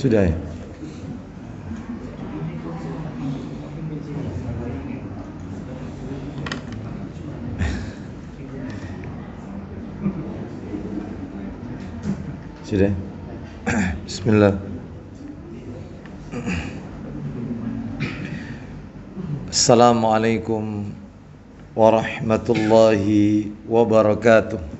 Sudah ya? Sudah. Bismillah. Assalamualaikum warahmatullahi wabarakatuh.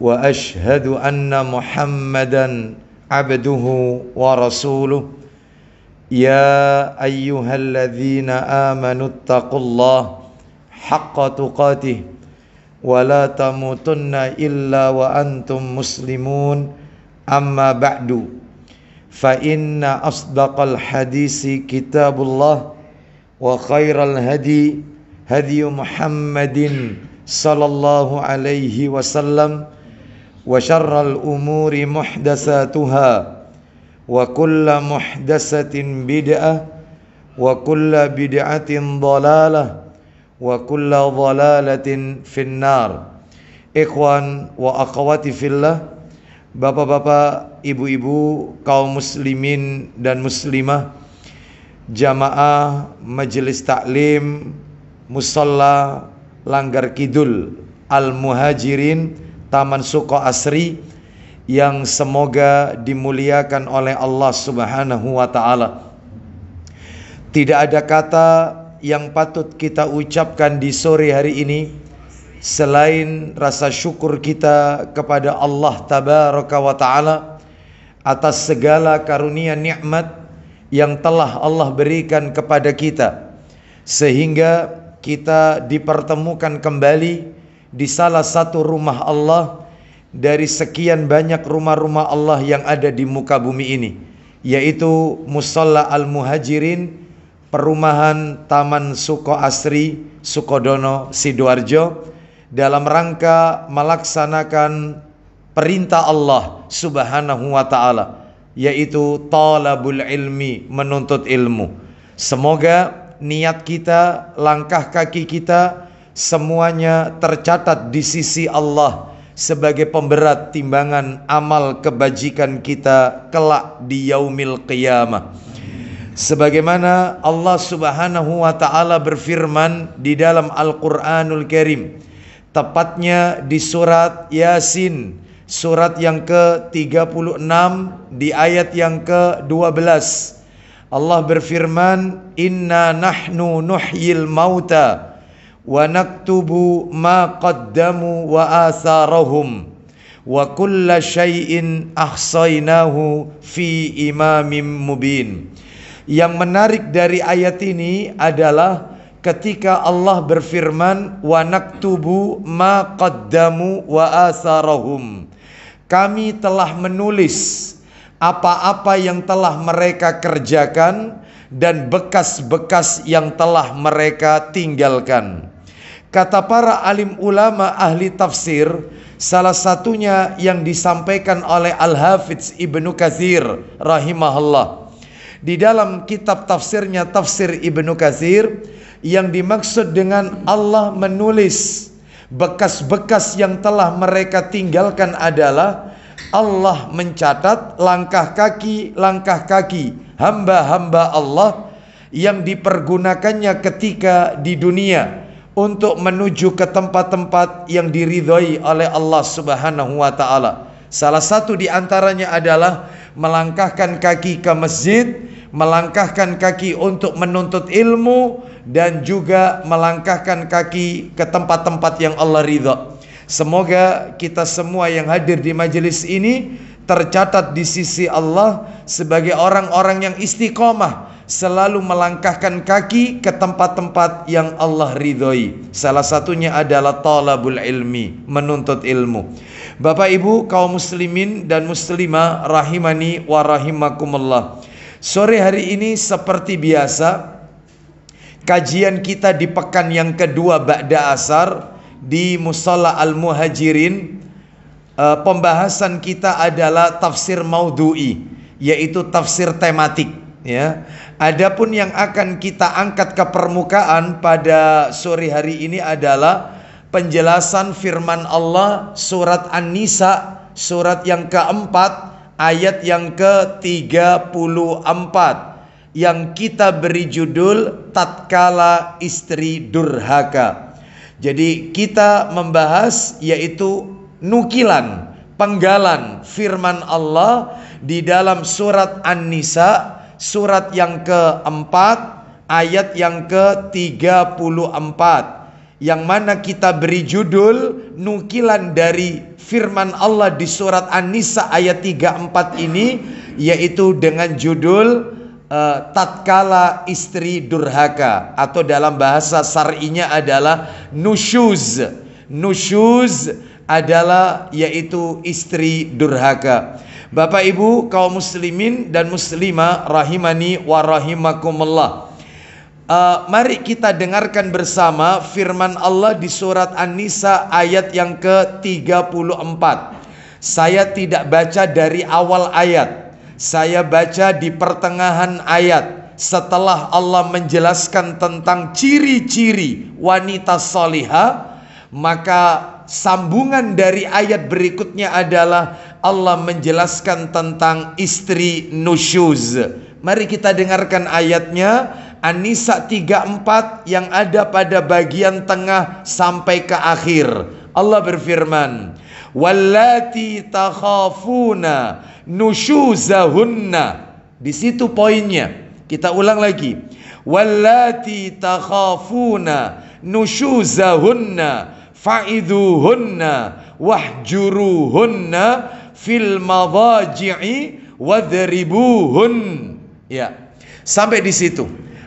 وأشهد أن محمدا عبده ورسوله. يا أيها الذين آمنوا اتقوا الله حق تقاته ولا تموتن إلا وأنتم مسلمون. أما بعد فإن أصدق الحديث كتاب الله وخير الهدي هدي محمد صلى الله عليه وسلم. وشر الأمور محدثاتها وكل محدثة بدعة وكل بدعة ضلالة وكل ضلالة في النار إخوان وأخواتي في الله Bapak-bapak, ibu-ibu, kaum muslimin dan muslimah Jamaah Majelis Taklim Musalla Langgar Kidul Al-Muhajirin Taman Suko Asri yang semoga dimuliakan oleh Allah Subhanahu wa taala. Tidak ada kata yang patut kita ucapkan di sore hari ini selain rasa syukur kita kepada Allah tabaraka wa taala atas segala karunia nikmat yang telah Allah berikan kepada kita sehingga kita dipertemukan kembali di salah satu rumah Allah dari sekian banyak rumah-rumah Allah yang ada di muka bumi ini yaitu Musalla Al-Muhajirin perumahan Taman Suko Asri Sukodono Sidoarjo dalam rangka melaksanakan perintah Allah Subhanahu wa taala yaitu talabul ilmi menuntut ilmu. Semoga niat kita langkah kaki kita semuanya tercatat di sisi Allah sebagai pemberat timbangan amal kebajikan kita kelak di yaumil qiyamah. Sebagaimana Allah Subhanahu wa taala berfirman di dalam Al-Qur'anul Karim, tepatnya di surat Yasin, surat yang ke-36 di ayat yang ke-12. Allah berfirman, "Inna nahnu nuhyil mauta" wa naktubu ma qaddamu wa atharahum wa kulla syai'in ahsainahu fi imamin mubin. Yang menarik dari ayat ini adalah ketika Allah berfirman wa naktubu ma qaddamu wa atharahum. Kami telah menulis apa-apa yang telah mereka kerjakan dan bekas-bekas yang telah mereka tinggalkan. Kata para alim ulama ahli tafsir, salah satunya yang disampaikan oleh Al-Hafidz Ibnu Katsir rahimahullah. Di dalam kitab tafsirnya Tafsir Ibnu Katsir yang dimaksud dengan Allah menulis bekas-bekas yang telah mereka tinggalkan adalah Allah mencatat langkah kaki langkah kaki hamba-hamba Allah yang dipergunakannya ketika di dunia untuk menuju ke tempat-tempat yang diridhoi oleh Allah Subhanahu wa taala. Salah satu di antaranya adalah melangkahkan kaki ke masjid, melangkahkan kaki untuk menuntut ilmu dan juga melangkahkan kaki ke tempat-tempat yang Allah ridha. Semoga kita semua yang hadir di majelis ini tercatat di sisi Allah sebagai orang-orang yang istiqomah selalu melangkahkan kaki ke tempat-tempat yang Allah ridhoi. Salah satunya adalah talabul ilmi, menuntut ilmu. Bapak Ibu kaum muslimin dan muslimah rahimani wa rahimakumullah. Sore hari ini seperti biasa kajian kita di pekan yang kedua Ba'da Asar di Musalla Al-Muhajirin uh, pembahasan kita adalah tafsir maudhu'i yaitu tafsir tematik ya. Adapun yang akan kita angkat ke permukaan pada sore hari ini adalah penjelasan firman Allah surat An-Nisa surat yang keempat ayat yang ke-34 yang kita beri judul tatkala istri durhaka. Jadi kita membahas yaitu nukilan, penggalan firman Allah di dalam surat An-Nisa surat yang keempat ayat yang ke-34 yang mana kita beri judul nukilan dari firman Allah di surat An-Nisa ayat 34 ini yaitu dengan judul uh, tatkala istri durhaka atau dalam bahasa syar'inya adalah nusyuz. Nusyuz adalah yaitu istri durhaka. Bapak Ibu kaum muslimin dan muslimah rahimani wa rahimakumullah. Uh, mari kita dengarkan bersama firman Allah di surat An-Nisa ayat yang ke-34. Saya tidak baca dari awal ayat saya baca di pertengahan ayat setelah Allah menjelaskan tentang ciri-ciri wanita salihah, maka sambungan dari ayat berikutnya adalah Allah menjelaskan tentang istri nusyuz. Mari kita dengarkan ayatnya An-Nisa 34 yang ada pada bagian tengah sampai ke akhir. Allah berfirman, "Wallati takhafuna nusyuzahunna. Di situ poinnya. Kita ulang lagi. Wallati takhafuna nusyuzahunna fa'idhuhunna wahjuruhunna fil madaji'i wadribuhun. Ya. Sampai di situ.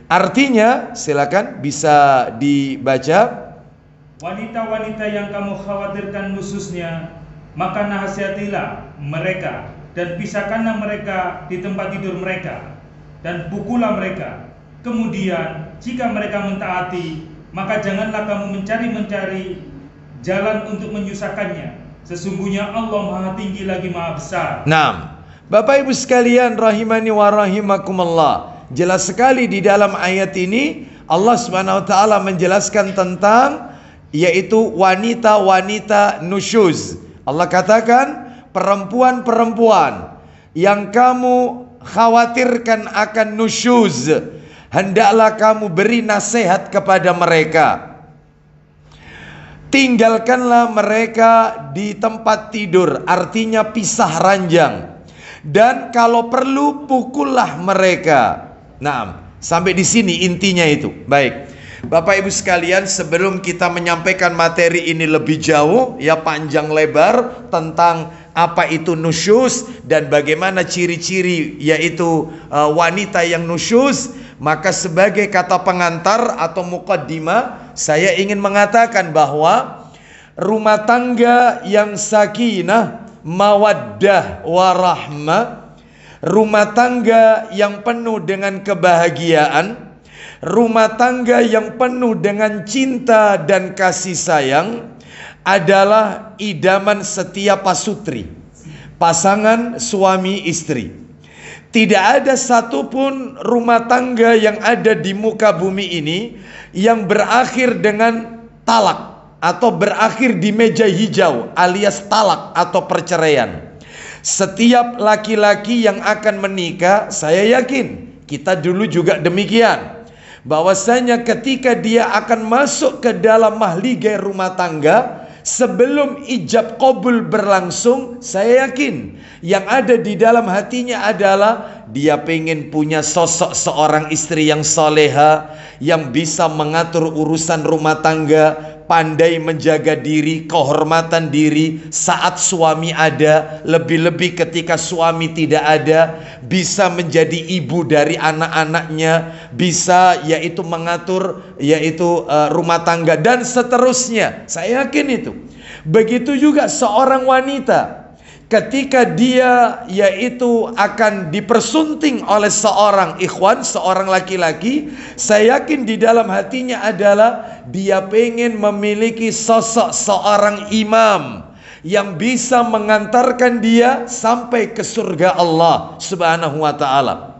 Artinya silakan bisa dibaca Wanita-wanita yang kamu khawatirkan nususnya maka nasihatilah mereka dan pisahkanlah mereka di tempat tidur mereka dan pukullah mereka. Kemudian jika mereka mentaati, maka janganlah kamu mencari-mencari jalan untuk menyusahkannya. Sesungguhnya Allah Maha Tinggi lagi Maha Besar. Nah, Bapak Ibu sekalian rahimani wa rahimakumullah. Jelas sekali di dalam ayat ini Allah Subhanahu wa taala menjelaskan tentang yaitu wanita-wanita nusyuz. Allah katakan perempuan-perempuan yang kamu khawatirkan akan nusyuz hendaklah kamu beri nasihat kepada mereka tinggalkanlah mereka di tempat tidur artinya pisah ranjang. Dan kalau perlu pukullah mereka. Nah sampai di sini intinya itu. Baik Bapak Ibu sekalian, sebelum kita menyampaikan materi ini lebih jauh, ya panjang lebar tentang apa itu nusyus dan bagaimana ciri-ciri yaitu uh, wanita yang nusyus. Maka sebagai kata pengantar atau mukaddimah saya ingin mengatakan bahwa rumah tangga yang sakinah mawaddah warahmah rumah tangga yang penuh dengan kebahagiaan rumah tangga yang penuh dengan cinta dan kasih sayang adalah idaman setiap pasutri, pasangan suami istri. Tidak ada satupun rumah tangga yang ada di muka bumi ini yang berakhir dengan talak atau berakhir di meja hijau alias talak atau perceraian. Setiap laki-laki yang akan menikah, saya yakin kita dulu juga demikian bahwasanya ketika dia akan masuk ke dalam mahligai rumah tangga, sebelum ijab kabul berlangsung, saya yakin yang ada di dalam hatinya adalah dia pengen punya sosok seorang istri yang soleha, yang bisa mengatur urusan rumah tangga, pandai menjaga diri, kehormatan diri saat suami ada, lebih-lebih ketika suami tidak ada, bisa menjadi ibu dari anak-anaknya, bisa yaitu mengatur yaitu uh, rumah tangga dan seterusnya. Saya yakin itu. Begitu juga seorang wanita ketika dia yaitu akan dipersunting oleh seorang ikhwan, seorang laki-laki, saya yakin di dalam hatinya adalah dia pengen memiliki sosok seorang imam yang bisa mengantarkan dia sampai ke surga Allah Subhanahu wa taala.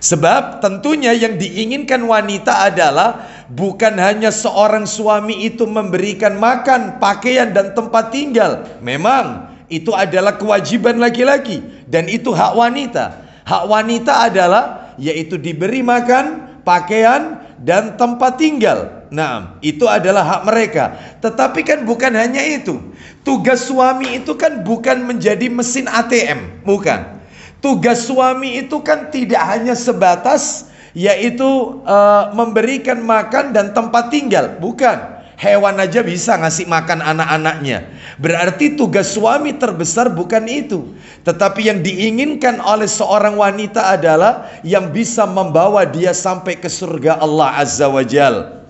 Sebab tentunya yang diinginkan wanita adalah bukan hanya seorang suami itu memberikan makan, pakaian dan tempat tinggal. Memang itu adalah kewajiban laki-laki dan itu hak wanita. Hak wanita adalah yaitu diberi makan, pakaian dan tempat tinggal. Nah, itu adalah hak mereka. Tetapi kan bukan hanya itu. Tugas suami itu kan bukan menjadi mesin ATM, bukan. Tugas suami itu kan tidak hanya sebatas yaitu uh, memberikan makan dan tempat tinggal, bukan. Hewan aja bisa ngasih makan anak-anaknya. Berarti tugas suami terbesar bukan itu. Tetapi yang diinginkan oleh seorang wanita adalah yang bisa membawa dia sampai ke surga Allah Azza wa Jal.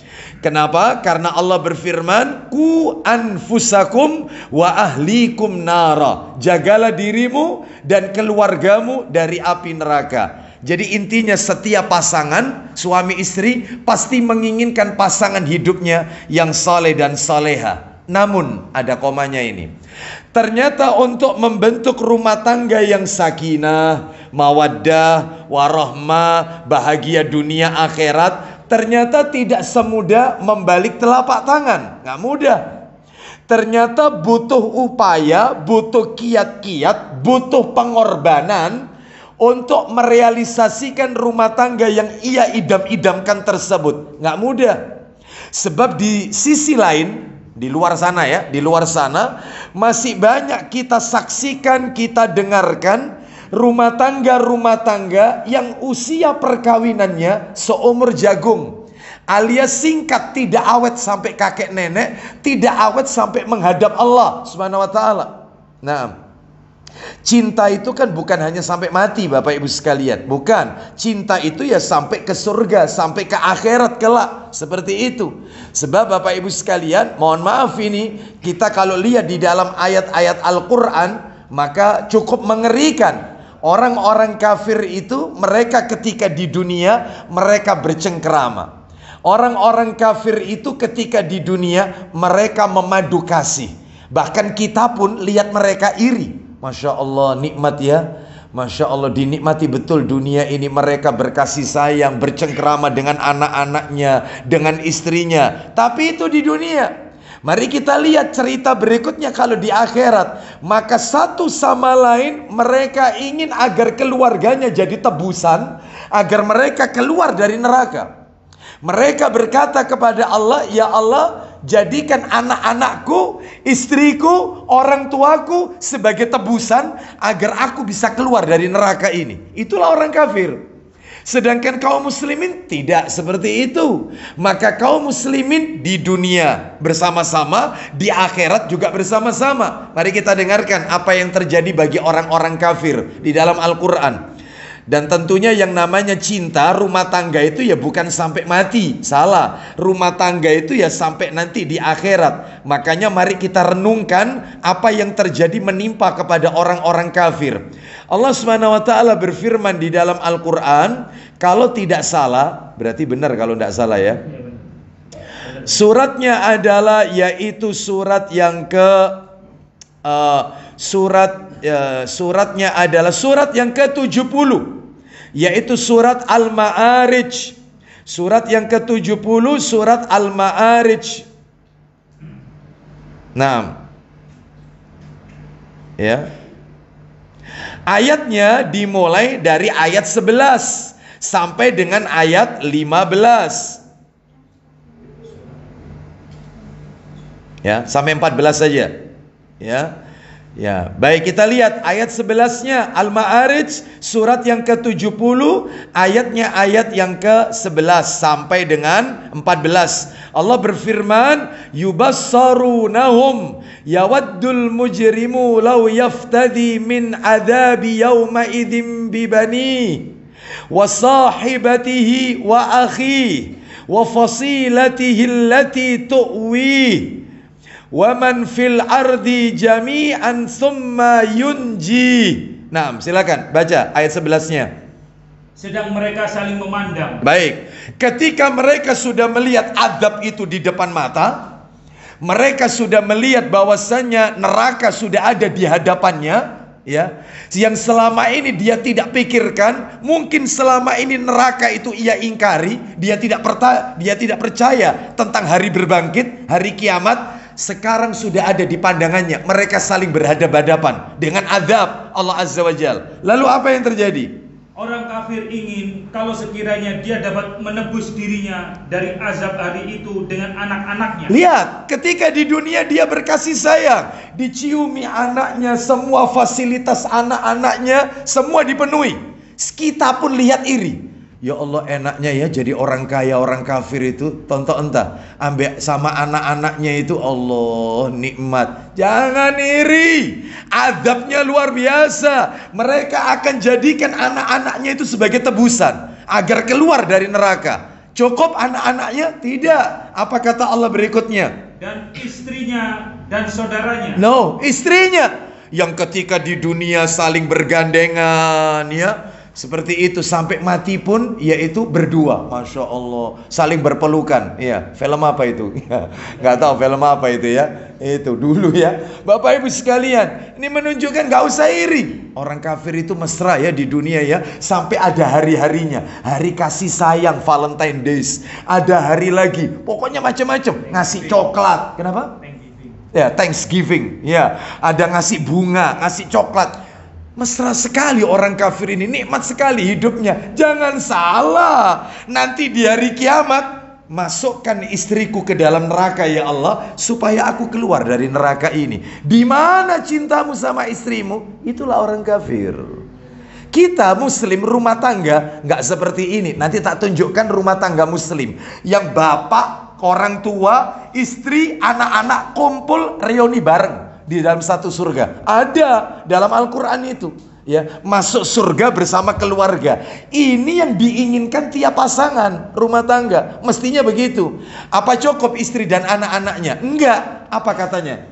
Kenapa? Karena Allah berfirman, "Ku anfusakum wa ahlikum nara." Jagalah dirimu dan keluargamu dari api neraka. Jadi intinya setiap pasangan suami istri pasti menginginkan pasangan hidupnya yang soleh dan soleha. Namun ada komanya ini. Ternyata untuk membentuk rumah tangga yang sakinah, mawaddah, warahmah, bahagia dunia akhirat, ternyata tidak semudah membalik telapak tangan. Nggak mudah. Ternyata butuh upaya, butuh kiat-kiat, butuh pengorbanan untuk merealisasikan rumah tangga yang ia idam-idamkan tersebut. Nggak mudah. Sebab di sisi lain, di luar sana ya, di luar sana masih banyak kita saksikan, kita dengarkan rumah tangga-rumah tangga yang usia perkawinannya seumur jagung alias singkat tidak awet sampai kakek nenek, tidak awet sampai menghadap Allah Subhanahu wa taala. Nah, Cinta itu kan bukan hanya sampai mati Bapak Ibu sekalian. Bukan. Cinta itu ya sampai ke surga Sampai ke akhirat kelak. Seperti itu. Sebab Bapak Ibu sekalian Mohon maaf ini Kita kalau lihat di dalam ayat-ayat Al-Quran Maka cukup mengerikan. Orang-orang kafir itu Mereka ketika di dunia Mereka bercengkerama. Orang-orang kafir itu ketika di dunia Mereka memadu kasih. Bahkan kita pun lihat mereka iri Masya Allah nikmat ya. Masya Allah dinikmati betul dunia ini. Mereka berkasih sayang Bercengkrama dengan anak-anaknya Dengan istrinya. Tapi itu di dunia. Mari kita lihat cerita berikutnya kalau di akhirat. Maka satu sama lain mereka ingin agar keluarganya jadi tebusan Agar mereka keluar dari neraka Mereka berkata kepada Allah Ya Allah Jadikan anak-anakku, istriku, orang tuaku sebagai tebusan agar aku bisa keluar dari neraka ini. Itulah orang kafir. Sedangkan kaum muslimin tidak seperti itu. Maka kaum muslimin di dunia bersama-sama, di akhirat juga bersama-sama. Mari kita dengarkan apa yang terjadi bagi orang-orang kafir di dalam Al-Qur'an. Dan tentunya yang namanya cinta rumah tangga itu ya bukan sampai mati, salah. Rumah tangga itu ya sampai nanti di akhirat. Makanya mari kita renungkan apa yang terjadi menimpa kepada orang-orang kafir. Allah Subhanahu wa taala berfirman di dalam Al-Qur'an, kalau tidak salah, berarti benar kalau tidak salah ya. Suratnya adalah yaitu surat yang ke uh, surat uh, suratnya adalah surat yang ke-70 yaitu surat Al-Ma'arij. Surat yang ke-70 surat Al-Ma'arij. Nah. Ya. Ayatnya dimulai dari ayat 11 sampai dengan ayat 15. Ya, sampai 14 saja. Ya. Ya, baik kita lihat ayat 11-nya Al-Ma'arij surat yang ke-70 ayatnya ayat yang ke-11 sampai dengan 14. Allah berfirman, "Yubassarunahum yawaddul mujrimu law yaftadi min adabi yawma idzim bibani wa sahibatihi wa akhi wa fasilatihi allati tu'wi." Waman fil ardi jami'an thumma yunji. Nah, silakan baca ayat 11-nya. Sedang mereka saling memandang. Baik, ketika mereka sudah melihat adab itu di depan mata, mereka sudah melihat bahwasannya neraka sudah ada di hadapannya, ya. Yang selama ini dia tidak pikirkan, mungkin selama ini neraka itu ia ingkari, dia tidak perta, dia tidak percaya tentang hari berbangkit, hari kiamat, sekarang sudah ada di pandangannya. Mereka saling berhadapan-hadapan dengan azab Allah Azza wa Jal. Lalu apa yang terjadi? Orang kafir ingin kalau sekiranya dia dapat menebus dirinya dari azab hari itu dengan anak-anaknya. Lihat, ketika di dunia dia berkasih sayang, diciumi anaknya, semua fasilitas anak-anaknya semua dipenuhi. Kita pun lihat iri. Ya Allah enaknya ya jadi orang kaya orang kafir itu. Tonton entah. Ambek sama anak-anaknya itu Allah nikmat. Jangan iri. Adabnya luar biasa. Mereka akan jadikan anak-anaknya itu sebagai tebusan agar keluar dari neraka. Cukup anak-anaknya? Tidak. Apa kata Allah berikutnya? Dan istrinya dan saudaranya. No istrinya. Yang ketika di dunia saling bergandengan ya seperti itu sampai mati pun yaitu berdua, masya Allah, saling berpelukan. Ya, film apa itu? Gak tahu film apa itu ya. Itu dulu ya, Bapak Ibu sekalian. Ini menunjukkan gak usah iri. Orang kafir itu mesra ya di dunia ya, sampai ada hari-harinya, hari kasih sayang Valentine Days. Ada hari lagi, pokoknya macam-macam. Ngasih coklat. Kenapa? Ya, Thanksgiving. Ya, ada ngasih bunga, ngasih coklat. Mesra sekali orang kafir ini, nikmat sekali hidupnya. Jangan salah, nanti di hari kiamat masukkan istriku ke dalam neraka ya Allah supaya aku keluar dari neraka ini. Di mana cintamu sama istrimu? Itulah orang kafir. Kita muslim rumah tangga nggak seperti ini. Nanti tak tunjukkan rumah tangga muslim yang bapak, orang tua, istri, anak-anak kumpul reuni bareng di dalam satu surga. Ada dalam Al-Qur'an itu. Ya, masuk surga bersama keluarga. Ini yang diinginkan tiap pasangan rumah tangga. Mestinya begitu. Apa cukup istri dan anak-anaknya? Enggak. Apa katanya?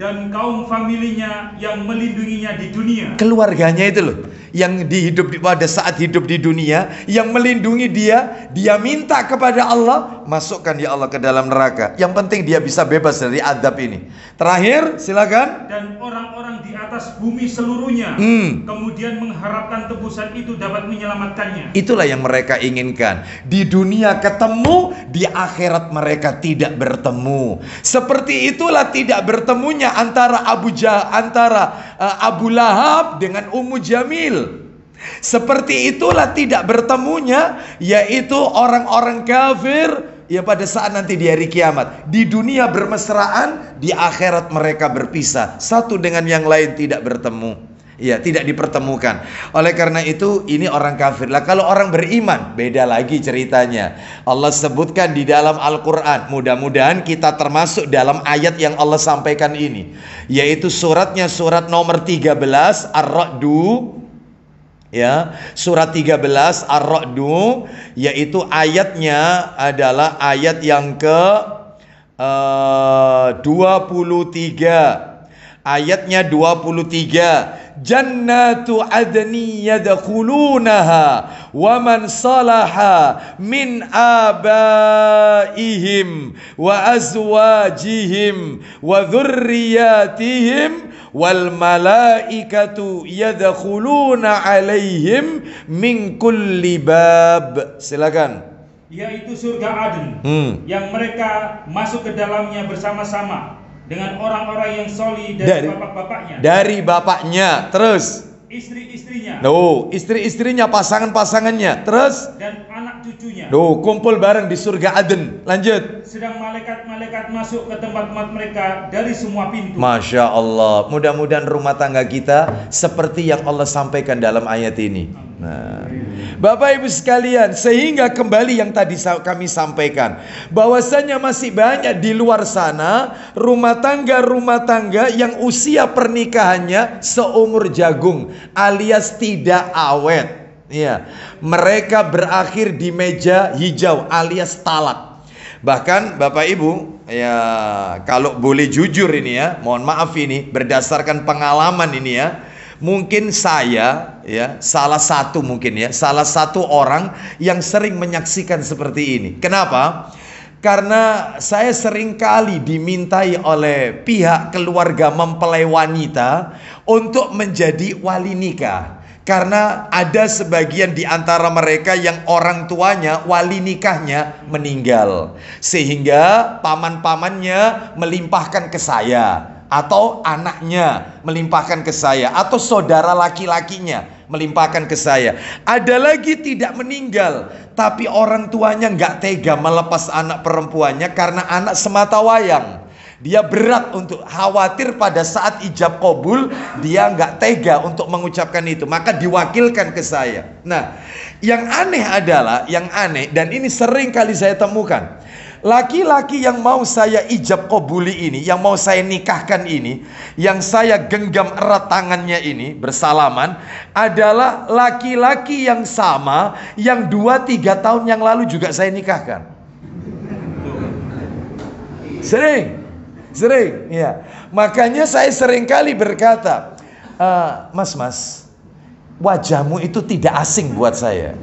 Dan kaum familinya yang melindunginya di dunia. Keluarganya itu loh, yang dihidup di, pada saat hidup di dunia, yang melindungi dia, dia minta kepada Allah, masukkan ya Allah ke dalam neraka. Yang penting dia bisa bebas dari adab ini. Terakhir, silakan. Dan orang-orang di atas bumi seluruhnya, hmm. kemudian mengharapkan tebusan itu dapat menyelamatkannya. Itulah yang mereka inginkan. Di dunia ketemu, di akhirat mereka tidak bertemu. Seperti itulah tidak bertemunya antara Abu Jah, antara uh, Abu Lahab dengan Ummu Jamil. Seperti itulah tidak bertemunya yaitu orang-orang kafir ya pada saat nanti di hari kiamat. Di dunia bermesraan, di akhirat mereka berpisah. Satu dengan yang lain tidak bertemu. Ya, tidak dipertemukan. Oleh karena itu, ini orang kafir. Lah kalau orang beriman, beda lagi ceritanya. Allah sebutkan di dalam Al-Qur'an. Mudah-mudahan kita termasuk dalam ayat yang Allah sampaikan ini, yaitu suratnya surat nomor 13 Ar-Ra'du ya surat 13 Ar-Ra'du yaitu ayatnya adalah ayat yang ke uh, 23 ayatnya 23 jannatu adni yadkhulunaha wa man salaha min abaihim wa azwajihim wa dhurriyyatihim wal malaikatu yadkhuluna alaihim min kulli bab. Silakan. Yaitu surga Aden hmm. yang mereka masuk ke dalamnya bersama-sama dengan orang-orang yang soli dari, dari bapak-bapaknya. Dari bapaknya, terus istri-istrinya. No, istri-istrinya, pasangan-pasangannya, terus dan anak cucu susunya. Duh, kumpul bareng di surga Aden. Lanjut. Sedang malaikat-malaikat masuk ke tempat-tempat mereka dari semua pintu. Masya Allah. Mudah-mudahan rumah tangga kita seperti yang Allah sampaikan dalam ayat ini. Nah, Bapak Ibu sekalian, sehingga kembali yang tadi kami sampaikan, bahwasanya masih banyak di luar sana rumah tangga-rumah tangga yang usia pernikahannya seumur jagung alias tidak awet. Ya, mereka berakhir di meja hijau alias talak. Bahkan Bapak Ibu, ya kalau boleh jujur ini ya, mohon maaf ini berdasarkan pengalaman ini ya Mungkin saya ya salah satu mungkin ya salah satu orang yang sering menyaksikan seperti ini. Kenapa? Karena saya sering kali dimintai oleh pihak keluarga mempelai wanita untuk menjadi wali nikah. Karena ada sebagian di antara mereka yang orang tuanya wali nikahnya meninggal. Sehingga paman-pamannya melimpahkan ke saya atau anaknya melimpahkan ke saya atau saudara laki-lakinya melimpahkan ke saya. Ada lagi tidak meninggal, tapi orang tuanya nggak tega melepas anak perempuannya karena anak semata wayang. Dia berat untuk khawatir pada saat ijab kabul dia nggak tega untuk mengucapkan itu maka diwakilkan ke saya. Nah, yang aneh adalah yang aneh dan ini sering kali saya temukan Laki-laki yang mau saya ijab kobuli ini, yang mau saya nikahkan ini, yang saya genggam erat tangannya ini bersalaman adalah laki-laki yang sama yang dua tiga tahun yang lalu juga saya nikahkan. Sering, sering, ya. Makanya saya sering kali berkata, e, Mas, Mas, wajahmu itu tidak asing buat saya.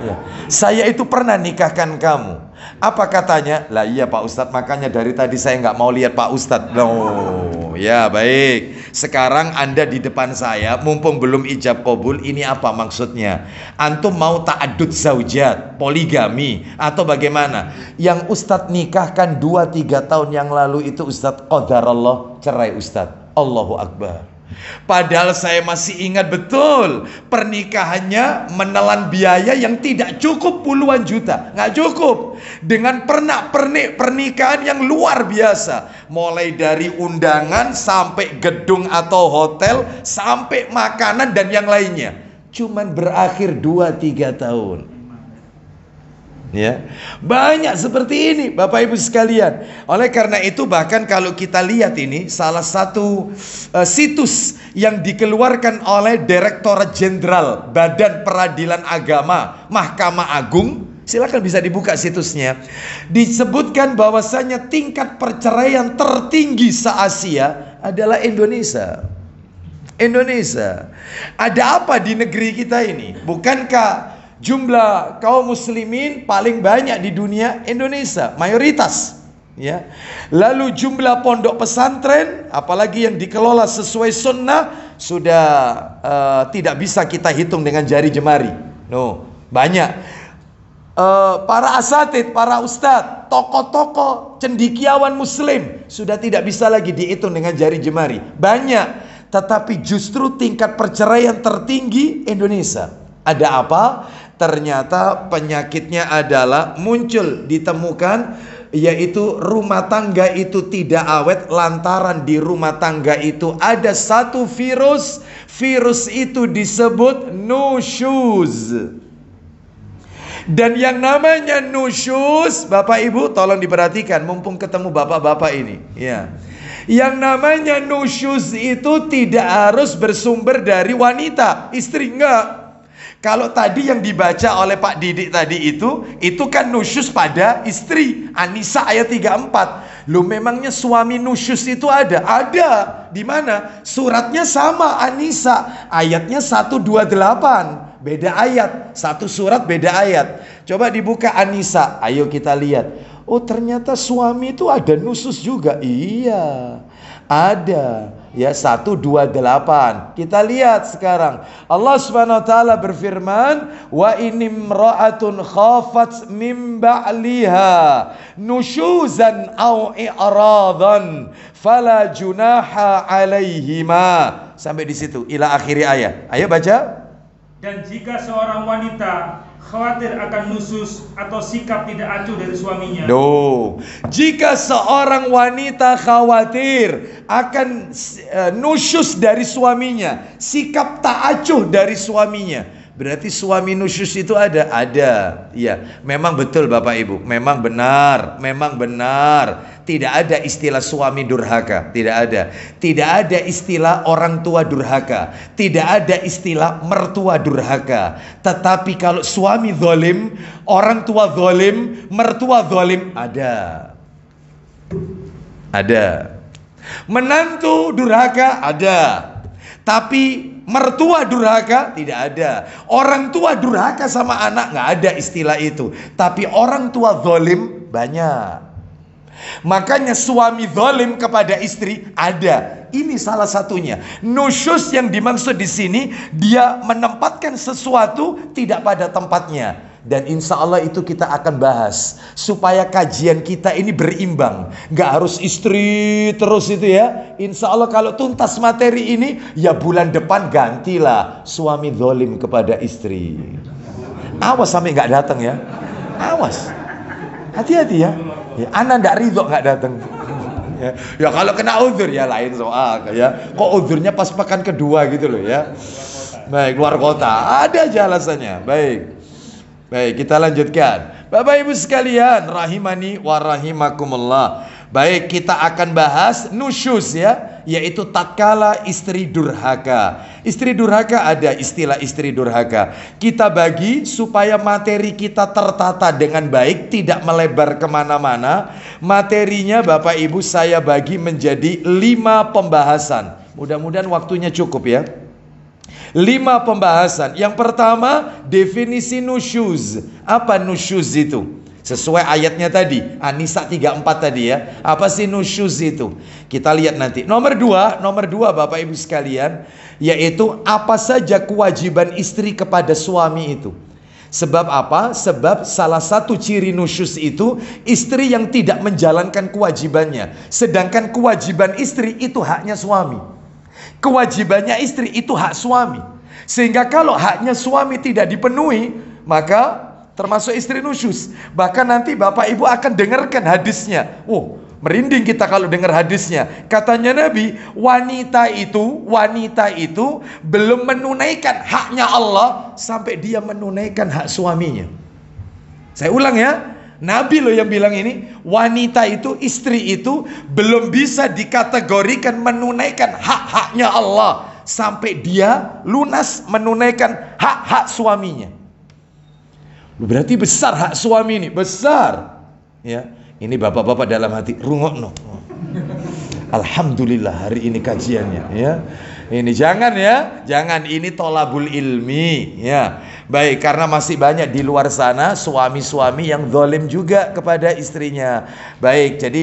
Ya. Saya itu pernah nikahkan kamu. Apa katanya? Lah iya Pak Ustadz makanya dari tadi saya nggak mau lihat Pak Ustadz. No, ya baik. Sekarang Anda di depan saya, mumpung belum ijab kabul, ini apa maksudnya? Antum mau ta'adud zaujat, poligami, atau bagaimana? Yang Ustadz nikahkan 2-3 tahun yang lalu itu Ustadz Allah cerai Ustadz. Allahu Akbar. Padahal saya masih ingat betul pernikahannya menelan biaya yang tidak cukup puluhan juta, nggak cukup. Dengan pernak pernik pernikahan yang luar biasa, mulai dari undangan sampai gedung atau hotel sampai makanan dan yang lainnya, cuman berakhir 2-3 tahun. Ya. Banyak seperti ini Bapak Ibu sekalian. Oleh karena itu bahkan kalau kita lihat ini salah satu uh, situs yang dikeluarkan oleh Direktorat Jenderal Badan Peradilan Agama Mahkamah Agung Silakan bisa dibuka situsnya. Disebutkan bahwasanya tingkat perceraian tertinggi se-Asia adalah Indonesia. Indonesia. Ada apa di negeri kita ini? Bukankah jumlah kaum muslimin paling banyak di dunia Indonesia, mayoritas. Ya. Lalu jumlah pondok pesantren, apalagi yang dikelola sesuai sunnah, sudah uh, tidak bisa kita hitung dengan jari jemari. No, banyak. Uh, para asatid, para ustadz, tokoh-tokoh, cendikiawan muslim sudah tidak bisa lagi dihitung dengan jari jemari. Banyak, tetapi justru tingkat perceraian tertinggi Indonesia. Ada apa? Ternyata penyakitnya adalah muncul ditemukan yaitu rumah tangga itu tidak awet lantaran di rumah tangga itu ada satu virus. Virus itu disebut nusyuz. Dan yang namanya nusyuz Bapak Ibu tolong diperhatikan mumpung ketemu bapak-bapak ini. Ya. Yang namanya nusyuz itu tidak harus bersumber dari wanita istri enggak kalau tadi yang dibaca oleh Pak Didik tadi itu, itu kan nusyus pada istri. Anisa ayat 34. Lu memangnya suami nusyus itu ada? Ada. Di mana? Suratnya sama Anisa. Ayatnya 128. Beda ayat. Satu surat beda ayat. Coba dibuka Anisa. Ayo kita lihat. Oh ternyata suami itu ada nusus juga. Iya. Ada ya 128. Kita lihat sekarang. Allah Subhanahu wa taala berfirman, "Wa inimra'atun khafat min ba'liha nusyuzan aw i'radan fala junaha 'alaihima." Sampai di situ ila akhiri ayat. Ayo baca. Dan jika seorang wanita khawatir akan nusus atau sikap tidak acuh dari suaminya. No. Jika seorang wanita khawatir akan uh, nusyus dari suaminya, sikap tak acuh dari suaminya, Berarti suami nusyus itu ada? Ada. Ya, memang betul Bapak Ibu. Memang benar, memang benar. Tidak ada istilah suami durhaka, tidak ada. Tidak ada istilah orang tua durhaka, tidak ada istilah mertua durhaka. Tetapi kalau suami zalim, orang tua zalim, mertua zalim ada. Ada. Menantu durhaka ada. Tapi mertua durhaka tidak ada. Orang tua durhaka sama anak nggak ada istilah itu. Tapi orang tua zolim banyak. Makanya suami zolim kepada istri ada. Ini salah satunya. Nusyus yang dimaksud di sini dia menempatkan sesuatu tidak pada tempatnya. Dan insya Allah itu kita akan bahas Supaya kajian kita ini berimbang. Gak harus istri terus itu ya. Insya Allah kalau tuntas materi ini Ya bulan depan gantilah Suami zolim kepada istri. Awas sampai gak datang ya. Awas. Hati-hati ya, ya Anak gak ridho gak datang. Ya, ya kalau kena uzur ya lain soal ya. Kok uzurnya pas pekan kedua gitu loh ya. Baik luar kota. Ada aja alasannya. Baik Baik, kita lanjutkan. Bapak Ibu sekalian, rahimani wa rahimakumullah. Baik, kita akan bahas nusyus ya, yaitu tatkala istri durhaka. Istri durhaka ada istilah istri durhaka. Kita bagi supaya materi kita tertata dengan baik, tidak melebar ke mana-mana. Materinya Bapak Ibu saya bagi menjadi lima pembahasan. Mudah-mudahan waktunya cukup ya. Lima pembahasan. Yang pertama, definisi nusyuz. Apa nusyuz itu? Sesuai ayatnya tadi, Anisa 34 tadi ya. Apa sih nusyuz itu? Kita lihat nanti. Nomor dua, nomor dua Bapak Ibu sekalian, yaitu apa saja kewajiban istri kepada suami itu. Sebab apa? Sebab salah satu ciri nusyus itu istri yang tidak menjalankan kewajibannya. Sedangkan kewajiban istri itu haknya suami. Kewajibannya istri itu hak suami. Sehingga kalau haknya suami tidak dipenuhi, maka termasuk istri nusyus. Bahkan nanti Bapak Ibu akan dengarkan hadisnya. Oh, merinding kita kalau dengar hadisnya. Katanya Nabi, wanita itu, wanita itu belum menunaikan haknya Allah sampai dia menunaikan hak suaminya. Saya ulang ya, Nabi loh yang bilang ini, wanita itu, istri itu belum bisa dikategorikan menunaikan hak-haknya Allah sampai dia lunas menunaikan hak-hak suaminya. Berarti besar hak suami ini, besar. Ya, ini bapak-bapak dalam hati rungokno. Alhamdulillah hari ini kajiannya ya. Ini jangan ya, jangan ini tolabul ilmi ya. Baik, karena masih banyak di luar sana suami-suami yang zalim juga kepada istrinya. Baik, jadi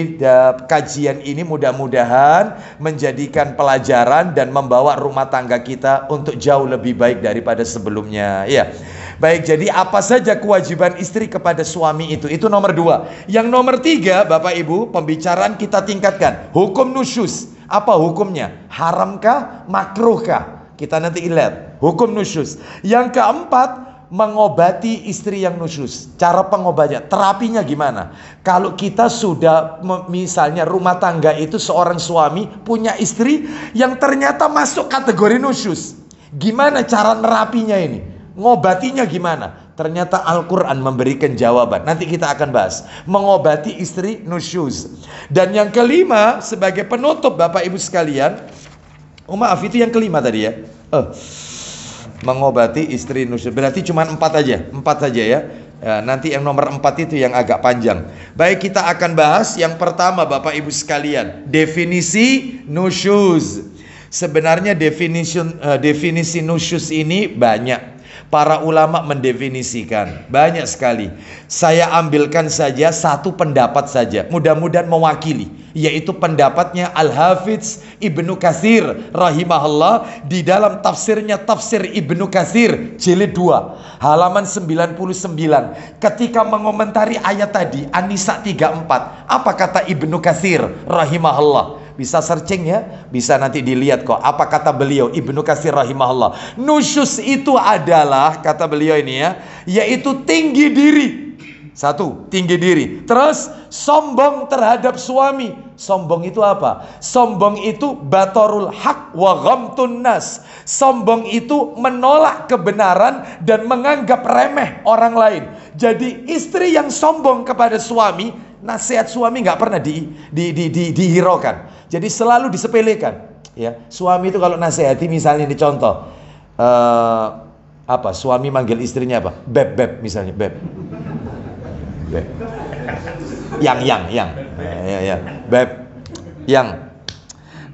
kajian ini mudah-mudahan menjadikan pelajaran dan membawa rumah tangga kita untuk jauh lebih baik daripada sebelumnya. Ya. Baik, jadi apa saja kewajiban istri kepada suami itu? Itu nomor dua. Yang nomor tiga, Bapak Ibu, pembicaraan kita tingkatkan. Hukum nusyus. Apa hukumnya? Haramkah? Makruhkah? Kita nanti lihat. Hukum nusyus. Yang keempat, mengobati istri yang nusyus. Cara pengobatnya, terapinya gimana? Kalau kita sudah misalnya rumah tangga itu seorang suami punya istri yang ternyata masuk kategori nusyus. Gimana cara nerapinya ini? Ngobatinya gimana? Ternyata Al-Quran memberikan jawaban. Nanti kita akan bahas. Mengobati istri nusyuz. Dan yang kelima, sebagai penutup Bapak Ibu sekalian. Oh maaf, itu yang kelima tadi ya. Oh. Mengobati istri nusyuz. Berarti cuma empat aja. Empat saja ya. Ya, nanti yang nomor empat itu yang agak panjang. Baik kita akan bahas yang pertama Bapak Ibu sekalian. Definisi nusyuz. Sebenarnya definisi uh, definisi nusyuz ini banyak. Para ulama mendefinisikan banyak sekali. Saya ambilkan saja satu pendapat saja. Mudah-mudahan mewakili yaitu pendapatnya Al-Hafidz Ibnu Katsir rahimahullah di dalam tafsirnya tafsir Ibnu Katsir jilid 2 halaman 99 ketika mengomentari ayat tadi An-Nisa 34 apa kata Ibnu Katsir rahimahullah Bisa searching ya, bisa nanti dilihat kok apa kata beliau Ibnu Katsir rahimahullah. Nusyus itu adalah kata beliau ini ya, yaitu tinggi diri. Satu, tinggi diri. Terus sombong terhadap suami. Sombong itu apa? Sombong itu batorul hak wa ghamtun nas. Sombong itu menolak kebenaran dan menganggap remeh orang lain. Jadi istri yang sombong kepada suami, nasihat suami nggak pernah di, di, di, di, dihiraukan. Jadi selalu disepelekan. Ya, suami itu kalau nasihati misalnya ini contoh, uh, apa? Suami manggil istrinya apa? Beb beb misalnya beb beb yang yang yang ya ya beb yang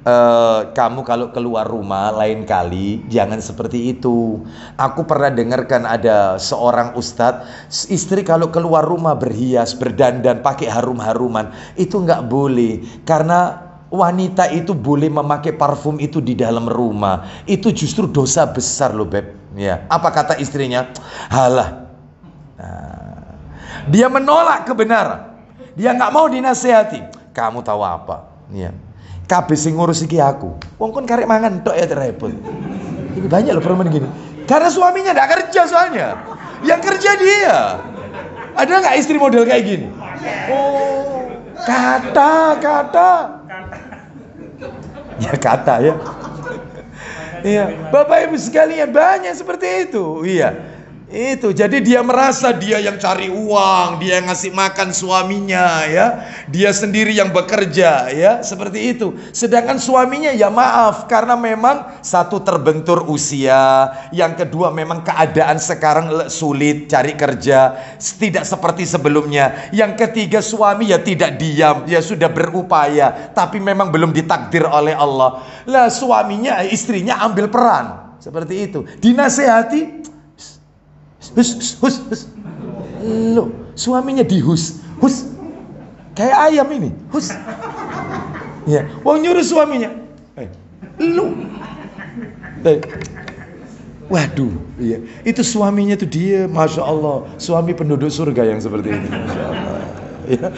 uh, kamu kalau keluar rumah lain kali jangan seperti itu. Aku pernah dengarkan ada seorang ustadz istri kalau keluar rumah berhias, berdandan, pakai harum-haruman itu nggak boleh karena wanita itu boleh memakai parfum itu di dalam rumah. Itu justru dosa besar loh beb. Ya, apa kata istrinya? Halah. Nah, dia menolak kebenaran. Dia nggak mau dinasehati. Kamu tahu apa? Ya. Kabeh sing ngurus iki aku. Wong kon karek mangan tok ya repot. Ini banyak loh perempuan gini. Karena suaminya nggak kerja soalnya. Yang kerja dia. Ada nggak istri model kayak gini? Oh, kata, kata. Ya kata ya. Iya, Bapak Ibu sekalian banyak seperti itu. Iya. Itu jadi dia merasa dia yang cari uang, dia yang ngasih makan suaminya ya. Dia sendiri yang bekerja ya, seperti itu. Sedangkan suaminya ya maaf karena memang satu terbentur usia, yang kedua memang keadaan sekarang sulit cari kerja, tidak seperti sebelumnya. Yang ketiga suami ya tidak diam, ya sudah berupaya, tapi memang belum ditakdir oleh Allah. Lah suaminya istrinya ambil peran seperti itu. Dinasehati hus, hus, hus. Lo, suaminya dihus, hus. Kayak ayam ini, hus. Ya, wong nyuruh suaminya. Eh, lu. Eh. Waduh, iya. Itu suaminya tuh dia, masya Allah, suami penduduk surga yang seperti ini, masya Allah. Ya.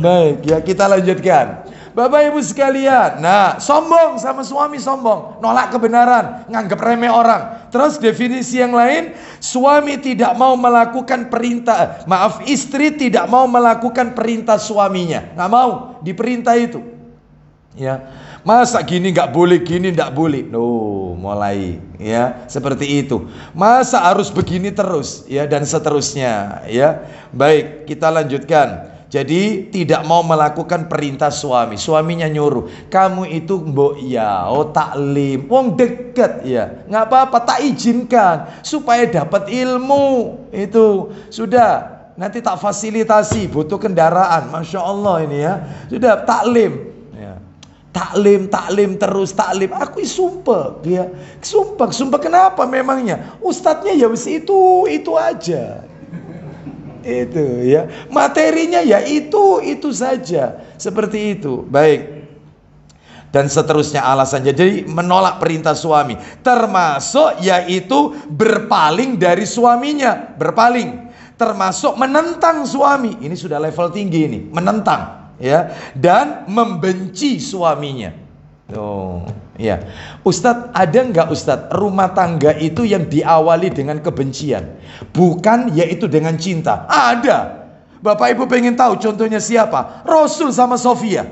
Baik, ya kita lanjutkan. Bapak Ibu sekalian, nah sombong sama suami sombong, nolak kebenaran, nganggap remeh orang. Terus definisi yang lain, suami tidak mau melakukan perintah, maaf istri tidak mau melakukan perintah suaminya, nggak mau diperintah itu. Ya, masa gini nggak boleh, gini nggak boleh. No, mulai ya seperti itu. Masa harus begini terus ya dan seterusnya ya. Baik, kita lanjutkan. Jadi tidak mau melakukan perintah suami. Suaminya nyuruh, kamu itu mbok ya, oh taklim, wong deket ya, nggak apa-apa, tak izinkan supaya dapat ilmu itu sudah. Nanti tak fasilitasi, butuh kendaraan, masya Allah ini ya, sudah taklim. Ya. Taklim, taklim terus taklim. Aku sumpah, ya, sumpah, sumpah kenapa memangnya? Ustadznya ya wis itu, itu aja. Itu ya. Materinya ya itu, itu saja. Seperti itu. Baik. Dan seterusnya alasannya. Jadi menolak perintah suami. Termasuk yaitu berpaling dari suaminya. Berpaling. Termasuk menentang suami. Ini sudah level tinggi ini. Menentang. ya Dan membenci suaminya. Oh, ya. Ustadz, ada nggak Ustadz rumah tangga itu yang diawali dengan kebencian, bukan yaitu dengan cinta? Ada. Bapak Ibu pengen tahu contohnya siapa? Rasul sama Sofia.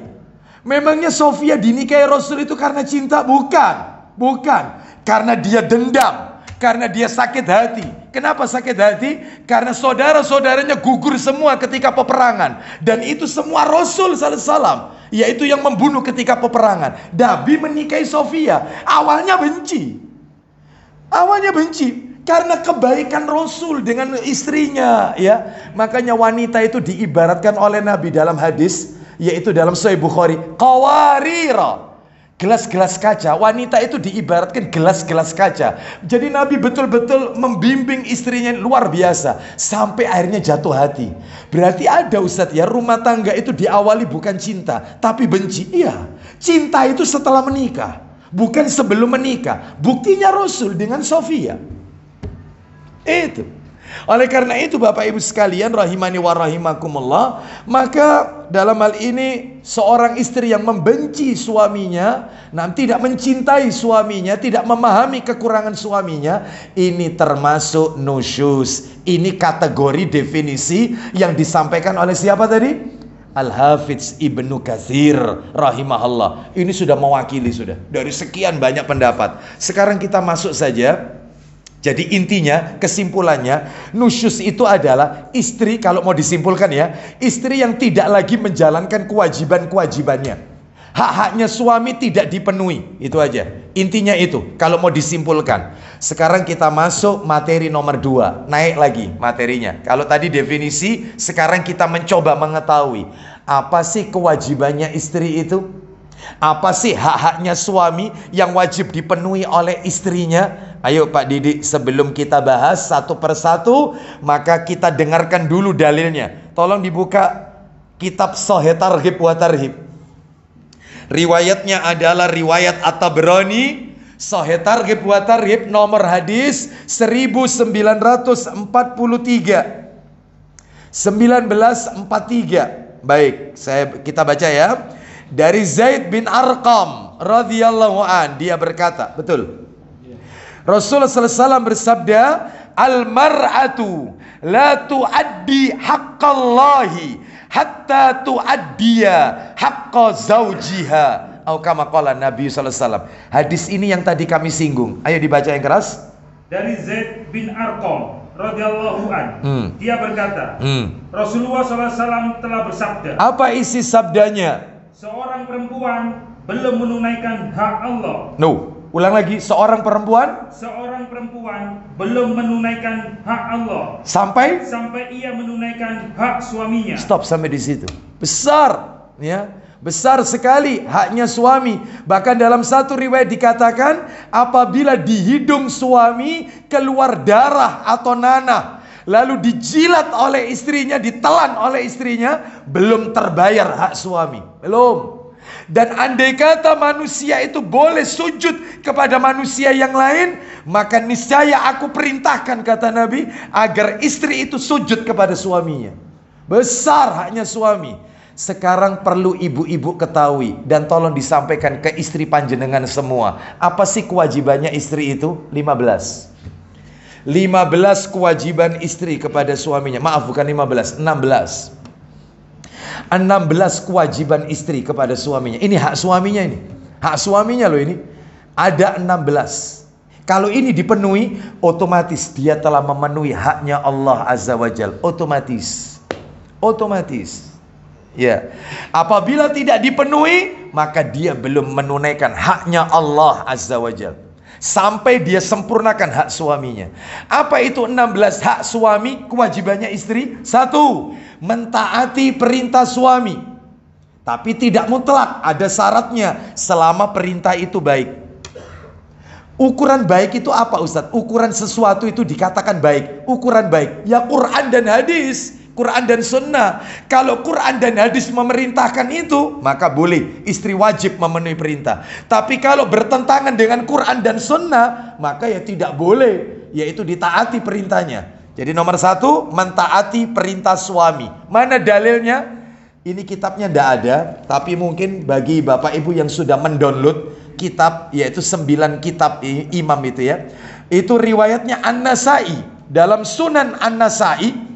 Memangnya Sofia dinikahi Rasul itu karena cinta? Bukan, bukan. Karena dia dendam, karena dia sakit hati. Kenapa sakit hati? Karena saudara-saudaranya gugur semua ketika peperangan, dan itu semua Rasul Sallallahu yaitu yang membunuh ketika peperangan. Dabi menikahi Sofia, awalnya benci. Awalnya benci karena kebaikan Rasul dengan istrinya, ya. Makanya wanita itu diibaratkan oleh Nabi dalam hadis yaitu dalam Sahih Bukhari, qawarira gelas-gelas kaca. Wanita itu diibaratkan gelas-gelas kaca. Jadi Nabi betul-betul membimbing istrinya luar biasa sampai akhirnya jatuh hati. Berarti ada Ustadz ya rumah tangga itu diawali bukan cinta tapi benci. Iya, cinta itu setelah menikah, bukan sebelum menikah. Buktinya Rasul dengan Sofia. Itu. Oleh karena itu Bapak Ibu sekalian rahimani wa rahimakumullah, maka dalam hal ini seorang istri yang membenci suaminya, tidak mencintai suaminya, tidak memahami kekurangan suaminya, ini termasuk nusyus. Ini kategori definisi yang disampaikan oleh siapa tadi? Al-Hafiz Ibnu Kathir rahimahullah. Ini sudah mewakili sudah dari sekian banyak pendapat. Sekarang kita masuk saja jadi intinya, kesimpulannya, nusyus itu adalah istri kalau mau disimpulkan ya, istri yang tidak lagi menjalankan kewajiban-kewajibannya. Hak-haknya suami tidak dipenuhi, itu aja. Intinya itu, kalau mau disimpulkan. Sekarang kita masuk materi nomor dua, naik lagi materinya. Kalau tadi definisi, sekarang kita mencoba mengetahui apa sih kewajibannya istri itu? Apa sih hak-haknya suami yang wajib dipenuhi oleh istrinya? Ayo Pak Didik sebelum kita bahas satu persatu maka kita dengarkan dulu dalilnya. Tolong dibuka kitab Sahih Targhib wa Tarhib. Riwayatnya adalah riwayat At-Tabrani Sahih Targhib wa Tarhib nomor hadis 1943. 1943. Baik, saya kita baca ya. Dari Zaid bin Arqam radhiyallahu an dia berkata, betul. Rasulullah SAW bersabda, Al-mar'atu la tuaddi haqqallahi hatta tuaddiya haqqa zawjiha. Atau kama qala Nabi SAW. Hadis ini yang tadi kami singgung. Ayo dibaca yang keras. Dari Zaid bin Arqam radhiyallahu an. Hmm. Dia berkata, hmm. Rasulullah SAW telah bersabda. Apa isi sabdanya? Seorang perempuan belum menunaikan hak Allah. No. Ulang lagi, seorang perempuan seorang perempuan belum menunaikan hak Allah sampai sampai ia menunaikan hak suaminya. Stop sampai di situ. Besar, ya. Besar sekali haknya suami. Bahkan dalam satu riwayat dikatakan apabila di hidung suami keluar darah atau nanah lalu dijilat oleh istrinya, ditelan oleh istrinya, belum terbayar hak suami. Belum. Dan andai kata manusia itu boleh sujud kepada manusia yang lain, maka niscaya aku perintahkan kata Nabi agar istri itu sujud kepada suaminya. Besar haknya suami. Sekarang perlu ibu-ibu ketahui dan tolong disampaikan ke istri panjenengan semua. Apa sih kewajibannya istri itu? 15. 15 kewajiban istri kepada suaminya. Maaf bukan 15, 16. 16 kewajiban istri kepada suaminya. Ini hak suaminya ini. Hak suaminya loh ini. Ada 16. Kalau ini dipenuhi, otomatis dia telah memenuhi haknya Allah Azza wa Jal. Otomatis. Otomatis. Ya. Apabila tidak dipenuhi, maka dia belum menunaikan haknya Allah Azza wa Jal. Sampai dia sempurnakan hak suaminya. Apa itu 16 hak suami? Kewajibannya istri. Satu, mentaati perintah suami. Tapi tidak mutlak, ada syaratnya selama perintah itu baik. Ukuran baik itu apa Ustadz? Ukuran sesuatu itu dikatakan baik. Ukuran baik, ya Quran dan hadis. Quran dan sunnah. Kalau Quran dan hadis memerintahkan itu, maka boleh istri wajib memenuhi perintah. Tapi kalau bertentangan dengan Quran dan sunnah, maka ya tidak boleh, yaitu ditaati perintahnya. Jadi nomor satu, mentaati perintah suami. Mana dalilnya? Ini kitabnya tidak ada, tapi mungkin bagi bapak ibu yang sudah mendownload kitab, yaitu sembilan kitab imam itu ya. Itu riwayatnya An-Nasai. Dalam sunan An-Nasai,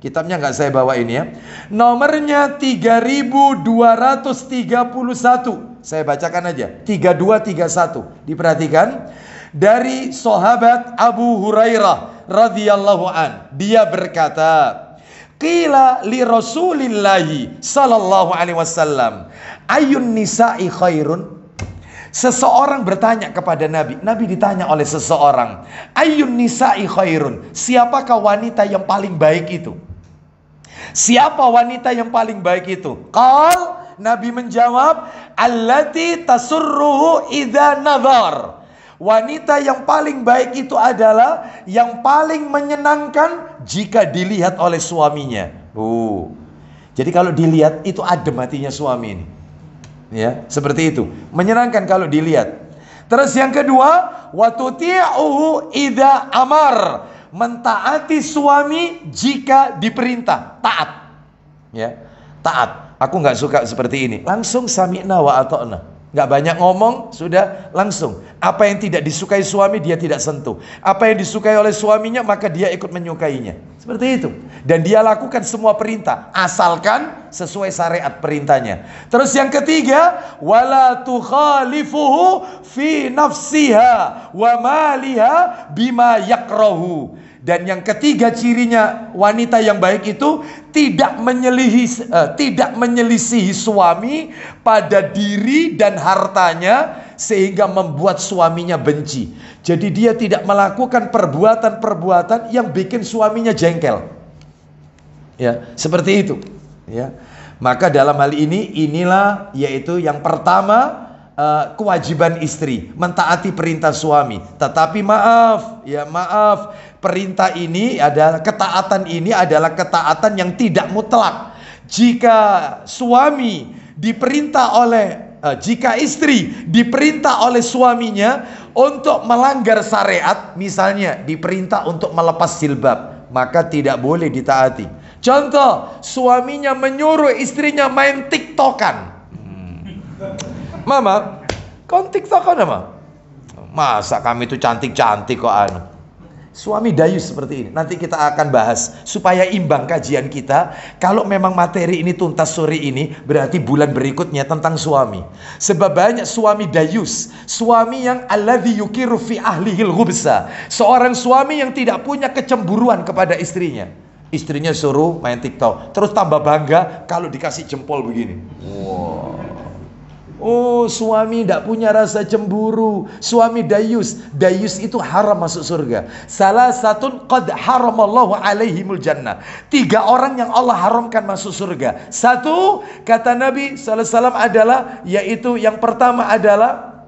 kitabnya nggak saya bawa ini ya. Nomornya 3231. Saya bacakan aja. 3231. Diperhatikan. Dari sahabat Abu Hurairah radhiyallahu an. Dia berkata, Qila li Rasulillahi sallallahu alaihi wasallam, ayun nisa'i khairun? Seseorang bertanya kepada Nabi. Nabi ditanya oleh seseorang, ayun nisa'i khairun? Siapakah wanita yang paling baik itu? Siapa wanita yang paling baik itu? Qal Nabi menjawab, allati tasurruhu idza nazar. Wanita yang paling baik itu adalah yang paling menyenangkan jika dilihat oleh suaminya. Oh. Jadi kalau dilihat itu adem hatinya suami ini. Ya, seperti itu. Menyenangkan kalau dilihat. Terus yang kedua, watuti'uhu idza amar. Mentaati suami jika diperintah, taat. Ya, taat. Aku nggak suka seperti ini. Langsung sami'na wa ata'na. Nggak banyak ngomong, sudah langsung. Apa yang tidak disukai suami, dia tidak sentuh. Apa yang disukai oleh suaminya, maka dia ikut menyukainya. Seperti itu. Dan dia lakukan semua perintah. Asalkan sesuai syariat perintahnya. Terus yang ketiga, wala tukhalifuhu fi nafsiha wa maliha bima yakrohu. Dan yang ketiga cirinya wanita yang baik itu tidak menyelihi uh, tidak menyelisihi suami pada diri dan hartanya sehingga membuat suaminya benci. Jadi dia tidak melakukan perbuatan-perbuatan yang bikin suaminya jengkel. Ya, seperti itu. Ya. Maka dalam hal ini inilah yaitu yang pertama uh, kewajiban istri mentaati perintah suami. Tetapi maaf, ya maaf, perintah ini adalah ketaatan ini adalah ketaatan yang tidak mutlak. Jika suami diperintah oleh uh, jika istri diperintah oleh suaminya untuk melanggar syariat, misalnya diperintah untuk melepas jilbab, maka tidak boleh ditaati. Contoh, suaminya menyuruh istrinya main tiktokan. Mama, kau tiktokan apa? Masa kami itu cantik-cantik kok anu. Suami dayus seperti ini. Nanti kita akan bahas supaya imbang kajian kita. Kalau memang materi ini tuntas sore ini, berarti bulan berikutnya tentang suami. Sebab banyak suami dayus, suami yang alladzi yukiru fi ahlihil ghubsa. Seorang suami yang tidak punya kecemburuan kepada istrinya. Istrinya suruh main TikTok, terus tambah bangga kalau dikasih jempol begini. Wow. Oh suami tidak punya rasa cemburu. Suami dayus. Dayus itu haram masuk surga. Salah satu Qad haramallahu alaihimul jannah. Tiga orang yang Allah haramkan masuk surga. Satu Kata Nabi SAW adalah Yaitu yang pertama adalah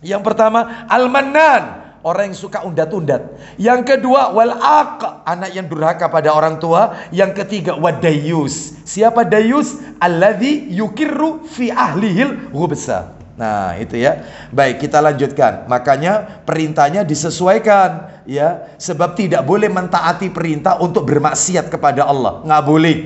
Yang pertama Al-Mannan orang yang suka undat-undat. Yang kedua wal aq, anak yang durhaka pada orang tua. Yang ketiga wadayus. Siapa dayus? Alladzi yukirru fi ahlihil ghubsa. Nah, itu ya. Baik, kita lanjutkan. Makanya perintahnya disesuaikan ya, sebab tidak boleh mentaati perintah untuk bermaksiat kepada Allah. Nggak boleh.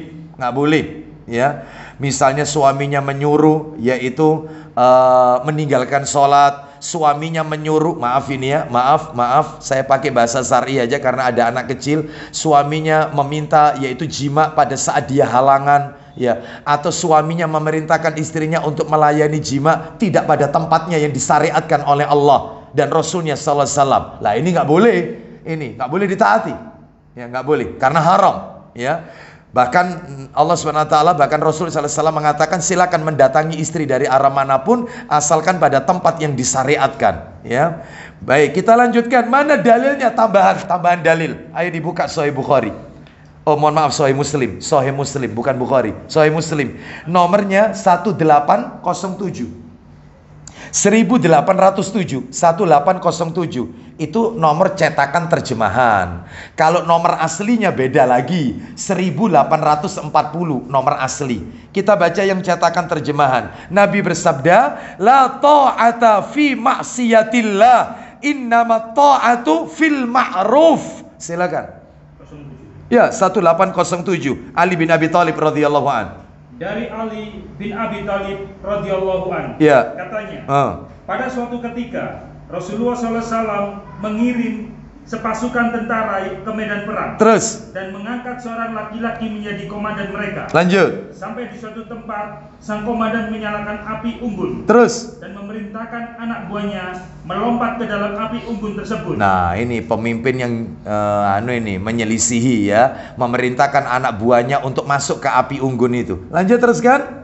Nggak boleh, ya. Misalnya suaminya menyuruh yaitu uh, meninggalkan sholat, suaminya menyuruh, maaf ini ya, maaf, maaf, saya pakai bahasa sari aja karena ada anak kecil, suaminya meminta yaitu jima pada saat dia halangan, ya, atau suaminya memerintahkan istrinya untuk melayani jima tidak pada tempatnya yang disyariatkan oleh Allah dan Rasulnya Sallallahu Alaihi Wasallam. Lah ini nggak boleh, ini nggak boleh ditaati, ya nggak boleh karena haram, ya. Bahkan Allah SWT bahkan Rasul SAW mengatakan silakan mendatangi istri dari arah mana pun asalkan pada tempat yang disyariatkan ya. Baik, kita lanjutkan. Mana dalilnya tambahan tambahan dalil? Ayo dibuka Sahih Bukhari. Oh, mohon maaf Sahih Muslim. Sahih Muslim bukan Bukhari. Sahih Muslim. Nomornya 1807. 1807 1807 itu nomor cetakan terjemahan. Kalau nomor aslinya beda lagi, 1840 nomor asli. Kita baca yang cetakan terjemahan. Nabi bersabda, "La ta'ata fi maksiatillah, innama ta'atu fil ma'ruf." Silakan. Ya, 1807 Ali bin Abi Thalib radhiyallahu an dari Ali bin Abi Thalib radhiyallahu an. Ya. Katanya, uh. pada suatu ketika Rasulullah SAW mengirim sepasukan tentara ke medan perang. Terus. Dan mengangkat seorang laki-laki menjadi komandan mereka. Lanjut. Sampai di suatu tempat, sang komandan menyalakan api unggun. Terus. Dan memerintahkan anak buahnya melompat ke dalam api unggun tersebut. Nah, ini pemimpin yang uh, anu ini menyelisihi ya, memerintahkan anak buahnya untuk masuk ke api unggun itu. Lanjut teruskan.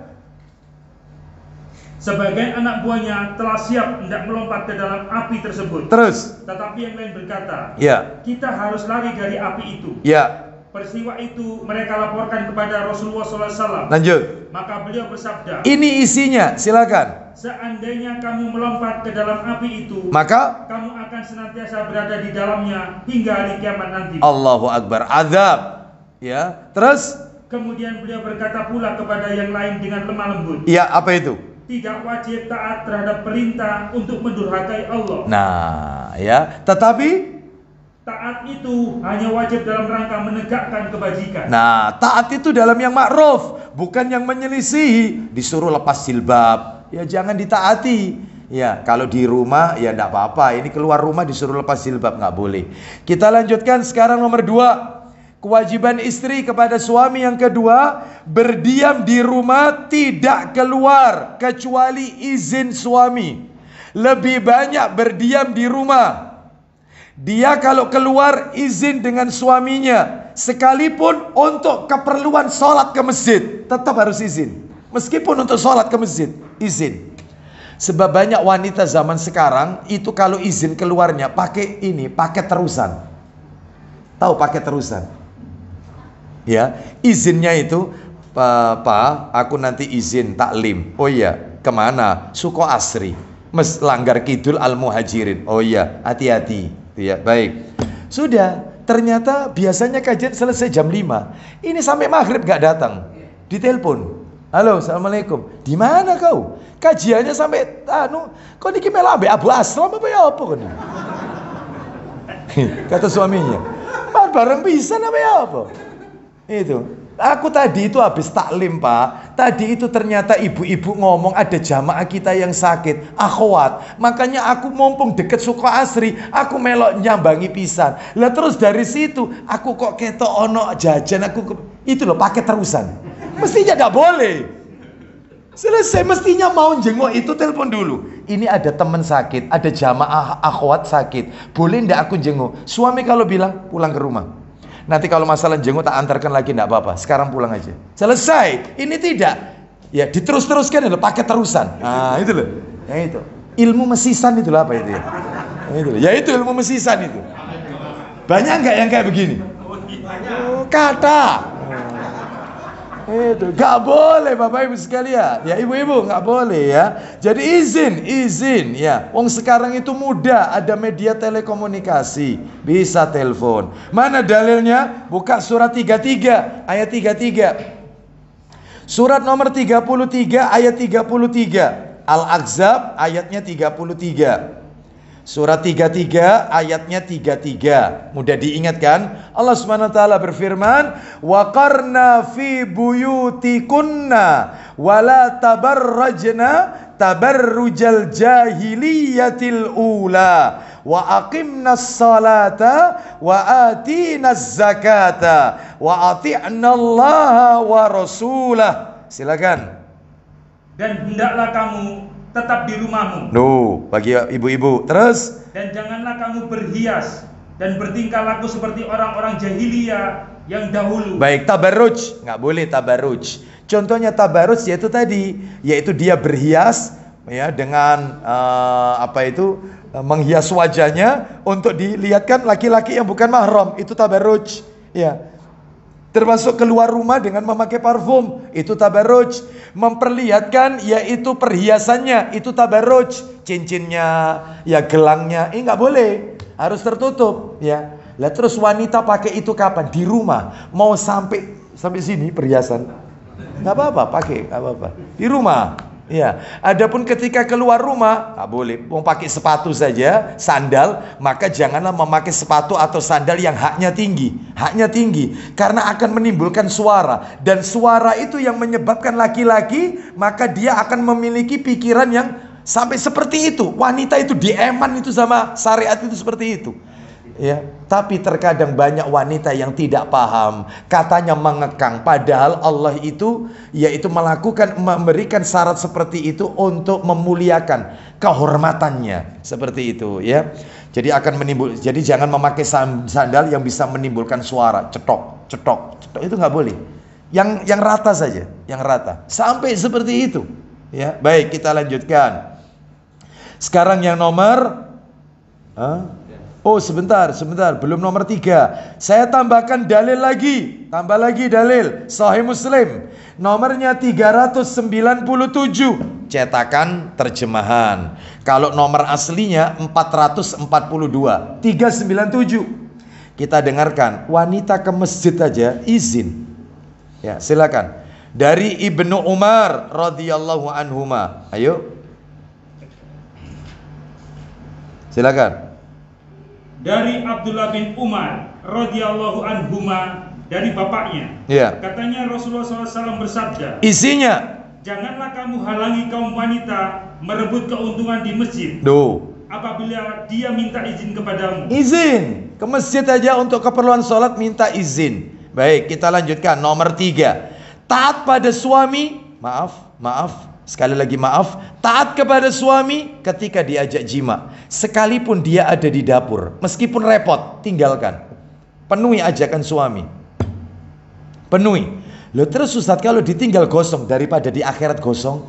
Sebagian anak buahnya telah siap hendak melompat ke dalam api tersebut. Terus. Tetapi yang lain berkata, ya. kita harus lari dari api itu. Ya. Peristiwa itu mereka laporkan kepada Rasulullah SAW. Lanjut. Maka beliau bersabda. Ini isinya, silakan. Seandainya kamu melompat ke dalam api itu, maka kamu akan senantiasa berada di dalamnya hingga hari kiamat nanti. Allahu Akbar. Azab. Ya. Terus. Kemudian beliau berkata pula kepada yang lain dengan lemah lembut. Ya, apa itu? Tidak wajib taat terhadap perintah untuk mendurhakai Allah. Nah, ya, tetapi taat itu hanya wajib dalam rangka menegakkan kebajikan. Nah, taat itu dalam yang ma'ruf, bukan yang menyelisihi. Disuruh lepas jilbab, ya jangan ditaati. Ya, kalau di rumah ya enggak apa-apa. Ini keluar rumah disuruh lepas jilbab nggak boleh. Kita lanjutkan sekarang nomor dua. Kewajiban istri kepada suami yang kedua berdiam di rumah tidak keluar kecuali izin suami. Lebih banyak berdiam di rumah. Dia kalau keluar izin dengan suaminya, sekalipun untuk keperluan sholat ke masjid, tetap harus izin. Meskipun untuk sholat ke masjid, izin. Sebab banyak wanita zaman sekarang itu kalau izin keluarnya pakai ini, pakai terusan. Tahu pakai terusan? Ya izinnya itu Pak, aku nanti izin taklim. Oh iya, ke mana? Suko Asri. Mes langgar kidul al muhajirin. Oh iya, hati-hati. Ya, baik. Sudah, ternyata biasanya kajian selesai jam 5. Ini sampai maghrib gak datang. Ditelepon. Halo, assalamualaikum. Di mana kau? Kajiannya sampai anu, kau niki melabe Abu Aslam apa ya apa kau Kata suaminya. Bareng bisa apa ya apa? Itu. Aku tadi itu habis taklim pak. Tadi itu ternyata ibu-ibu ngomong ada jamaah kita yang sakit Akhwat. Makanya aku mumpung deket suku asri Aku melok nyambangi pisan. Lah terus dari situ Aku kok ketok ono jajan aku ke... Itu loh pakai terusan. Mestinya gak boleh. Selesai mestinya mau jenguk itu telepon dulu. Ini ada teman sakit Ada jamaah akhwat sakit. Boleh ndak aku jenguk? Suami kalau bilang pulang ke rumah Nanti kalau masalah jenggot tak antarkan lagi tidak apa-apa. Sekarang pulang aja. Selesai. Ini tidak. Ya diterus-teruskan itu pakai terusan. Nah itu loh. Ya itu. Ilmu mesisan itu apa itu ya? Ya itu, ya itu ilmu mesisan itu. Banyak nggak yang kayak begini? Oh, kata. Itu gak boleh Bapak Ibu sekalian. Ya Ibu-ibu nggak boleh ya. Jadi izin, izin ya. Wong sekarang itu mudah, ada media telekomunikasi, bisa telepon. Mana dalilnya? Buka surat 33 ayat 33. Surat nomor 33 ayat 33. Al-Ahzab ayatnya 33. Surat 33 ayatnya 33. Mudah diingatkan. Allah Subhanahu wa taala berfirman, "Wa qarna fi buyutikunna wa la tabarrajna tabarrujal jahiliyatil ula wa aqimna salata wa atina zakata wa ati'na Allah wa rasulah." Silakan. Dan hendaklah kamu tetap di rumahmu. No, bagi ibu-ibu. Terus? Dan janganlah kamu berhias dan bertingkah laku seperti orang-orang jahiliyah yang dahulu. Baik, tabarruj. Nggak boleh tabarruj. Contohnya tabarruj yaitu tadi, yaitu dia berhias ya dengan uh, apa itu uh, menghias wajahnya untuk dilihatkan laki-laki yang bukan mahram itu tabarruj ya Termasuk keluar rumah dengan memakai parfum, itu tabarruj. Memperlihatkan yaitu perhiasannya, itu tabarruj. Cincinnya, ya gelangnya, ini nggak boleh. Harus tertutup, ya. Lah terus wanita pakai itu kapan? Di rumah. Mau sampai sampai sini perhiasan. Nggak apa-apa, pakai, nggak apa-apa. Di rumah. Ya, adapun ketika keluar rumah, tak boleh. Mau pakai sepatu saja, sandal, maka janganlah memakai sepatu atau sandal yang haknya tinggi. Haknya tinggi, karena akan menimbulkan suara. Dan suara itu yang menyebabkan laki-laki, maka dia akan memiliki pikiran yang sampai seperti itu. Wanita itu dieman itu sama syariat itu seperti itu ya tapi terkadang banyak wanita yang tidak paham. Katanya mengekang padahal Allah itu yaitu melakukan memberikan syarat seperti itu untuk memuliakan kehormatannya. Seperti itu ya. Jadi akan menimbul jadi jangan memakai sandal yang bisa menimbulkan suara cetok cetok cetok. Itu nggak boleh. Yang yang rata saja yang rata. Sampai seperti itu ya. Baik kita lanjutkan. Sekarang yang nomor? Oh sebentar, sebentar, belum nomor tiga. Saya tambahkan dalil lagi, tambah lagi dalil. Sahih Muslim, nomornya 397, cetakan terjemahan. Kalau nomor aslinya 442, 397. Kita dengarkan, wanita ke masjid aja izin. Ya, silakan. Dari Ibnu Umar radhiyallahu anhuma. Ayo. Silakan. Dari Abdullah bin Umar radhiyallahu anhuma dari bapaknya. Ya. Katanya Rasulullah SAW bersabda, Isinya, Janganlah kamu halangi kaum wanita merebut keuntungan di masjid do. apabila dia minta izin kepadamu. Izin ke masjid aja untuk keperluan sholat minta izin. Baik, kita lanjutkan nomor tiga. Taat pada suami, maaf, maaf, sekali lagi maaf. Taat kepada suami ketika diajak jima, sekalipun dia ada di dapur, meskipun repot, tinggalkan. Penuhi ajakan suami. Penuhi. Loh terus Ustadz kalau ditinggal gosong daripada di akhirat gosong.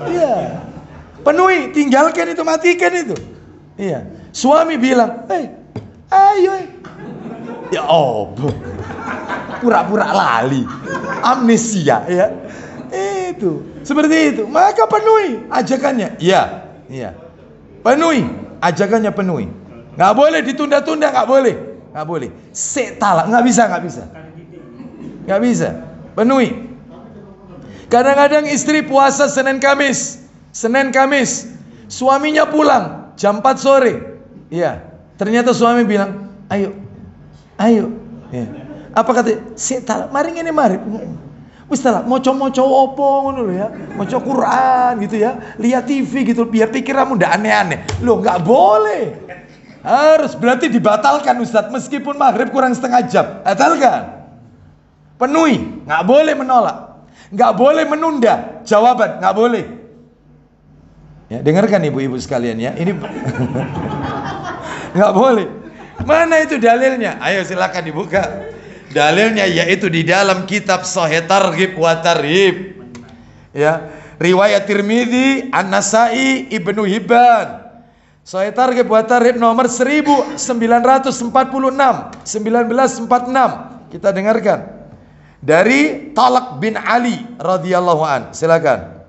Iya. Penuhi, tinggalkan itu, matikan itu. Iya. Suami bilang, "Eh, ayo." eh." Ya oh, pura-pura lali, amnesia ya. Itu, seperti itu. Maka penuhi ajakannya. Iya, iya. Penuhi, ajakannya penuhi. Nggak boleh ditunda-tunda, nggak boleh, nggak boleh. Setalak, nggak bisa, nggak bisa, nggak bisa. Penuhi. Kadang-kadang istri puasa Senin Kamis, Senin Kamis, suaminya pulang jam 4 sore. Iya, ternyata suami bilang, ayo, ayo. Ya. Apa kata? Setalak, mari ini mari. Wis talak, moco-moco opo ngono ya. Moco Quran gitu ya. Lihat TV gitu biar pikiranmu ndak aneh-aneh. Loh, nggak boleh. Harus berarti dibatalkan Ustadz meskipun maghrib kurang setengah jam. Batalkan. Penuhi, nggak boleh menolak. Nggak boleh menunda jawaban, nggak boleh. Ya, dengarkan ibu-ibu sekalian ya. Ini nggak boleh. Mana itu dalilnya? Ayo silakan dibuka. Dalilnya yaitu di dalam kitab Sahih Targhib wa Tarhib. Ya, riwayat Tirmidzi, An-Nasa'i, Ibnu Hibban. Sahih Targhib wa Tarhib nomor 1946, 1946. Kita dengarkan. Dari Talak bin Ali radhiyallahu an. Silakan.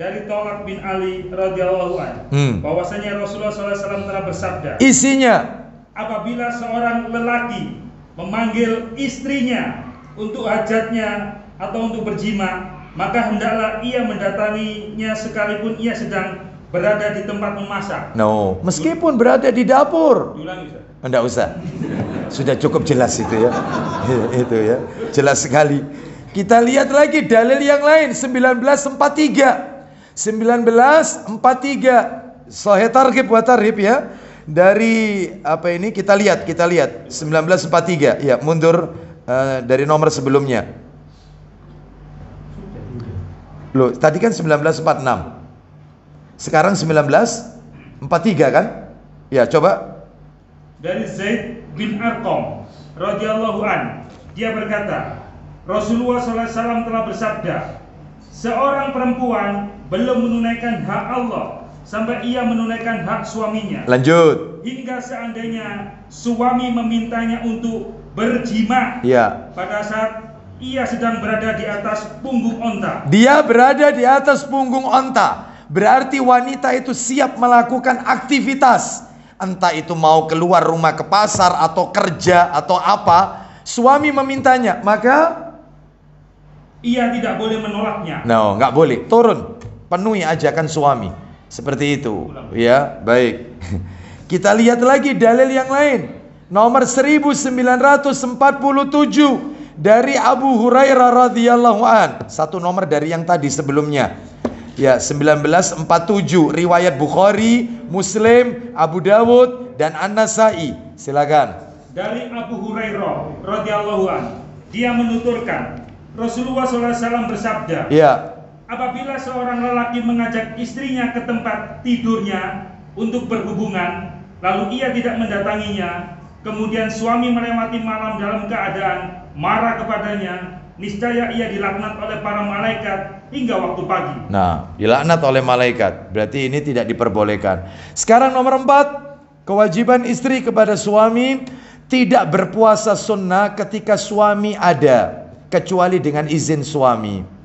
Dari Tolak bin Ali radhiyallahu an, Hmm. bahwasanya Rasulullah SAW telah bersabda, Isinya apabila seorang lelaki memanggil istrinya untuk hajatnya atau untuk berjima, maka hendaklah ia mendatanginya sekalipun ia sedang berada di tempat memasak. No, meskipun berada di dapur. Diulangi Ustaz. Enggak usah. Sudah cukup jelas itu ya. itu ya. Jelas sekali. Kita lihat lagi dalil yang lain 1943. 1943 Sahih Targhib wa Tarhib ya. Dari apa ini kita lihat, kita lihat 1943. Ya, mundur eh, dari nomor sebelumnya. Loh, tadi kan 1946. Sekarang 1943 kan? Ya, coba Dari Zaid bin Arqam radhiyallahu an, dia berkata, Rasulullah SAW telah bersabda, seorang perempuan belum menunaikan hak Allah sampai ia menunaikan hak suaminya. lanjut. Hingga seandainya suami memintanya untuk berjima Ya. pada saat ia sedang berada di atas punggung onta. Dia berada di atas punggung onta. Berarti wanita itu siap melakukan aktivitas. Entah itu mau keluar rumah ke pasar atau kerja atau apa. Suami memintanya. Maka Ia tidak boleh menolaknya. no, nggak boleh. Turun. Penuhi ajakan suami. Seperti itu. Ya, baik. Kita lihat lagi dalil yang lain. Nomor 1947 dari Abu Hurairah radhiyallahu an. Satu nomor dari yang tadi sebelumnya. Ya, 1947 riwayat Bukhari, Muslim, Abu Dawud dan An-Nasai. Silakan. Dari Abu Hurairah radhiyallahu an, dia menuturkan Rasulullah SAW bersabda, Ya, apabila seorang lelaki mengajak istrinya ke tempat tidurnya untuk berhubungan, lalu ia tidak mendatanginya, kemudian suami melewati malam dalam keadaan marah kepadanya, niscaya ia dilaknat oleh para malaikat hingga waktu pagi. Nah, dilaknat oleh malaikat. Berarti ini tidak diperbolehkan. Sekarang nomor empat, kewajiban istri kepada suami tidak berpuasa sunnah ketika suami ada, kecuali dengan izin suami.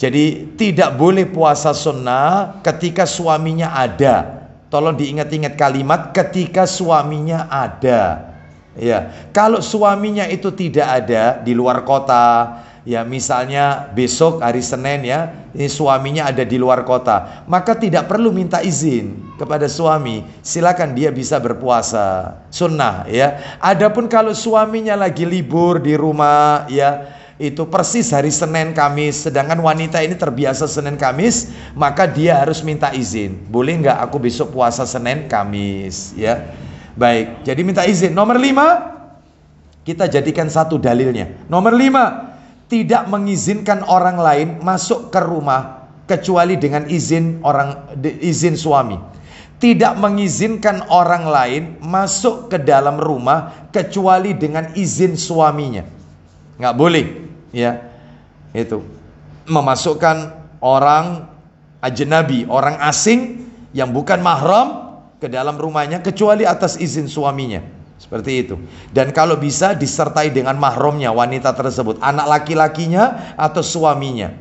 Jadi tidak boleh puasa sunnah ketika suaminya ada. Tolong diingat-ingat kalimat ketika suaminya ada. Ya, kalau suaminya itu tidak ada di luar kota, ya misalnya besok hari Senin ya, ini suaminya ada di luar kota, maka tidak perlu minta izin. kepada suami, silakan dia bisa berpuasa sunnah ya. Adapun kalau suaminya lagi libur di rumah ya itu persis hari Senin Kamis. Sedangkan wanita ini terbiasa Senin Kamis maka dia harus minta izin. Boleh nggak aku besok puasa Senin Kamis ya? Baik jadi minta izin. Nomor lima kita jadikan satu dalilnya. Nomor lima tidak mengizinkan orang lain masuk ke rumah kecuali dengan izin orang izin suami. Tidak mengizinkan orang lain masuk ke dalam rumah kecuali dengan izin suaminya. Nggak boleh ya itu memasukkan orang ajnabi, orang asing yang bukan mahram ke dalam rumahnya kecuali atas izin suaminya. Seperti itu. Dan kalau bisa disertai dengan mahramnya wanita tersebut, anak laki-lakinya atau suaminya.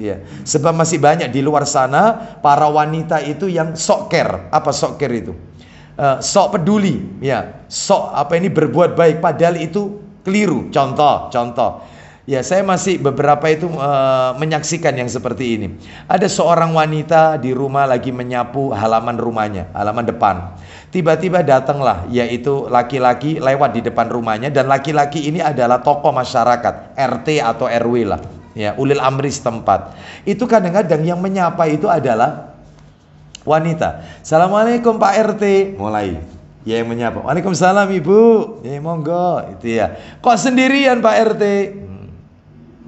Ya, sebab masih banyak di luar sana para wanita itu yang sok care. Apa sok care itu? Uh, sok peduli, ya. Sok apa ini berbuat baik padahal itu keliru. Contoh, contoh. Ya, saya masih beberapa itu uh, menyaksikan yang seperti ini. Ada seorang wanita di rumah lagi menyapu halaman rumahnya, halaman depan. Tiba-tiba datanglah yaitu laki-laki lewat di depan rumahnya dan laki-laki ini adalah tokoh masyarakat, RT atau RW lah. Ya, ulil amri setempat. Itu kadang-kadang yang menyapa itu adalah wanita. Assalamualaikum Pak RT. Mulai Ya yang menyapa. Waalaikumsalam Ibu. Ya monggo. Itu ya. Kok sendirian Pak RT?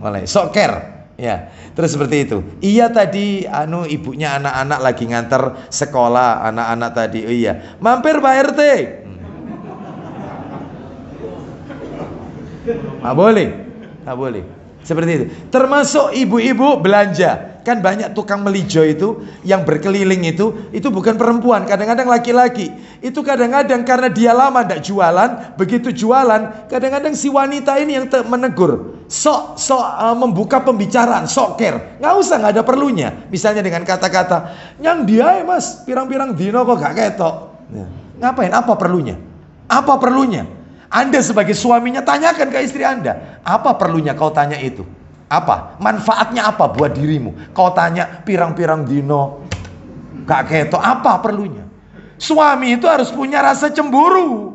Mulai soker ya terus seperti itu. Iya tadi anu ibunya anak-anak lagi nganter sekolah anak-anak tadi. Oh iya. Mampir Pak RT nggak boleh. Nggak boleh seperti itu termasuk ibu-ibu belanja Kan banyak tukang melijo itu yang berkeliling itu, itu bukan perempuan, kadang-kadang laki-laki. Itu kadang-kadang karena dia lama tidak jualan, begitu jualan, kadang-kadang si wanita ini yang menegur. Sok, sok uh, membuka pembicaraan, sok care. Nggak usah, nggak ada perlunya. Misalnya dengan kata-kata, yang dia ya mas, pirang-pirang dino kok gak ketok. Ya. Ngapain? Apa perlunya? Apa perlunya? Anda sebagai suaminya tanyakan ke istri Anda, apa perlunya kau tanya itu? Apa? Manfaatnya apa buat dirimu? Kau tanya pirang-pirang dino. Gak keto, apa perlunya? Suami itu harus punya rasa cemburu.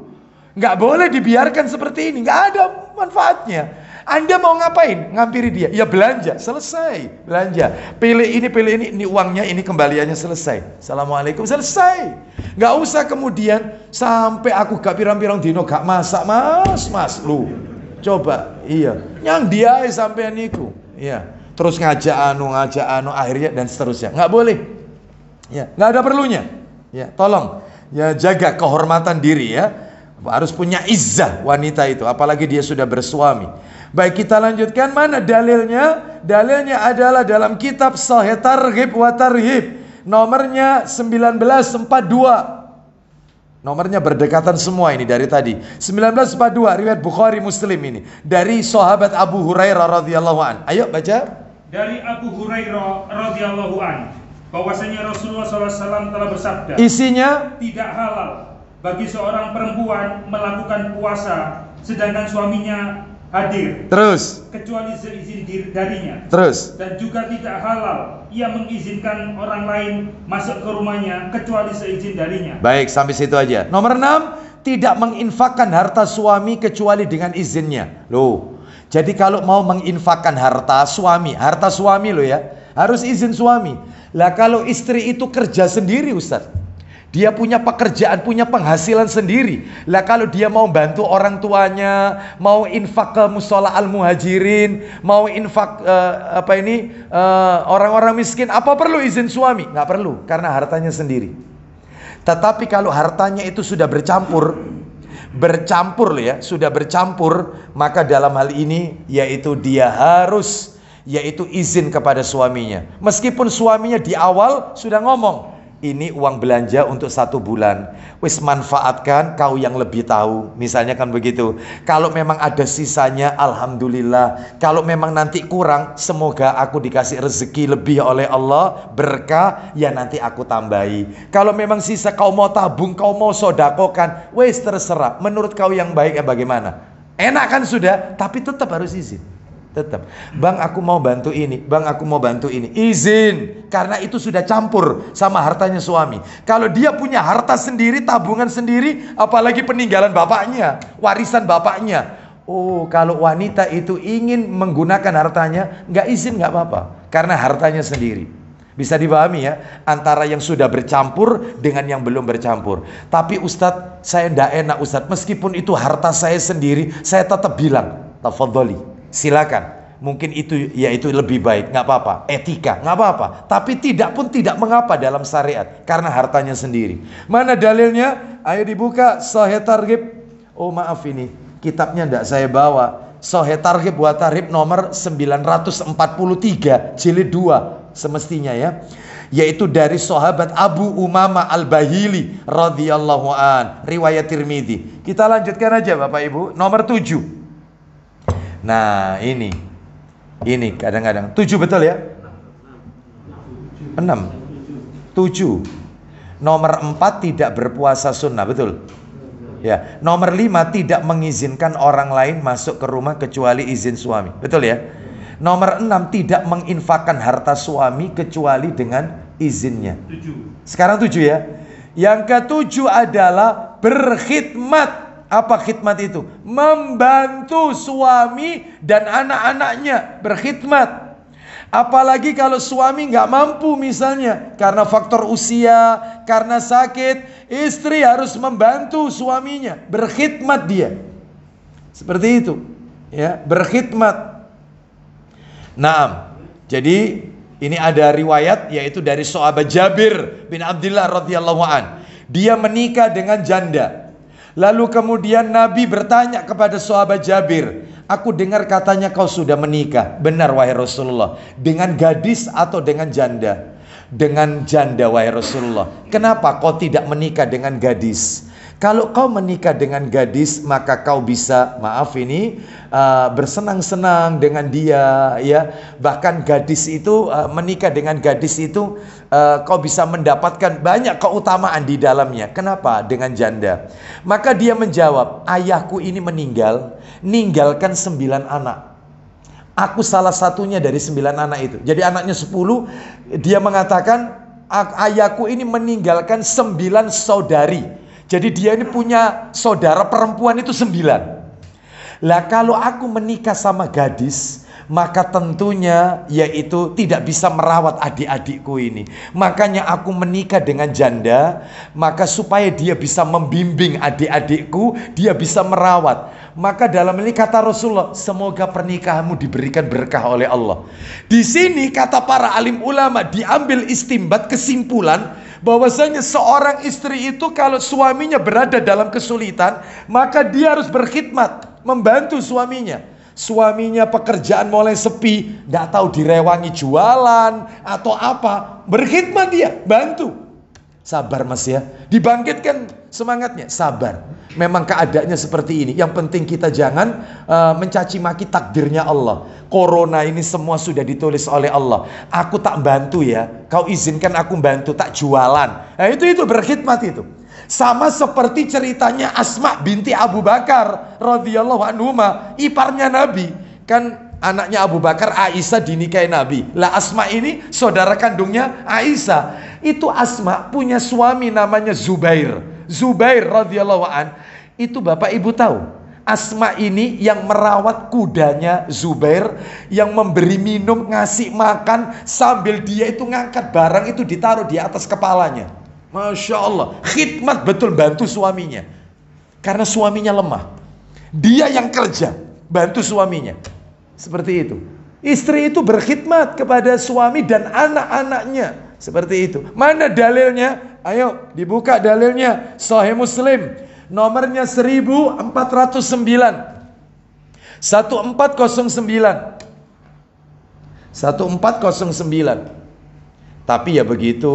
Gak boleh dibiarkan seperti ini. Gak ada manfaatnya. Anda mau ngapain? Ngampiri dia. Ya belanja. Selesai. Belanja. Pilih ini, pilih ini. Ini uangnya, ini kembaliannya selesai. Assalamualaikum. Selesai. Gak usah kemudian sampai aku gak pirang-pirang dino gak masak. Mas, mas. Lu. Coba. Iya. Yang dia sampai niku. Iya. Terus ngajak anu, ngajak anu, akhirnya dan seterusnya. Nggak boleh. Ya, nggak ada perlunya. Ya, tolong ya jaga kehormatan diri ya. Harus punya izzah wanita itu, apalagi dia sudah bersuami. Baik kita lanjutkan mana dalilnya? Dalilnya adalah dalam kitab Sahih Targhib wa Tarhib. Nomornya 1942. Nomornya berdekatan semua ini dari tadi. 1942 riwayat Bukhari Muslim ini dari sahabat Abu Hurairah radhiyallahu an. Ayo baca. Dari Abu Hurairah radhiyallahu an bahwasanya Rasulullah SAW telah bersabda. Isinya tidak halal bagi seorang perempuan melakukan puasa sedangkan suaminya hadir. Terus. Kecuali seizin darinya. Terus. Dan juga tidak halal ia mengizinkan orang lain masuk ke rumahnya kecuali seizin darinya. Baik, sampai situ aja. Nomor 6, tidak menginfakkan harta suami kecuali dengan izinnya. Loh. Jadi kalau mau menginfakkan harta suami, harta suami lo ya, harus izin suami. Lah kalau istri itu kerja sendiri Ustaz. Dia punya pekerjaan, punya penghasilan sendiri. Lah kalau dia mau bantu orang tuanya, mau infak ke musola al muhajirin, mau infak uh, apa ini eh, orang-orang uh, miskin, apa perlu izin suami? Nggak perlu, karena hartanya sendiri. Tetapi kalau hartanya itu sudah bercampur, bercampur ya, sudah bercampur, maka dalam hal ini yaitu dia harus yaitu izin kepada suaminya. Meskipun suaminya di awal sudah ngomong, ini uang belanja untuk satu bulan. Wis manfaatkan kau yang lebih tahu. Misalnya kan begitu. Kalau memang ada sisanya, alhamdulillah. Kalau memang nanti kurang, semoga aku dikasih rezeki lebih oleh Allah, berkah, ya nanti aku tambahi. Kalau memang sisa kau mau tabung, kau mau sodakokan, wis terserah. Menurut kau yang baik ya bagaimana? Enak kan sudah, tapi tetap harus izin. Tetap. Bang aku mau bantu ini, bang aku mau bantu ini. Izin. Karena itu sudah campur sama hartanya suami. Kalau dia punya harta sendiri, tabungan sendiri, apalagi peninggalan bapaknya, warisan bapaknya. Oh, kalau wanita itu ingin menggunakan hartanya, nggak izin nggak apa-apa. Karena hartanya sendiri. Bisa dipahami ya antara yang sudah bercampur dengan yang belum bercampur. Tapi Ustadz saya tidak enak Ustadz meskipun itu harta saya sendiri saya tetap bilang tafadholi silakan. Mungkin itu ya itu lebih baik nggak apa-apa etika nggak apa-apa. Tapi tidak pun tidak mengapa dalam syariat karena hartanya sendiri. Mana dalilnya? Ayo dibuka Sahih Targhib. Oh maaf ini kitabnya tidak saya bawa. Sahih Targhib buat Targhib nomor 943 jilid 2 semestinya ya yaitu dari sahabat Abu Umama Al-Bahili radhiyallahu an riwayat Tirmidzi. Kita lanjutkan aja Bapak Ibu, nomor 7. Nah, ini. Ini kadang-kadang 7 betul ya? 6. 7. Nomor 4 tidak berpuasa sunnah, betul? Ya, nomor 5 tidak mengizinkan orang lain masuk ke rumah kecuali izin suami. Betul ya? Nomor enam tidak menginfakkan harta suami kecuali dengan izinnya. Sekarang tujuh ya. Yang ketujuh adalah berkhidmat. Apa khidmat itu? Membantu suami dan anak-anaknya berkhidmat. Apalagi kalau suami nggak mampu misalnya karena faktor usia, karena sakit, istri harus membantu suaminya, berkhidmat dia. Seperti itu, ya, berkhidmat. Nah, jadi ini ada riwayat yaitu dari sahabat Jabir bin Abdullah radhiyallahu an. Dia menikah dengan janda. Lalu kemudian Nabi bertanya kepada sahabat Jabir, "Aku dengar katanya kau sudah menikah." Benar wahai Rasulullah, dengan gadis atau dengan janda? Dengan janda wahai Rasulullah. Kenapa kau tidak menikah dengan gadis? Kalau kau menikah dengan gadis, maka kau bisa, maaf ini, uh, bersenang-senang dengan dia, ya. Bahkan gadis itu uh, menikah dengan gadis itu, uh, kau bisa mendapatkan banyak keutamaan di dalamnya. Kenapa? Dengan janda. Maka dia menjawab, ayahku ini meninggal, ninggalkan sembilan anak. Aku salah satunya dari sembilan anak itu. Jadi anaknya sepuluh, dia mengatakan, ayahku ini meninggalkan sembilan saudari. Jadi dia ini punya saudara perempuan itu sembilan. Lah kalau aku menikah sama gadis, maka tentunya yaitu tidak bisa merawat adik-adikku ini. Makanya aku menikah dengan janda, maka supaya dia bisa membimbing adik-adikku, dia bisa merawat. Maka dalam ini kata Rasulullah, semoga pernikahanmu diberikan berkah oleh Allah. Di sini kata para alim ulama diambil istimbat kesimpulan bahwasanya seorang istri itu kalau suaminya berada dalam kesulitan, maka dia harus berkhidmat, membantu suaminya. Suaminya pekerjaan mulai sepi, tidak tahu direwangi jualan atau apa, berkhidmat dia, bantu. Sabar mas ya, dibangkitkan semangatnya, sabar. Memang keadaannya seperti ini. Yang penting kita jangan uh, mencaci maki takdirnya Allah. Corona ini semua sudah ditulis oleh Allah. Aku tak bantu ya. Kau izinkan aku bantu tak jualan. Nah itu itu berkhidmat itu. Sama seperti ceritanya Asma binti Abu Bakar radhiyallahu anhu iparnya Nabi. Kan anaknya Abu Bakar Aisyah dinikahi Nabi. Lah Asma ini saudara kandungnya Aisyah. Itu Asma punya suami namanya Zubair. Zubair radhiyallahu an itu Bapak Ibu tahu Asma ini yang merawat kudanya Zubair yang memberi minum, ngasih makan sambil dia itu ngangkat barang itu ditaruh di atas kepalanya. Masya Allah, khidmat betul bantu suaminya. Karena suaminya lemah. Dia yang kerja, bantu suaminya. Seperti itu. Istri itu berkhidmat kepada suami dan anak-anaknya. Seperti itu. Mana dalilnya? Ayo dibuka dalilnya Sahih Muslim nomornya 1409 1409 1409 tapi ya begitu.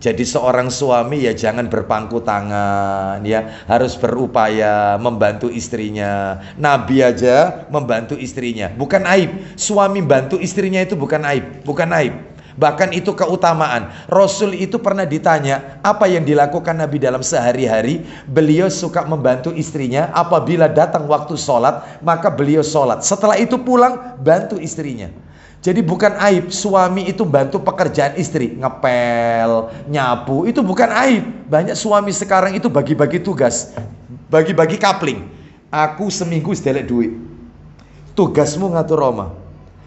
Jadi seorang suami ya jangan berpangku tangan ya, harus berupaya membantu istrinya. Nabi aja membantu istrinya, bukan aib. Suami bantu istrinya itu bukan aib, bukan aib. Bahkan itu keutamaan. Rasul itu pernah ditanya apa yang dilakukan Nabi dalam sehari-hari. Beliau suka membantu istrinya. Apabila datang waktu sholat, maka beliau sholat. Setelah itu pulang, bantu istrinya. Jadi bukan aib suami itu bantu pekerjaan istri, ngepel, nyapu, itu bukan aib. Banyak suami sekarang itu bagi-bagi tugas, bagi-bagi kapling. Aku seminggu sedelek duit. Tugasmu ngatur Roma.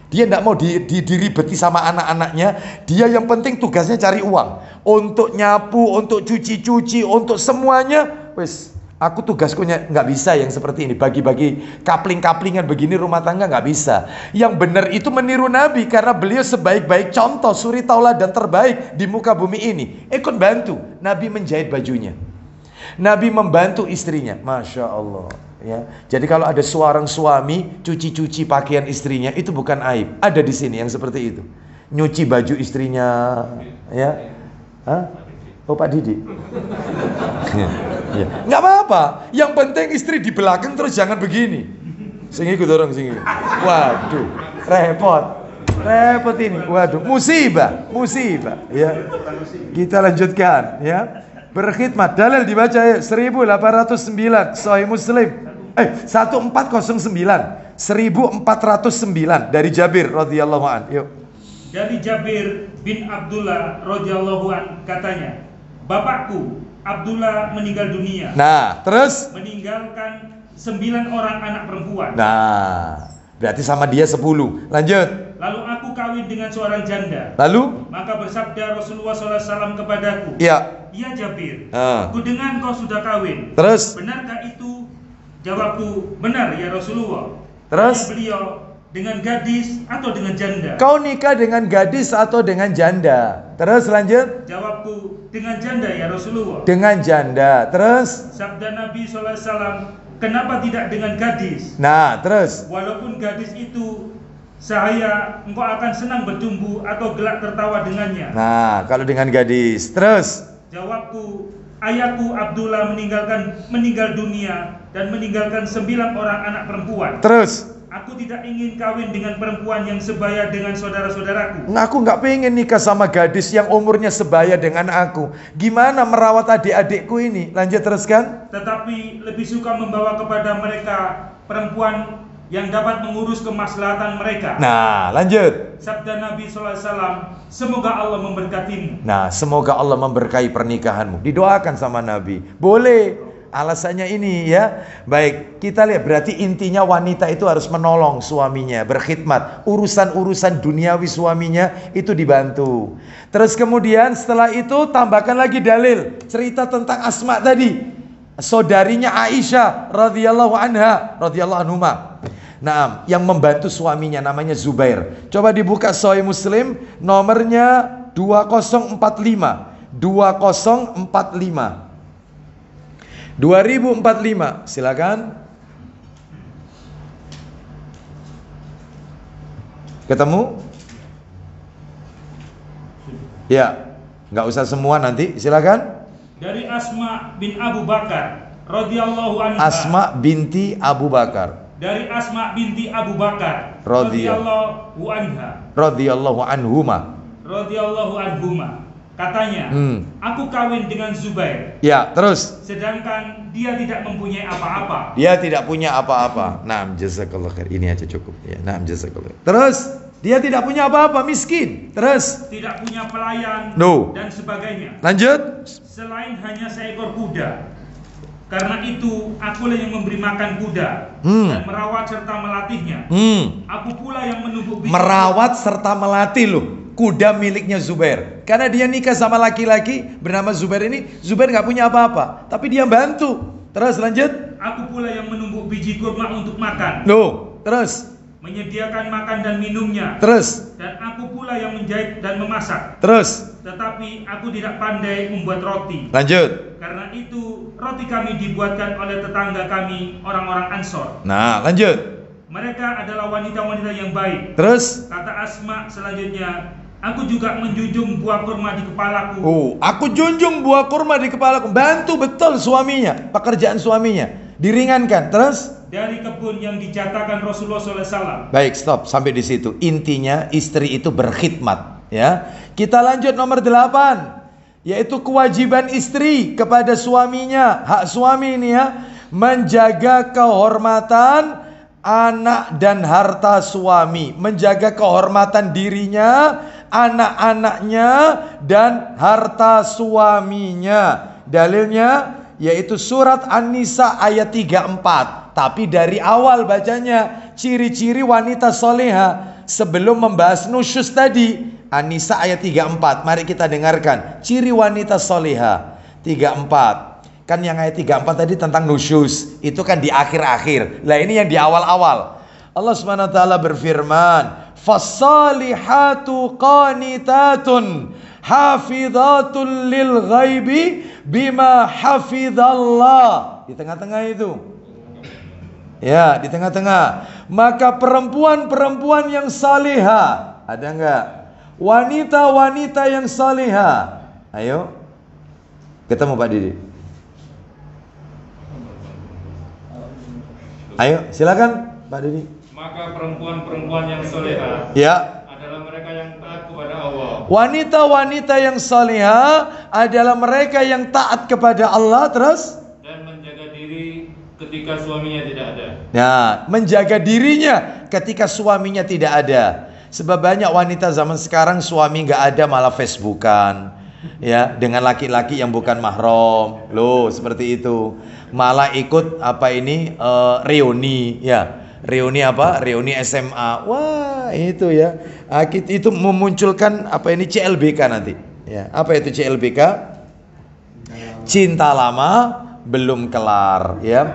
Dia tidak mau di, di, diribeti sama anak-anaknya. Dia yang penting tugasnya cari uang. Untuk nyapu, untuk cuci-cuci, untuk semuanya. Wes, Aku tugasku nggak bisa yang seperti ini bagi-bagi kapling-kaplingan begini rumah tangga nggak bisa. Yang benar itu meniru Nabi karena beliau sebaik-baik contoh suri tauladan terbaik di muka bumi ini. Ikut bantu Nabi menjahit bajunya. Nabi membantu istrinya, masya Allah. Ya, jadi kalau ada seorang suami cuci-cuci pakaian istrinya itu bukan aib. Ada di sini yang seperti itu. Nyuci baju istrinya, ya. Hah? Oh Pak Didi. Ya. Nggak apa-apa. Yang penting istri di belakang terus jangan begini. Sing ikut orang sing Waduh, repot. Repot ini. Waduh, musibah, musibah. Ya. Kita lanjutkan ya. Berkhidmat. Dalil dibaca ya 1809 Sahih Muslim. Eh 1409 1409 dari Jabir radhiyallahu an. Yuk. Dari Jabir bin Abdullah radhiyallahu an katanya, "Bapakku Abdullah meninggal dunia. Nah, terus meninggalkan sembilan orang anak perempuan. Nah, berarti sama dia sepuluh. Lanjut. Lalu aku kawin dengan seorang janda. Lalu? Maka bersabda Rasulullah SAW kepadaku. Iya. Iya Jabir. Uh. Aku dengar kau sudah kawin. Terus? Benarkah itu? Jawabku, benar ya Rasulullah. Terus? beliau, dengan gadis atau dengan janda? Kau nikah dengan gadis atau dengan janda? Terus lanjut. Jawabku dengan janda ya Rasulullah. Dengan janda. Terus? Sabda Nabi SAW, kenapa tidak dengan gadis? Nah, terus? Walaupun gadis itu saya engkau akan senang bertumbuh atau gelak tertawa dengannya. Nah, kalau dengan gadis. Terus? Jawabku, ayahku Abdullah meninggalkan meninggal dunia dan meninggalkan sembilan orang anak perempuan. Terus? Aku tidak ingin kawin dengan perempuan yang sebaya dengan saudara-saudaraku. Nah, aku nggak pengen nikah sama gadis yang umurnya sebaya dengan aku. Gimana merawat adik-adikku ini? Lanjut teruskan. Tetapi lebih suka membawa kepada mereka perempuan yang dapat mengurus kemaslahatan mereka. Nah, lanjut. Sabda Nabi SAW, semoga Allah memberkatimu. Nah, semoga Allah memberkahi pernikahanmu. Didoakan sama Nabi. Boleh. Alasannya ini ya. Baik, kita lihat berarti intinya wanita itu harus menolong suaminya, berkhidmat. Urusan-urusan duniawi suaminya itu dibantu. Terus kemudian setelah itu tambahkan lagi dalil cerita tentang Asma tadi. Saudarinya Aisyah radhiyallahu anha, radhiyallahu anhuma. Nah, yang membantu suaminya namanya Zubair. Coba dibuka Sahih Muslim nomornya 2045. 2045. 2045 silakan. Ketemu? Ya nggak usah semua nanti. Silakan. Dari Asma bin Abu Bakar radhiyallahu anha. Asma binti Abu Bakar. Dari Asma binti Abu Bakar radhiyallahu anha. Radhiyallahu anhuma. Radhiyallahu anhuma Katanya, hmm. aku kawin dengan Zubair. Ya, terus. Sedangkan dia tidak mempunyai apa-apa. Dia tidak punya apa-apa. Nah, jazakallah khair. Ini aja cukup. Ya, nah, jazakallah. Terus, dia tidak punya apa-apa, miskin. Terus, tidak punya pelayan no. dan sebagainya. Lanjut. Selain hanya seekor kuda. Karena itu, akulah yang memberi makan kuda hmm. dan merawat serta melatihnya. Hmm. Aku pula yang menumbuk Merawat serta melatih loh kuda miliknya Zubair. Karena dia nikah sama laki-laki bernama Zubair ini, Zubair nggak punya apa-apa, tapi dia bantu. Terus lanjut. Aku pula yang menumbuk biji kurma untuk makan. No, terus. Menyediakan makan dan minumnya. Terus. Dan aku pula yang menjahit dan memasak. Terus. Tetapi aku tidak pandai membuat roti. Lanjut. Karena itu roti kami dibuatkan oleh tetangga kami orang-orang Ansor. Nah, lanjut. Mereka adalah wanita-wanita yang baik. Terus? Kata Asma selanjutnya, Aku juga menjunjung buah kurma di kepalaku. Oh, aku junjung buah kurma di kepalaku. Bantu betul suaminya, pekerjaan suaminya. Diringankan. Terus? Dari kebun yang dijatakan Rasulullah SAW. Baik, stop sampai di situ. Intinya istri itu berkhidmat, ya. Kita lanjut nomor delapan, yaitu kewajiban istri kepada suaminya, hak suami ini ya, menjaga kehormatan anak dan harta suami, menjaga kehormatan dirinya, anak-anaknya dan harta suaminya. Dalilnya yaitu surat An-Nisa ayat 34. Tapi dari awal bacanya ciri-ciri wanita soleha sebelum membahas nusyus tadi An-Nisa ayat 34. Mari kita dengarkan. Ciri wanita soleha. 34. Kan yang ayat 34 tadi tentang nusyus. Itu kan di akhir-akhir. Lah ini yang di awal-awal. Allah taala berfirman, "Fasalihatu qanitatun hafidhatun lil ghaibi bima hafidhallah." Di tengah-tengah itu. Ya, di tengah-tengah. Maka perempuan-perempuan yang salihah, ada enggak? Wanita-wanita yang salihah. Ayo. Ketemu Pak Didi. Ayo, silakan Pak Didi. Maka perempuan-perempuan yang soleha Ya. adalah mereka yang taat kepada Allah Wanita-wanita yang salihah adalah mereka yang taat kepada Allah terus dan menjaga diri ketika suaminya tidak ada. Nah, menjaga dirinya ketika suaminya tidak ada. Sebab banyak wanita zaman sekarang suami nggak ada malah Facebookan, ya dengan laki-laki yang bukan mahram. Loh, seperti itu. Malah ikut apa ini eh, reuni, ya. Reuni apa? Reuni SMA. Wah, itu ya. Ah, Itu memunculkan apa ini CLBK nanti. Ya, apa itu CLBK? cinta lama belum kelar ya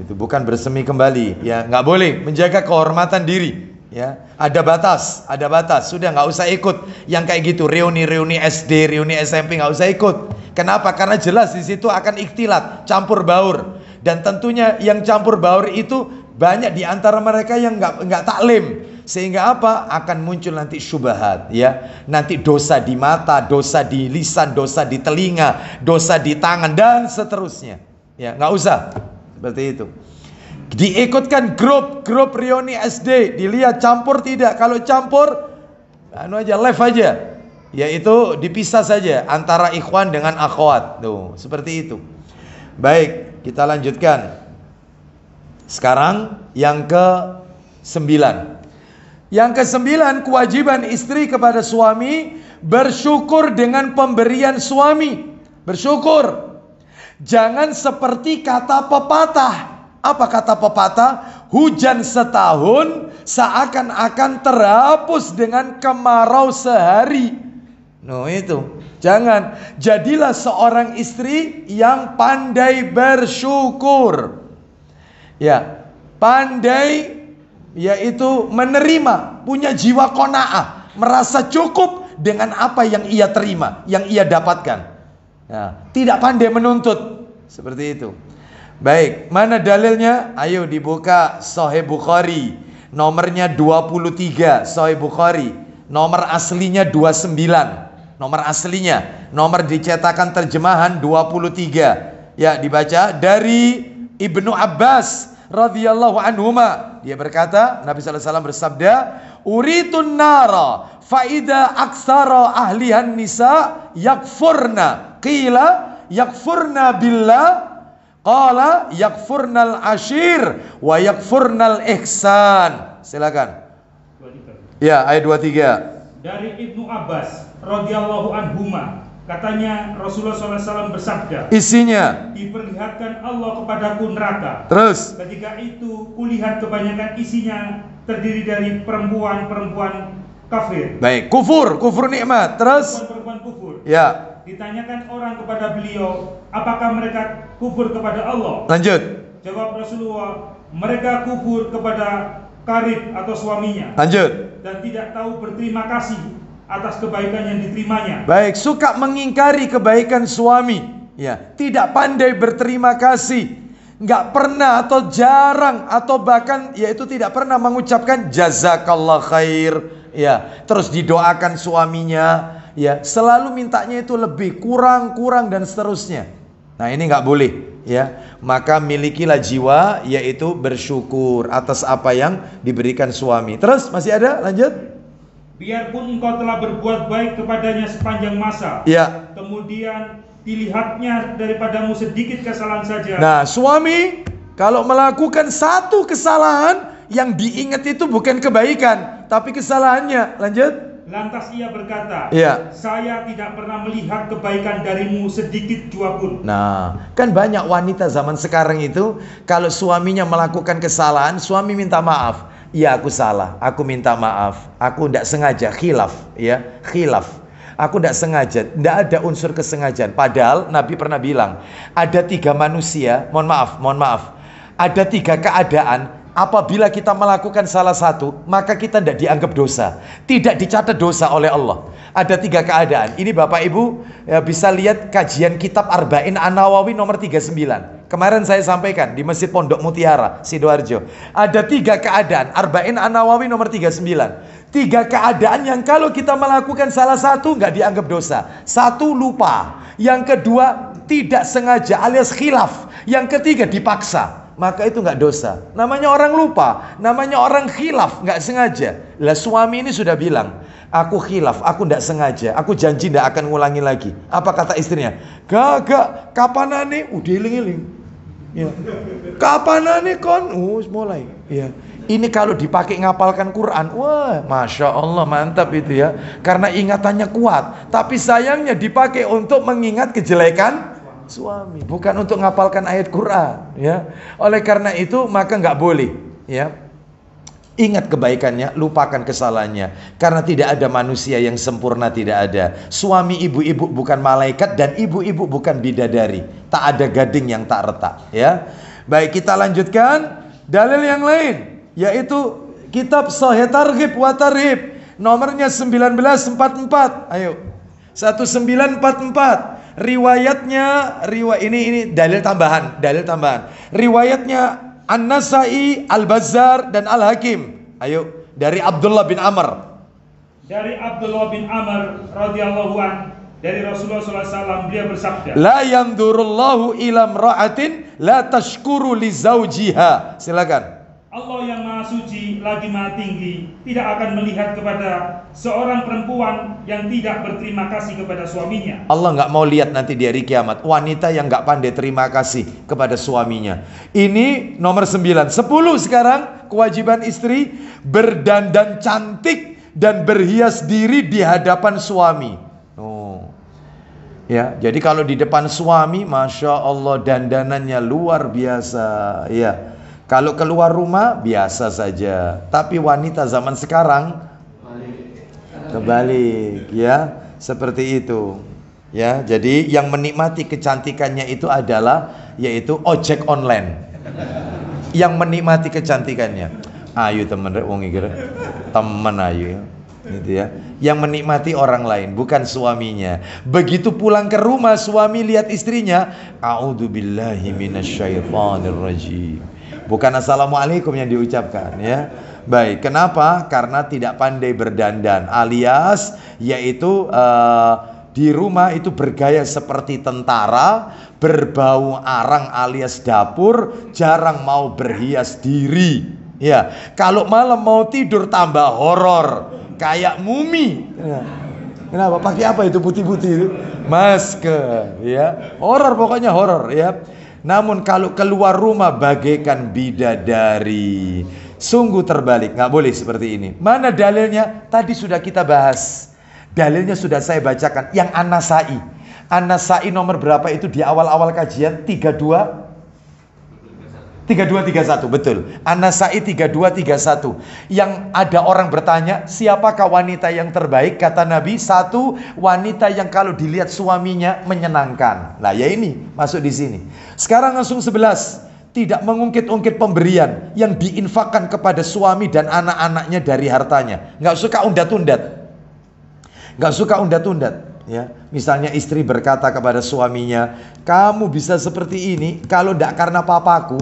itu bukan bersemi kembali ya nggak boleh menjaga kehormatan diri ya ada batas ada batas sudah nggak usah ikut yang kayak gitu reuni reuni SD reuni SMP nggak usah ikut kenapa karena jelas di situ akan ikhtilat campur baur dan tentunya yang campur baur itu banyak di antara mereka yang nggak nggak taklim. Sehingga apa? Akan muncul nanti syubhat ya. Nanti dosa di mata dosa di lisan dosa di telinga dosa di tangan dan seterusnya. Ya nggak usah. Seperti itu. Diikutkan grup grup reuni SD dilihat campur tidak? Kalau campur anu aja live aja. Yaitu dipisah saja antara ikhwan dengan akhwat. Tuh seperti itu. Baik kita lanjutkan sekarang yang ke sembilan yang kesembilan, kewajiban istri kepada suami bersyukur dengan pemberian suami. Bersyukur. Jangan seperti kata pepatah. Apa kata pepatah? Hujan setahun seakan-akan terhapus dengan kemarau sehari. No itu. Jangan. Jadilah seorang istri yang pandai bersyukur. Ya, pandai yaitu menerima, punya jiwa kona'ah, merasa cukup dengan apa yang ia terima, yang ia dapatkan. Ya, tidak pandai menuntut seperti itu. Baik, mana dalilnya? Ayo dibuka Sahih Bukhari. Nomornya 23 Sahih Bukhari. Nomor aslinya 29. Nomor aslinya, nomor dicetakan terjemahan 23. Ya, dibaca dari Ibnu Abbas radhiyallahu anhuma. Dia berkata Nabi sallallahu alaihi wasallam bersabda uritun nara faida aksara ahlihan nisa yakfurna. Qila yakfurna billah. Qala yakfurnal ashir wa yakfurnal ihsan. Silakan. Ya ayat 23 Dari Ibnu Abbas radhiyallahu anhuma katanya Rasulullah SAW bersabda isinya. Diperlihatkan Allah kepadaku neraka. Terus? Ketika itu kulihat kebanyakan isinya terdiri dari perempuan-perempuan kafir. Baik kufur kufur nikmat. Terus? Perempuan-perempuan kufur. Ya. Ditanyakan orang kepada beliau apakah mereka kufur kepada Allah? Lanjut. Jawab Rasulullah mereka kufur kepada karib atau suaminya. Lanjut. Dan tidak tahu berterima kasih atas kebaikan yang diterimanya Baik, suka mengingkari kebaikan suami. Ya, tidak pandai berterima kasih. Nggak pernah atau jarang atau bahkan yaitu tidak pernah mengucapkan jazakallah khair. Ya, terus didoakan suaminya. Ya, selalu mintanya itu lebih kurang, kurang dan seterusnya. Nah, ini nggak boleh. Ya, maka milikilah jiwa yaitu bersyukur atas apa yang diberikan suami. Terus masih ada? Lanjut. Biarpun engkau telah berbuat baik kepadanya sepanjang masa, Ya. kemudian dilihatnya daripadamu sedikit kesalahan saja, Nah, suami kalau melakukan satu kesalahan yang diingat itu bukan kebaikan, tapi kesalahannya. Lanjut. lantas ia berkata, Iya. saya tidak pernah melihat kebaikan darimu sedikit jua pun. Nah, kan banyak wanita zaman sekarang itu kalau suaminya melakukan kesalahan, suami minta maaf. Ya aku salah, aku minta maaf. Aku tidak sengaja, khilaf, ya, khilaf. Aku tidak sengaja, tidak ada unsur kesengajaan. Padahal Nabi pernah bilang, ada tiga manusia, mohon maaf, mohon maaf. Ada tiga keadaan Apabila kita melakukan salah satu, maka kita tidak dianggap dosa. Tidak dicatat dosa oleh Allah. Ada tiga keadaan. Ini Bapak Ibu ya, bisa lihat kajian kitab Arba'in An-Nawawi nomor 39. Kemarin saya sampaikan di Masjid Pondok Mutiara, Sidoarjo. Ada tiga keadaan. Arba'in An-Nawawi nomor 39. Tiga keadaan yang kalau kita melakukan salah satu nggak dianggap dosa. Satu lupa. Yang kedua tidak sengaja alias khilaf. Yang ketiga dipaksa maka itu nggak dosa. Namanya orang lupa, namanya orang khilaf, nggak sengaja. Lah suami ini sudah bilang, aku khilaf, aku nggak sengaja, aku janji nggak akan ngulangi lagi. Apa kata istrinya? Gak, gak, kapan ane? Udah iling-iling. Ya. Kapan ane kon? Uh, mulai. Ya. Ini kalau dipakai ngapalkan Quran, wah, masya Allah mantap itu ya. Karena ingatannya kuat. Tapi sayangnya dipakai untuk mengingat kejelekan suami, bukan untuk ngapalkan ayat Quran, ya. Oleh karena itu maka nggak boleh, ya. Ingat kebaikannya, lupakan kesalahannya. Karena tidak ada manusia yang sempurna, tidak ada. Suami ibu-ibu bukan malaikat dan ibu-ibu bukan bidadari. Tak ada gading yang tak retak, ya. Baik, kita lanjutkan dalil yang lain, yaitu kitab Sahih Targhib wa Tarhib, nomornya 1944. Ayo. 1944 riwayatnya riwayat ini ini dalil tambahan dalil tambahan. Riwayatnya An-Nasai Al-Bazzar dan Al-Hakim. Ayo dari Abdullah bin Amr. Dari Abdullah bin Amr radhiyallahu an dari Rasulullah SAW beliau bersabda, la yandurullahu ila imra'atin la tashkuru li zawjiha. Silakan Allah yang maha suci lagi maha tinggi tidak akan melihat kepada seorang perempuan yang tidak berterima kasih kepada suaminya. Allah nggak mau lihat nanti di hari kiamat wanita yang nggak pandai terima kasih kepada suaminya. Ini nomor 9. 10 sekarang kewajiban istri berdandan cantik dan berhias diri di hadapan suami. Oh. Ya, jadi kalau di depan suami, masya Allah dandanannya luar biasa. Ya, kalau keluar rumah biasa saja. Tapi wanita zaman sekarang kebalik, ya, seperti itu. Ya, jadi yang menikmati kecantikannya itu adalah yaitu ojek online. Yang menikmati kecantikannya. Ayo temen rek wong. Temen ayo. Gitu ya. Yang menikmati orang lain bukan suaminya. Begitu pulang ke rumah suami lihat istrinya, a'udzubillahi minasyaitonirrajim. Bukan assalamualaikum yang diucapkan ya. Baik, kenapa? Karena tidak pandai berdandan alias yaitu eh, di rumah itu bergaya seperti tentara, berbau arang alias dapur, jarang mau berhias diri. Ya, kalau malam mau tidur tambah horor, kayak mumi. Ya. Kenapa? Pakai apa itu putih-putih itu? Masker, ya. Horor pokoknya horor, ya. Namun kalau keluar rumah bagaikan bidadari. Sungguh terbalik, nggak boleh seperti ini. Mana dalilnya? Tadi sudah kita bahas. Dalilnya sudah saya bacakan. Yang An-Nasai. An-Nasai nomor berapa itu di awal-awal kajian? 32 3231 betul. An-Nasai 3231. Yang ada orang bertanya, siapakah wanita yang terbaik? Kata Nabi, satu wanita yang kalau dilihat suaminya menyenangkan. Nah, ya ini masuk di sini. Sekarang langsung 11. Tidak mengungkit-ungkit pemberian yang diinfakkan kepada suami dan anak-anaknya dari hartanya. Nggak suka undat-undat. Nggak suka undat-undat. Ya, misalnya istri berkata kepada suaminya, kamu bisa seperti ini kalau tidak karena papaku.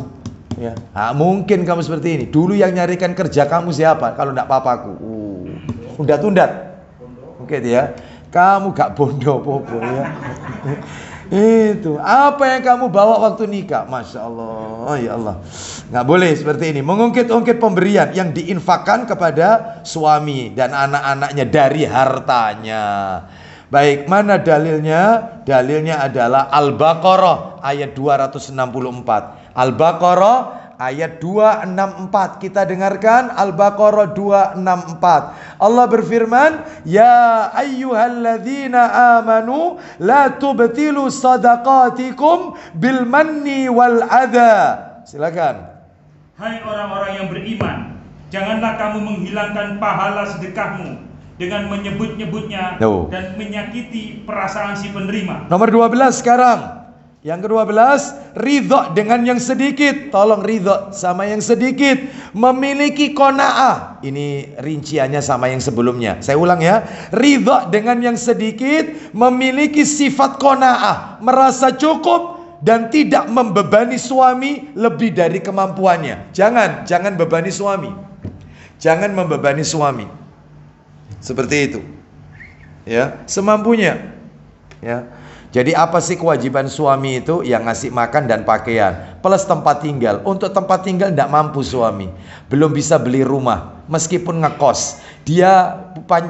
Ya, nah, mungkin kamu seperti ini. Dulu yang nyarikan kerja kamu siapa? Kalau tidak papaku. Uh, undat-undat. Oke ya. Kamu gak bondo popo ya. Itu apa yang kamu bawa waktu nikah? Masya Allah, ya Allah. Nggak boleh seperti ini. Mengungkit-ungkit pemberian yang diinfakkan kepada suami dan anak-anaknya dari hartanya. Baik, mana dalilnya? Dalilnya adalah Al-Baqarah ayat 264. Al-Baqarah ayat 264 kita dengarkan Al-Baqarah 264 Allah berfirman ya ayyuhalladzina amanu la tubtilu sadaqatikum bil manni wal adha. Silakan. Hai orang-orang yang beriman janganlah kamu menghilangkan pahala sedekahmu dengan menyebut-nyebutnya No. dan menyakiti perasaan si penerima. Nomor 12 sekarang yang kedua belas, ridho dengan yang sedikit. Tolong ridho sama yang sedikit. Memiliki kona'ah. Ini rinciannya sama yang sebelumnya. Saya ulang ya. Ridho dengan yang sedikit. Memiliki sifat kona'ah. Merasa cukup dan tidak membebani suami lebih dari kemampuannya. Jangan, jangan bebani suami. Jangan membebani suami. Seperti itu. Ya, semampunya. Ya. Jadi apa sih kewajiban suami itu? Yang ngasih makan dan pakaian Plus tempat tinggal. Untuk tempat tinggal tidak mampu suami. Belum bisa beli rumah Meskipun ngekos. Dia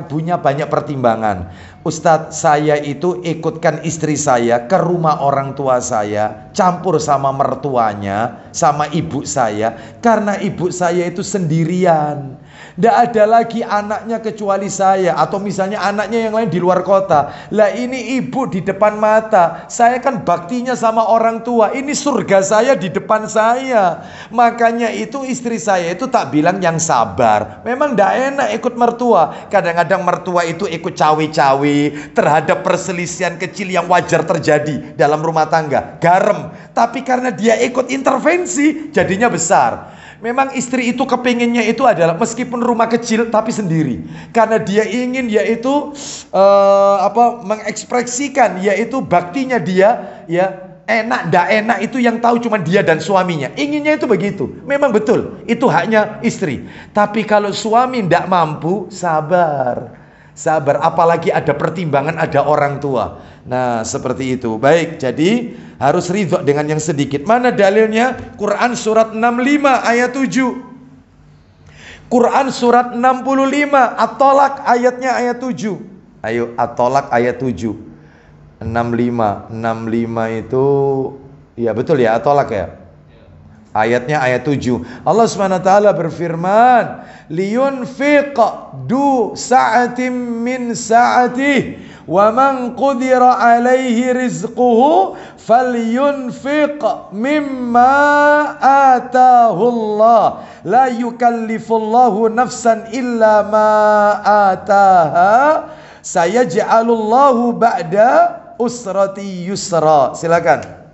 punya banyak pertimbangan. Ustadz saya itu ikutkan istri saya ke rumah orang tua saya Campur sama mertuanya Sama ibu saya. Karena ibu saya itu sendirian tidak ada lagi anaknya kecuali saya. Atau misalnya anaknya yang lain di luar kota. Lah ini ibu di depan mata. Saya kan baktinya sama orang tua. Ini surga saya di depan saya. Makanya itu istri saya itu tak bilang yang sabar. Memang tidak enak ikut mertua. Kadang-kadang mertua itu ikut cawe-cawe Terhadap perselisihan kecil yang wajar terjadi Dalam rumah tangga. Garam Tapi karena dia ikut intervensi Jadinya besar Memang istri itu kepinginnya itu adalah meskipun rumah kecil tapi sendiri. Karena dia ingin yaitu uh, apa mengekspresikan yaitu baktinya dia ya enak ndak enak itu yang tahu cuma dia dan suaminya. Inginnya itu begitu. Memang betul, itu haknya istri. Tapi kalau suami ndak mampu, sabar. Sabar, apalagi ada pertimbangan ada orang tua. Nah, seperti itu. Baik, jadi harus ridho dengan yang sedikit. Mana dalilnya? Quran surat 65 ayat 7. Quran surat 65 At-Tolak ayatnya ayat 7. Ayo At-Tolak ayat 7. 65. 65 itu ya betul ya At-Tolak ya. Ayatnya ayat 7. Allah Subhanahu wa taala berfirman, "Liyunfiq du sa'atin min sa'atih wa man qudira alaihi rizquhu falyunfiq mimma atahu Allah. La yukallifullahu nafsan illa ma ataha sayaj'alullahu ba'da usrati yusra. Silakan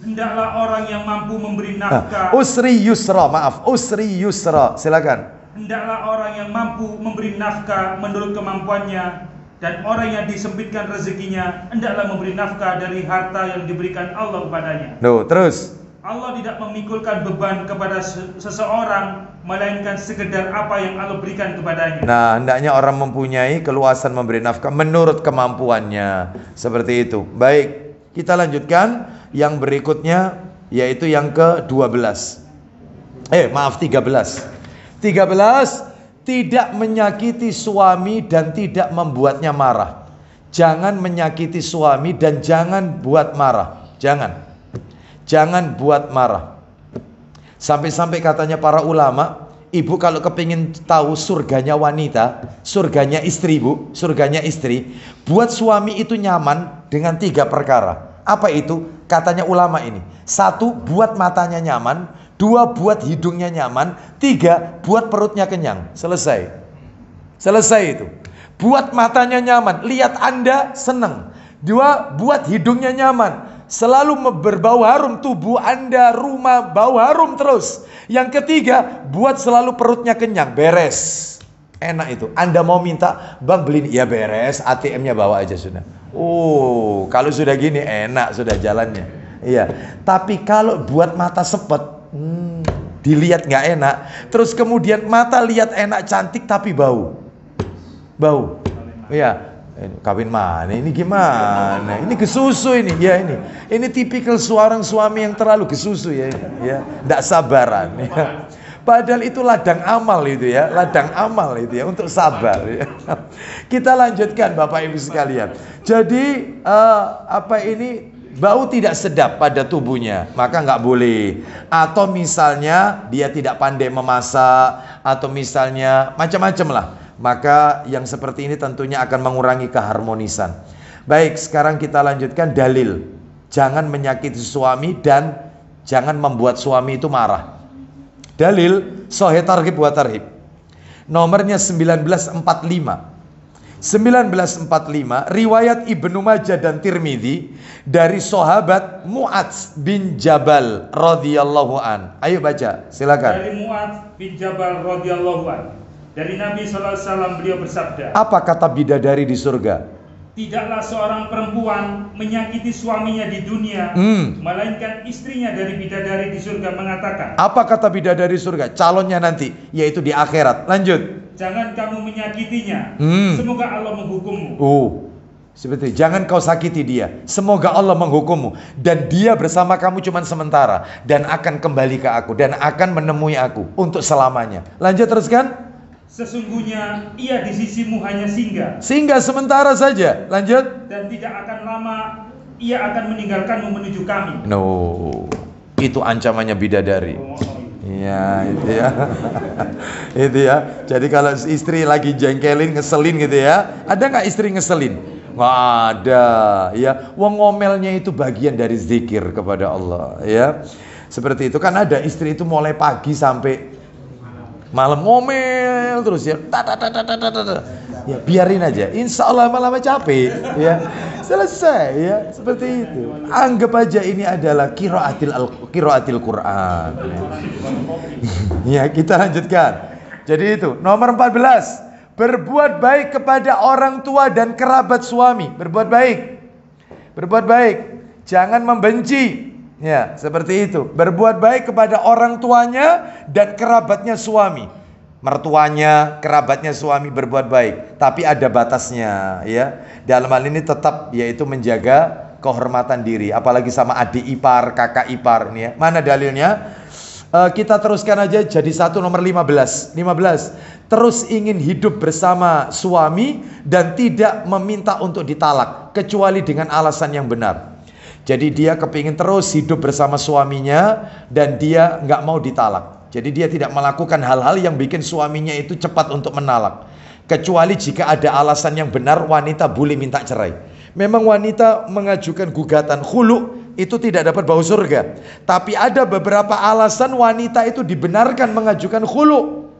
Hendaklah orang yang mampu memberi Nah, nafkah usri yusra, maaf, usri yusra. Silakan. Hendaklah orang yang mampu memberi nafkah menurut kemampuannya dan orang yang disempitkan rezekinya hendaklah memberi nafkah dari harta yang diberikan Allah kepadanya. Duh, terus. Allah tidak memikulkan beban kepada se- seseorang melainkan sekedar apa yang Allah berikan kepadanya. Nah, hendaknya orang mempunyai keluasan memberi nafkah menurut kemampuannya. Seperti itu. Baik, kita lanjutkan yang berikutnya yaitu yang ke-12. Eh, maaf 13. 13 tidak menyakiti suami dan tidak membuatnya marah. Jangan menyakiti suami dan jangan buat marah. Jangan. Jangan buat marah. Sampai-sampai katanya para ulama, ibu kalau kepingin tahu surganya wanita, surganya istri bu, surganya istri, buat suami itu nyaman dengan tiga perkara. Apa itu? Katanya ulama ini. Satu, buat matanya nyaman. Dua, buat hidungnya nyaman. Tiga, buat perutnya kenyang. Selesai. Selesai itu. Buat matanya nyaman. Lihat Anda senang. Dua, buat hidungnya nyaman. Selalu berbau harum tubuh Anda, rumah bau harum terus. Yang ketiga, buat selalu perutnya kenyang, beres. Enak itu. Anda mau minta, "Bang beliin." Ya beres, ATM-nya bawa aja sudah. Oh, kalau sudah gini enak sudah jalannya. Iya. Tapi kalau buat mata sepet, hmm, dilihat nggak enak. Terus kemudian mata lihat enak cantik tapi bau. Bau. Iya. Kawin mana? Ini gimana? Ini kesusu ini, ya ini. Ini tipikal seorang suami yang terlalu kesusu ya, ya. Tidak sabaran. Ya. Padahal itu ladang amal itu ya, ladang amal itu ya untuk sabar. Ya. Kita lanjutkan Bapak Ibu sekalian. Jadi uh, apa ini bau tidak sedap pada tubuhnya, maka nggak boleh. Atau misalnya dia tidak pandai memasak, atau misalnya macam-macam lah maka yang seperti ini tentunya akan mengurangi keharmonisan. Baik, sekarang kita lanjutkan dalil. Jangan menyakiti suami dan jangan membuat suami itu marah. Dalil Sahih Targhib wa Tarhib. Nomornya 1945. 1945 riwayat Ibnu Majah dan Tirmidzi dari sahabat Mu'adz bin Jabal radhiyallahu an. Ayo baca, silakan. Dari Mu'adz bin Jabal radhiyallahu an. Dari Nabi sallallahu alaihi wasallam beliau bersabda, Apa kata bidadari di surga? Tidaklah seorang perempuan menyakiti suaminya di dunia, Hmm. melainkan istrinya dari bidadari di surga mengatakan, Apa kata bidadari surga? Calonnya nanti, yaitu di akhirat. Lanjut. Jangan kamu menyakitinya, Hmm. semoga Allah menghukummu. Oh, seperti jangan kau sakiti dia. Semoga Allah menghukummu dan dia bersama kamu cuma sementara dan akan kembali ke aku dan akan menemui aku untuk selamanya. Lanjut teruskan. Sesungguhnya ia di sisimu hanya singgah Sehingga sementara saja. Lanjut. dan tidak akan lama ia akan meninggalkanmu menuju kami. No, itu ancamannya bidadari. Iya, itu ya. itu ya. Jadi kalau istri lagi jengkelin, ngeselin gitu ya. Ada nggak istri ngeselin? Nggak ada, ya. Wong ngomelnya itu bagian dari zikir kepada Allah, ya. Seperti itu kan ada istri itu mulai pagi sampai malam ngomel terus ya. Ya biarin aja. Insya Allah lama-lama capek, ya. Selesai ya, seperti itu. Anggap aja ini adalah kiraatil al kiraatil Quran. Ya, kita lanjutkan. Jadi itu nomor 14 Berbuat baik kepada orang tua dan kerabat suami Berbuat baik Berbuat baik Jangan membenci Ya seperti itu. Berbuat baik kepada orang tuanya dan kerabatnya suami. Mertuanya, kerabatnya suami berbuat baik Tapi ada batasnya ya. Dalam hal ini tetap yaitu menjaga kehormatan diri Apalagi sama adik ipar, kakak ipar nih ya. Mana dalilnya? Eh, kita teruskan aja jadi satu nomor 15 15 Terus ingin hidup bersama suami Dan tidak meminta untuk ditalak Kecuali dengan alasan yang benar Jadi dia kepingin terus hidup bersama suaminya Dan dia nggak mau ditalak Jadi dia tidak melakukan hal-hal yang bikin suaminya itu cepat untuk menalak Kecuali jika ada alasan yang benar wanita boleh minta cerai Memang wanita mengajukan gugatan khulu itu tidak dapat bau surga. Tapi ada beberapa alasan wanita itu dibenarkan mengajukan khulu.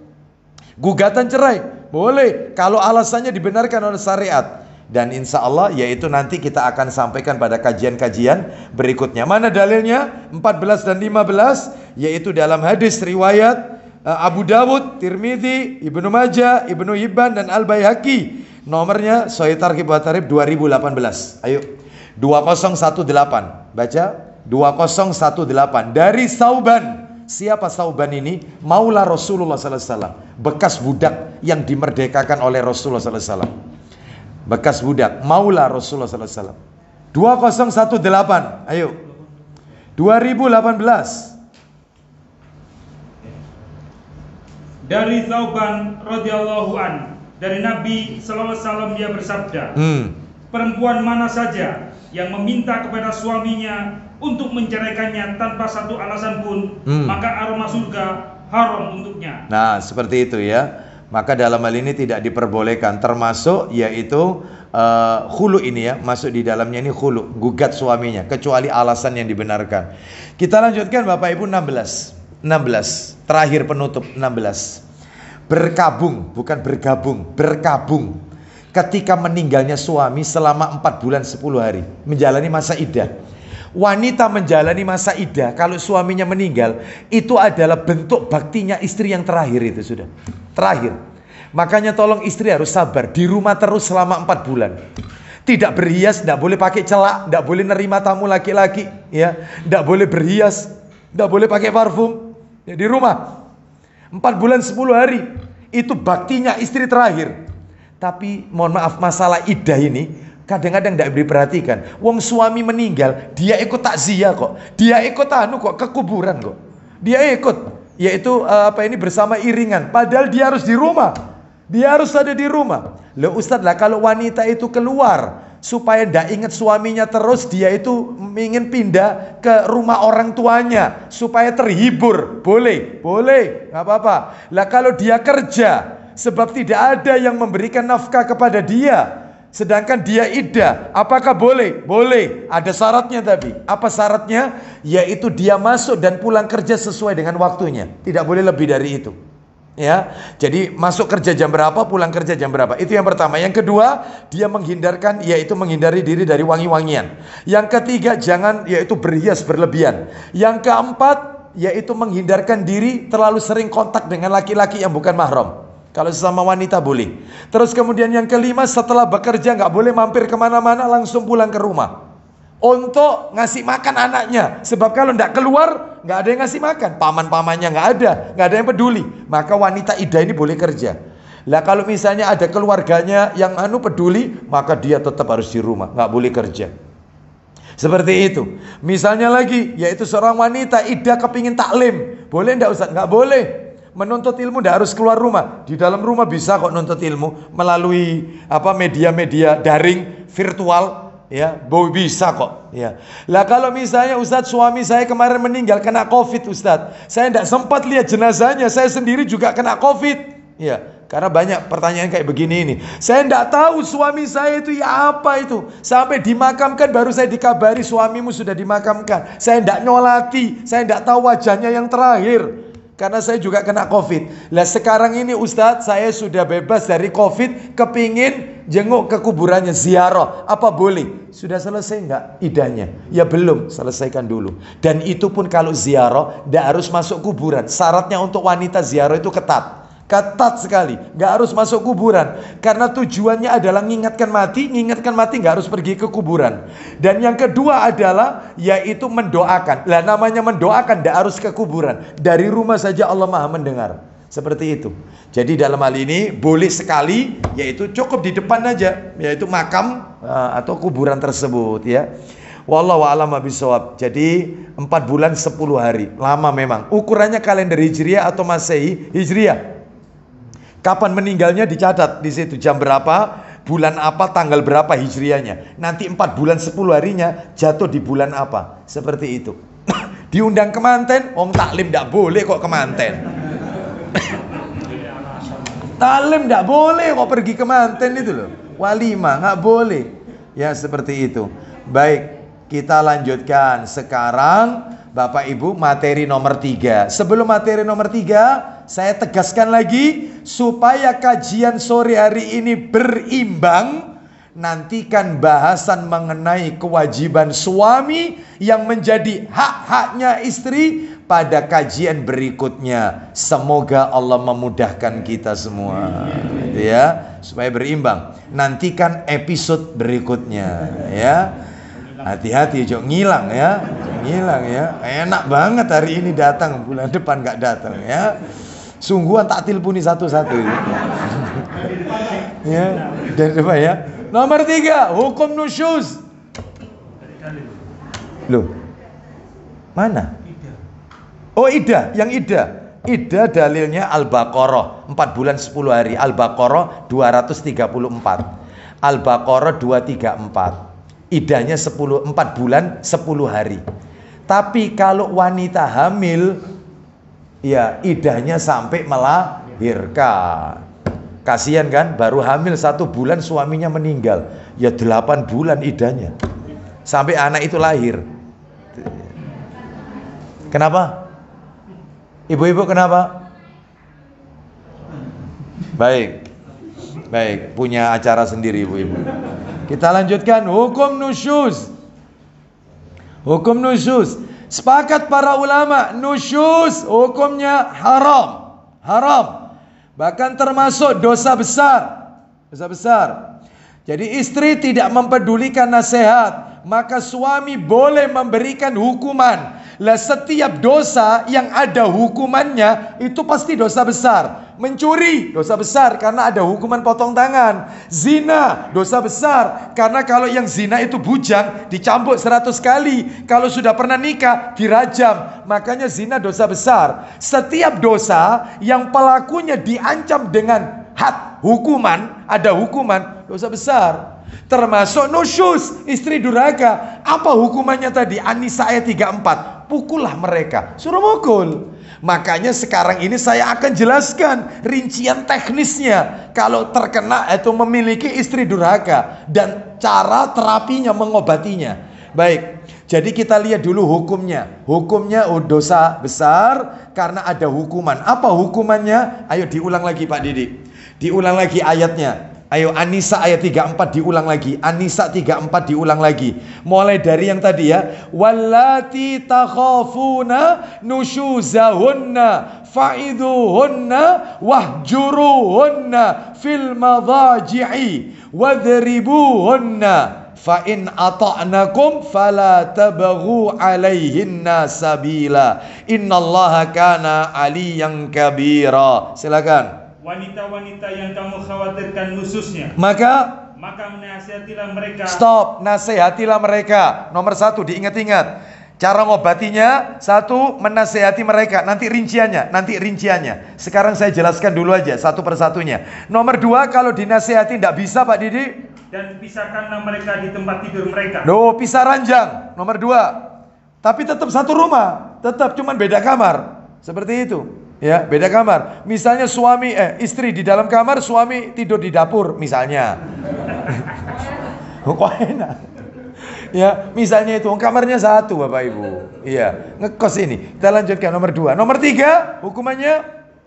Gugatan cerai. Boleh kalau alasannya dibenarkan oleh syariat. Dan insya Allah yaitu nanti kita akan sampaikan pada kajian-kajian berikutnya. Mana dalilnya? 14 dan 15 yaitu dalam hadis riwayat uh, Abu Dawud, Tirmidzi, Ibnu Majah, Ibnu Hibban dan Al Baihaqi. Nomornya Sahih Targhib wa Tarhib 2018. Ayo. 2018. Baca 2018 dari Sauban. Siapa Sauban ini? Maula Rasulullah sallallahu alaihi wasallam, bekas budak yang dimerdekakan oleh Rasulullah sallallahu alaihi wasallam. Bekas budak, Maula Rasulullah sallallahu alaihi wasallam. 2018. Ayo. 2018. Dari Thauban radhiyallahu an dari Nabi sallallahu alaihi wasallam dia bersabda, Hmm. perempuan mana saja yang meminta kepada suaminya untuk menceraikannya tanpa satu alasan pun, Hmm. maka aroma surga haram untuknya. Nah, seperti itu ya. Maka dalam hal ini tidak diperbolehkan termasuk yaitu uh, hulu ini ya, masuk di dalamnya ini hulu, gugat suaminya kecuali alasan yang dibenarkan. Kita lanjutkan Bapak Ibu 16. 16. Terakhir penutup 16. Berkabung, bukan bergabung, berkabung. Ketika meninggalnya suami selama 4 bulan 10 hari, menjalani masa iddah. Wanita menjalani masa iddah kalau suaminya meninggal itu adalah bentuk baktinya istri yang terakhir itu sudah. Terakhir. Makanya tolong istri harus sabar di rumah terus selama 4 bulan. Tidak berhias, tidak boleh pakai celak, tidak boleh nerima tamu laki-laki, ya, tidak boleh berhias, tidak boleh pakai parfum. Ya, di rumah 4 bulan 10 hari itu baktinya istri terakhir. Tapi mohon maaf masalah idah ini kadang-kadang tidak diperhatikan. Wong suami meninggal, dia ikut takziah kok. Dia ikut anu kok ke kuburan kok. Dia ikut yaitu uh, apa ini bersama iringan. Padahal dia harus di rumah. Dia harus ada di rumah. Loh Ustadz lah kalau wanita itu keluar supaya tidak ingat suaminya terus dia itu ingin pindah ke rumah orang tuanya supaya terhibur boleh boleh nggak apa-apa lah kalau dia kerja sebab tidak ada yang memberikan nafkah kepada dia sedangkan dia ida apakah boleh boleh ada syaratnya tapi apa syaratnya yaitu dia masuk dan pulang kerja sesuai dengan waktunya tidak boleh lebih dari itu Ya, jadi masuk kerja jam berapa, pulang kerja jam berapa. Itu yang pertama. Yang kedua, dia menghindarkan yaitu menghindari diri dari wangi-wangian. Yang ketiga, jangan yaitu berhias berlebihan. Yang keempat, yaitu menghindarkan diri terlalu sering kontak dengan laki-laki yang bukan mahram. Kalau sesama wanita boleh. Terus kemudian yang kelima, setelah bekerja nggak boleh mampir ke mana-mana, langsung pulang ke rumah untuk ngasih makan anaknya. Sebab kalau tidak keluar, nggak ada yang ngasih makan. Paman-pamannya nggak ada, nggak ada yang peduli. Maka wanita ida ini boleh kerja. Lah kalau misalnya ada keluarganya yang anu peduli, maka dia tetap harus di rumah, nggak boleh kerja. Seperti itu. Misalnya lagi, yaitu seorang wanita ida kepingin taklim, boleh ndak Ustaz? Nggak boleh. Menuntut ilmu tidak harus keluar rumah. Di dalam rumah bisa kok nuntut ilmu melalui apa media-media daring virtual ya bisa kok ya. Lah kalau misalnya Ustadz suami saya kemarin meninggal kena covid Ustadz. Saya tidak sempat lihat jenazahnya saya sendiri juga kena covid ya. Karena banyak pertanyaan kayak begini ini. Saya tidak tahu suami saya itu ya apa itu. Sampai dimakamkan baru saya dikabari suamimu sudah dimakamkan. Saya tidak nyolati saya tidak tahu wajahnya yang terakhir karena saya juga kena covid. Lah sekarang ini Ustadz saya sudah bebas dari covid, kepingin jenguk ke kuburannya ziarah. Apa boleh? Sudah selesai enggak idahnya? Ya belum, selesaikan dulu. Dan itu pun kalau ziarah tidak harus masuk kuburan. Syaratnya untuk wanita ziarah itu ketat. Ketat sekali, nggak harus masuk kuburan. Karena tujuannya adalah mengingatkan mati, mengingatkan mati nggak harus pergi ke kuburan. Dan yang kedua adalah yaitu mendoakan. Lah namanya mendoakan nggak harus ke kuburan. Dari rumah saja Allah Maha mendengar. Seperti itu. Jadi dalam hal ini boleh sekali yaitu cukup di depan aja yaitu makam uh, atau kuburan tersebut ya. Wallahu a'lam bishawab. Jadi 4 bulan 10 hari. Lama memang. Ukurannya kalender Hijriah atau Masehi? Hijriah. Kapan meninggalnya dicatat di situ jam berapa, bulan apa, tanggal berapa hijriahnya. Nanti 4 bulan 10 harinya jatuh di bulan apa. Seperti itu. Diundang kemanten, wong taklim ndak boleh kok kemanten. taklim ndak boleh kok pergi kemanten itu loh. Walimah nggak boleh. Ya seperti itu. Baik, kita lanjutkan sekarang Bapak Ibu materi nomor tiga. Sebelum materi nomor tiga, saya tegaskan lagi supaya kajian sore hari ini berimbang. Nantikan bahasan mengenai kewajiban suami yang menjadi hak-haknya istri pada kajian berikutnya. Semoga Allah memudahkan kita semua, gitu ya, supaya berimbang. Nantikan episode berikutnya, ya. Hati-hati, jok ngilang ya, ngilang ya. Enak banget hari ini datang, bulan depan nggak datang ya. Sungguhan tak tilpuni satu-satu. ya, dari depan ya. Nomor tiga, hukum nusyuz. Loh, mana? Oh ida, yang ida. Ida dalilnya Al-Baqarah 4 bulan 10 hari Al-Baqarah 234 Al-Baqarah 234 Idanya 10 4 bulan 10 hari Tapi kalau wanita hamil ya idahnya sampai melahirkan. Kasihan kan, baru hamil satu bulan suaminya meninggal. Ya delapan bulan idahnya. Sampai anak itu lahir. Kenapa? Ibu-ibu kenapa? Baik. Baik, punya acara sendiri ibu-ibu. Kita lanjutkan hukum nusyuz. Hukum nusyuz. Sepakat para ulama, nusyus hukumnya haram. Haram. Bahkan termasuk dosa besar. Dosa besar. Jadi istri tidak mempedulikan nasihat, maka suami boleh memberikan hukuman Lah setiap dosa yang ada hukumannya itu pasti dosa besar. Mencuri dosa besar karena ada hukuman potong tangan. Zina dosa besar karena kalau yang zina itu bujang dicambuk 100 kali. Kalau sudah pernah nikah dirajam. Makanya zina dosa besar. Setiap dosa yang pelakunya diancam dengan had hukuman, ada hukuman dosa besar. Termasuk nusyus, istri durhaka. Apa hukumannya tadi? Anisa ayat 34. Pukullah mereka. Suruh mukul. Makanya sekarang ini saya akan jelaskan rincian teknisnya. Kalau terkena itu memiliki istri durhaka. Dan cara terapinya mengobatinya. Baik, jadi kita lihat dulu hukumnya. Hukumnya dosa besar karena ada hukuman. Apa hukumannya? Ayo diulang lagi Pak Didi. Diulang lagi ayatnya. Ayo Anisa ayat 34 diulang lagi. Anisa 34 diulang lagi. Mulai dari yang tadi ya. Wallati takhafuna nusyuzahunna fa'iduhunna wahjuruhunna fil madhaji'i wadribuhunna fa in ata'nakum fala tabaghu alaihinna sabila innallaha kana aliyan kabira silakan wanita-wanita yang kamu khawatirkan nususnya maka maka menasihatilah mereka. stop nasihatilah mereka. Nomor satu diingat-ingat. Cara ngobatinya satu menasehati mereka. Nanti rinciannya nanti rinciannya. Sekarang saya jelaskan dulu aja satu persatunya. Nomor dua kalau dinasehati tidak bisa Pak Didi. Dan pisahkanlah mereka di tempat tidur mereka. Loh pisah ranjang. Nomor dua. Tapi tetap satu rumah. Tetap cuman beda kamar. Seperti itu Ya, beda kamar. Misalnya suami eh istri di dalam kamar, suami tidur di dapur misalnya. Kok enak? Ya, misalnya itu kamarnya satu Bapak Ibu. Iya, ngekos ini. Kita lanjutkan nomor dua. Nomor tiga, hukumannya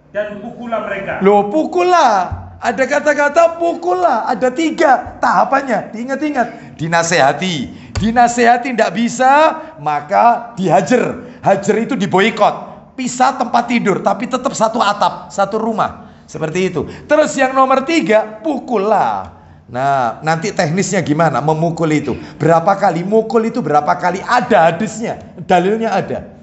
dan pukullah mereka. Loh, pukullah. Ada kata-kata pukullah. Ada tiga tahapannya. Diingat-ingat. Dinasehati. Dinasehati tidak bisa, maka dihajar. Hajar itu diboikot pisah tempat tidur tapi tetap satu atap, satu rumah. Seperti itu. Terus yang nomor tiga, pukullah. Nah, nanti teknisnya gimana memukul itu? Berapa kali mukul itu berapa kali? Ada hadisnya, dalilnya ada.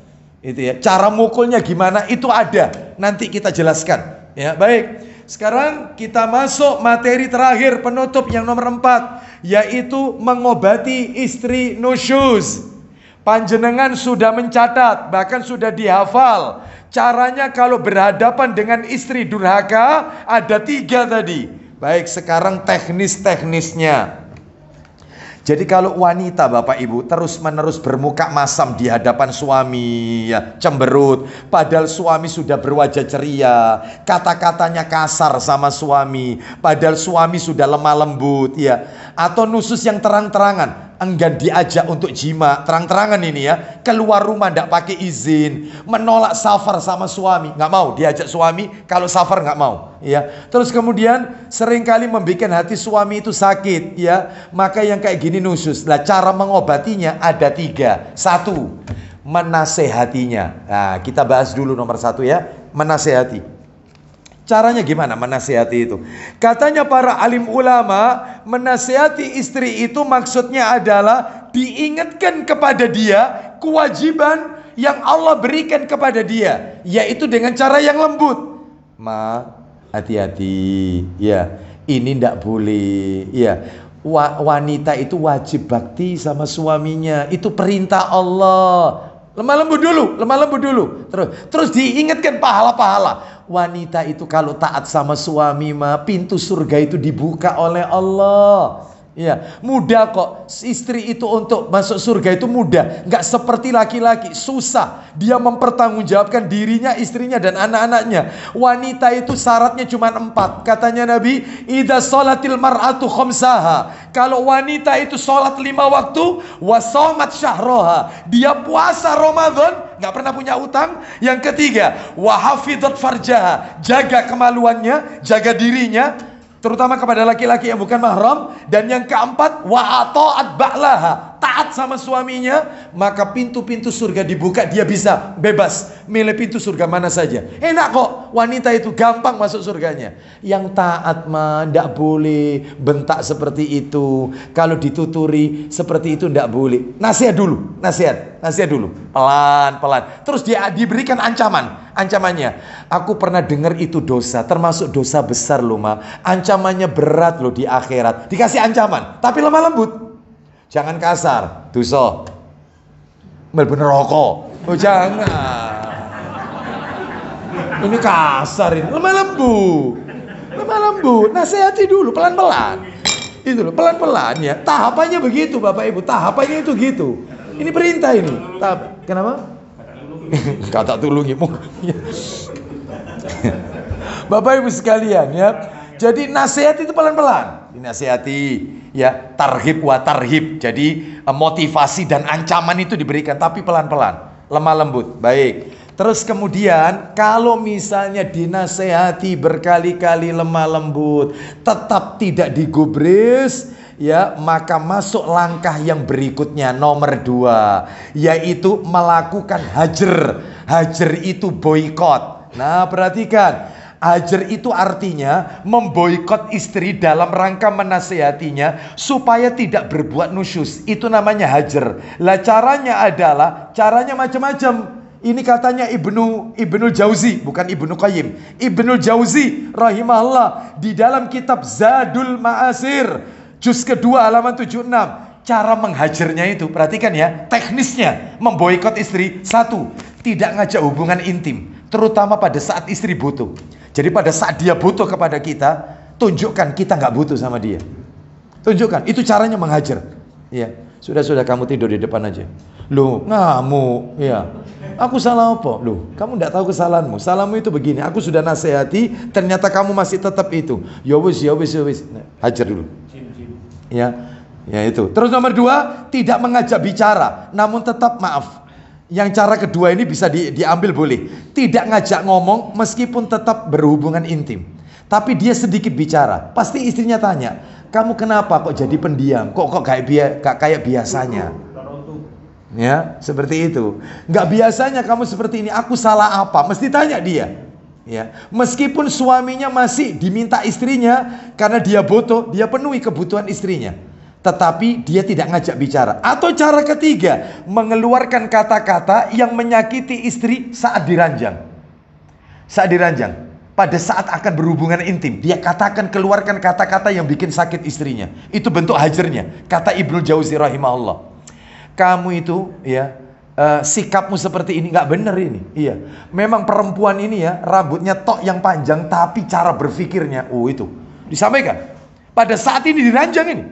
Itu ya. Cara mukulnya gimana? Itu ada. Nanti kita jelaskan. Ya, baik. Sekarang kita masuk materi terakhir penutup yang nomor empat, yaitu mengobati istri nusyuz. Panjenengan sudah mencatat, bahkan sudah dihafal. Caranya kalau berhadapan dengan istri durhaka ada tiga tadi. Baik, sekarang teknis-teknisnya. Jadi kalau wanita Bapak Ibu terus menerus bermuka masam di hadapan suami ya cemberut padahal suami sudah berwajah ceria kata-katanya kasar sama suami padahal suami sudah lemah lembut ya atau nusus yang terang-terangan. Enggan diajak untuk jima. Terang-terangan ini ya. Keluar rumah ndak pakai izin. Menolak safar sama suami. Nggak mau diajak suami. Kalau safar nggak mau. Ya. Terus kemudian sering kali membuat hati suami itu sakit ya. Maka yang kayak gini nusus. Lah cara mengobatinya ada tiga. Satu menasehatinya. Nah kita bahas dulu nomor satu ya. Menasehati Caranya gimana menasihati itu? Katanya para alim ulama, menasihati istri itu maksudnya adalah diingatkan kepada dia kewajiban yang Allah berikan kepada dia, yaitu dengan cara yang lembut. Ma, hati-hati. Ya, ini ndak boleh. Ya, wanita itu wajib bakti sama suaminya. Itu perintah Allah. Lemah lembut dulu, lemah lembut dulu. Terus terus diingatkan pahala-pahala wanita itu kalau taat sama suami mah pintu surga itu dibuka oleh Allah. Ya, mudah kok. Istri itu untuk masuk surga itu mudah. Nggak seperti laki-laki, susah. Dia mempertanggungjawabkan dirinya, istrinya, dan anak-anaknya. Wanita itu syaratnya cuma empat. Katanya Nabi, Ida sholatil mar'atu khomsaha. Kalau wanita itu sholat lima waktu, wasomat syahroha. Dia puasa Ramadan, nggak pernah punya utang. Yang ketiga, wahafidat farjaha. Jaga kemaluannya, jaga dirinya terutama kepada laki-laki yang bukan mahram. Dan yang keempat wa ata'at ba'laha taat sama suaminya, maka pintu-pintu surga dibuka, dia bisa bebas milih pintu surga mana saja. Enak kok, wanita itu gampang masuk surganya. Yang taat mah ndak boleh bentak seperti itu. Kalau dituturi seperti itu ndak boleh. Nasihat dulu, nasihat, nasihat dulu. Pelan-pelan. Terus dia diberikan ancaman. Ancamannya, aku pernah dengar itu dosa, termasuk dosa besar loh ma. Ancamannya berat loh di akhirat. Dikasih ancaman, tapi lemah lembut. Jangan kasar, dosa. Bener-bener rokok. Oh jangan. Ini kasar ini, lemah lembut. Lemah lembut, nasihati dulu pelan-pelan. Itu loh, pelan-pelan ya. Tahapannya begitu Bapak Ibu, tahapannya itu gitu. Ini perintah ini. Tahap, kenapa? Kata tulungi. Bapak Ibu sekalian ya. Jadi nasihat itu pelan-pelan. Dinasihati ya, tarhib wa tarhib. Jadi eh, motivasi dan ancaman itu diberikan tapi pelan-pelan, lemah lembut. Baik. Terus kemudian kalau misalnya dinasehati berkali-kali lemah lembut, tetap tidak digubris, ya maka masuk langkah yang berikutnya nomor dua yaitu melakukan hajar hajar itu boykot nah perhatikan Hajar itu artinya memboikot istri dalam rangka menasehatinya supaya tidak berbuat nusyus. Itu namanya hajar. Lah caranya adalah caranya macam-macam. Ini katanya Ibnu Ibnu Jauzi, bukan Ibnu Qayyim. Ibnu Jauzi rahimahullah di dalam kitab Zadul Ma'asir Juz kedua halaman 76. Cara menghajarnya itu, perhatikan ya, teknisnya memboikot istri. Satu, tidak ngajak hubungan intim, terutama pada saat istri butuh. Jadi pada saat dia butuh kepada kita, tunjukkan kita nggak butuh sama dia. Tunjukkan, itu caranya menghajar. Ya, sudah sudah kamu tidur di depan aja. Lu ngamuk, ya. Aku salah apa? Lu, kamu tidak tahu kesalahanmu. Salahmu itu begini. Aku sudah nasihati, ternyata kamu masih tetap itu. Ya wis, ya wis, ya wis. Hajar dulu. Ya, ya itu. Terus nomor dua, tidak mengajak bicara, namun tetap maaf. Yang cara kedua ini bisa di, diambil boleh. Tidak ngajak ngomong meskipun tetap berhubungan intim. Tapi dia sedikit bicara. Pasti istrinya tanya, kamu kenapa kok jadi pendiam? Kok kok kayak bia, kayak biasanya? Ya, seperti itu. Nggak biasanya kamu seperti ini. Aku salah apa? Mesti tanya dia. Ya, meskipun suaminya masih diminta istrinya karena dia butuh, dia penuhi kebutuhan istrinya. Tetapi dia tidak ngajak bicara. Atau cara ketiga, mengeluarkan kata-kata yang menyakiti istri saat diranjang. Saat diranjang. Pada saat akan berhubungan intim, dia katakan keluarkan kata-kata yang bikin sakit istrinya. Itu bentuk hajarnya. Kata Ibnu Jauzi rahimahullah. Kamu itu ya uh, sikapmu seperti ini nggak benar ini. Iya, memang perempuan ini ya rambutnya tok yang panjang tapi cara berpikirnya, oh itu disampaikan pada saat ini diranjang ini.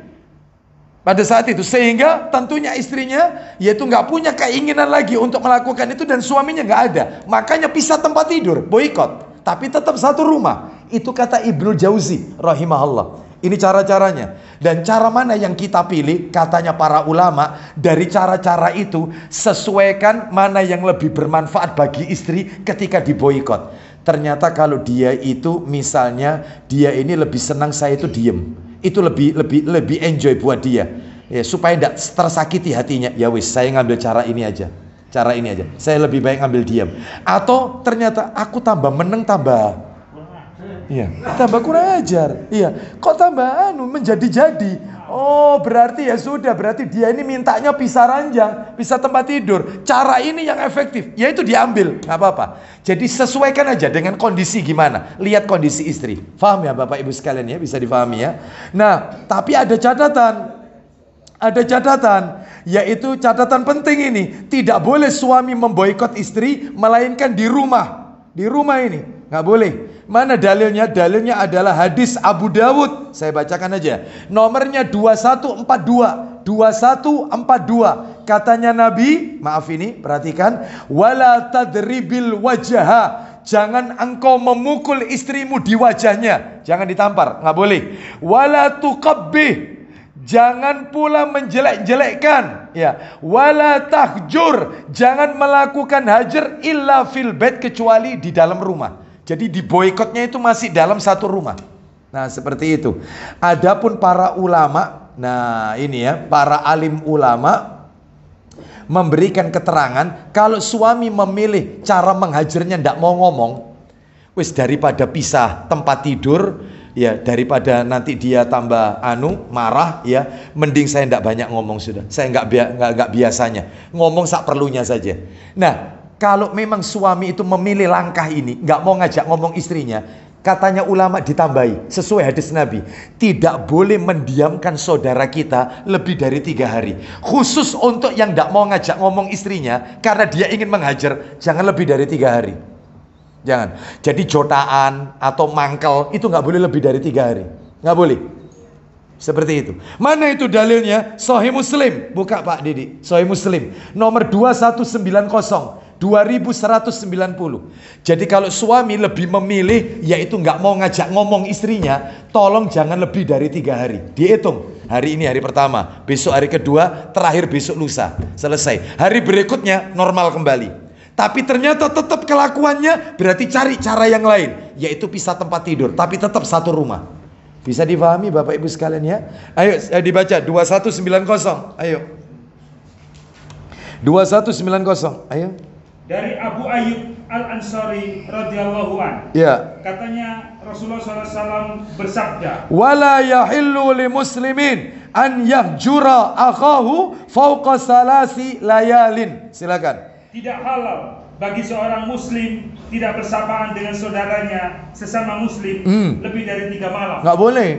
Pada saat itu sehingga tentunya istrinya yaitu nggak punya keinginan lagi untuk melakukan itu dan suaminya nggak ada. Makanya pisah tempat tidur, boykot. Tapi tetap satu rumah. Itu kata Ibnu Jauzi rahimahullah. Ini cara-caranya. Dan cara mana yang kita pilih? Katanya para ulama, dari cara-cara itu sesuaikan mana yang lebih bermanfaat bagi istri ketika diboikot. Ternyata kalau dia itu misalnya dia ini lebih senang saya itu diem. Itu lebih lebih lebih enjoy buat dia. Ya, supaya tidak tersakiti hatinya. Ya wis, saya ngambil cara ini aja. Cara ini aja. Saya lebih baik ngambil diam. Atau ternyata aku tambah meneng tambah Iya, tambah kurang ajar. Iya, kok tambah anu menjadi-jadi. Oh, berarti ya sudah, berarti dia ini mintanya pisah ranjang, pisah tempat tidur. Cara ini yang efektif, yaitu diambil, nggak apa-apa. Jadi sesuaikan aja dengan kondisi gimana. Lihat kondisi istri. Faham ya Bapak Ibu sekalian ya, bisa difahami ya. Nah, tapi ada catatan. Ada catatan, yaitu catatan penting ini. Tidak boleh suami memboikot istri, melainkan di rumah. Di rumah ini, nggak boleh. Mana dalilnya? Dalilnya adalah hadis Abu Dawud. Saya bacakan aja. Nomornya 2142. 2142. Katanya Nabi, maaf ini, perhatikan. Wala tadribil wajaha. Jangan engkau memukul istrimu di wajahnya. Jangan ditampar, nggak boleh. Wala tuqabbih. Jangan pula menjelek-jelekkan, ya. Wala tahjur. Jangan melakukan hajar illa fil bait kecuali di dalam rumah. Jadi di boykotnya itu masih dalam satu rumah. Nah, seperti itu. Adapun para ulama Nah, ini ya, para alim ulama memberikan keterangan kalau suami memilih cara menghajarnya tidak mau ngomong, wis daripada pisah tempat tidur, ya daripada nanti dia tambah anu marah ya mending saya tidak banyak ngomong sudah saya nggak nggak biasanya ngomong sak perlunya saja nah kalau memang suami itu memilih langkah ini nggak mau ngajak ngomong istrinya Katanya ulama ditambahi sesuai hadis Nabi tidak boleh mendiamkan saudara kita lebih dari tiga hari. Khusus untuk yang tidak mau ngajak ngomong istrinya karena dia ingin menghajar jangan lebih dari tiga hari. Jangan. Jadi jotaan atau mangkel itu nggak boleh lebih dari tiga hari. Nggak boleh. Seperti itu. Mana itu dalilnya? Sahih Muslim. Buka Pak Didi. Sahih Muslim. Nomor 2190. 2190. Jadi kalau suami lebih memilih yaitu nggak mau ngajak ngomong istrinya, tolong jangan lebih dari tiga hari. Dihitung. Hari ini hari pertama, besok hari kedua, terakhir besok lusa. Selesai. Hari berikutnya normal kembali. Tapi ternyata tetap kelakuannya berarti cari cara yang lain, yaitu pisah tempat tidur, tapi tetap satu rumah. Bisa difahami Bapak Ibu sekalian ya? Ayo eh, dibaca 2190. Ayo. 2190. Ayo dari Abu Ayyub Al Ansari radhiyallahu an. Ya. Katanya Rasulullah SAW bersabda. Wala yahillu li muslimin an yahjura akhahu fawqa salasi layalin. Silakan. Tidak halal bagi seorang muslim tidak bersapaan dengan saudaranya sesama muslim hmm. lebih dari tiga malam. Nggak boleh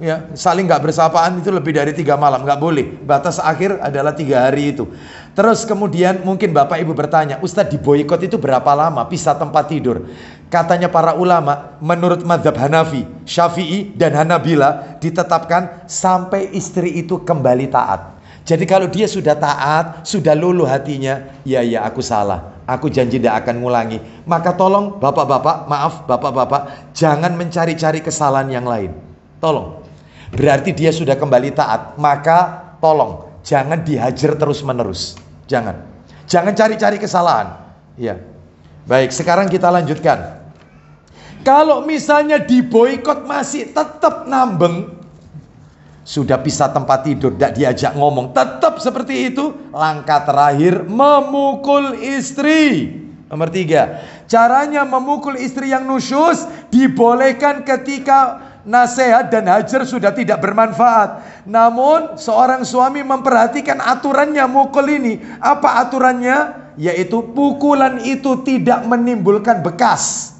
ya saling nggak bersapaan itu lebih dari tiga malam nggak boleh batas akhir adalah tiga hari itu terus kemudian mungkin bapak ibu bertanya Ustadz di boykot itu berapa lama pisah tempat tidur katanya para ulama menurut madhab Hanafi Syafi'i dan Hanabila ditetapkan sampai istri itu kembali taat jadi kalau dia sudah taat sudah luluh hatinya ya ya aku salah Aku janji tidak akan ngulangi. Maka tolong bapak-bapak, maaf bapak-bapak, jangan mencari-cari kesalahan yang lain. Tolong. Berarti dia sudah kembali taat. Maka tolong jangan dihajar terus-menerus. Jangan. Jangan cari-cari kesalahan. Iya. Baik, sekarang kita lanjutkan. Kalau misalnya di boykot masih tetap nambeng, sudah pisah tempat tidur, tidak diajak ngomong, tetap seperti itu. Langkah terakhir memukul istri. Nomor tiga, caranya memukul istri yang nusyus dibolehkan ketika nasihat dan hajar sudah tidak bermanfaat. Namun seorang suami memperhatikan aturannya mukul ini. Apa aturannya? Yaitu pukulan itu tidak menimbulkan bekas.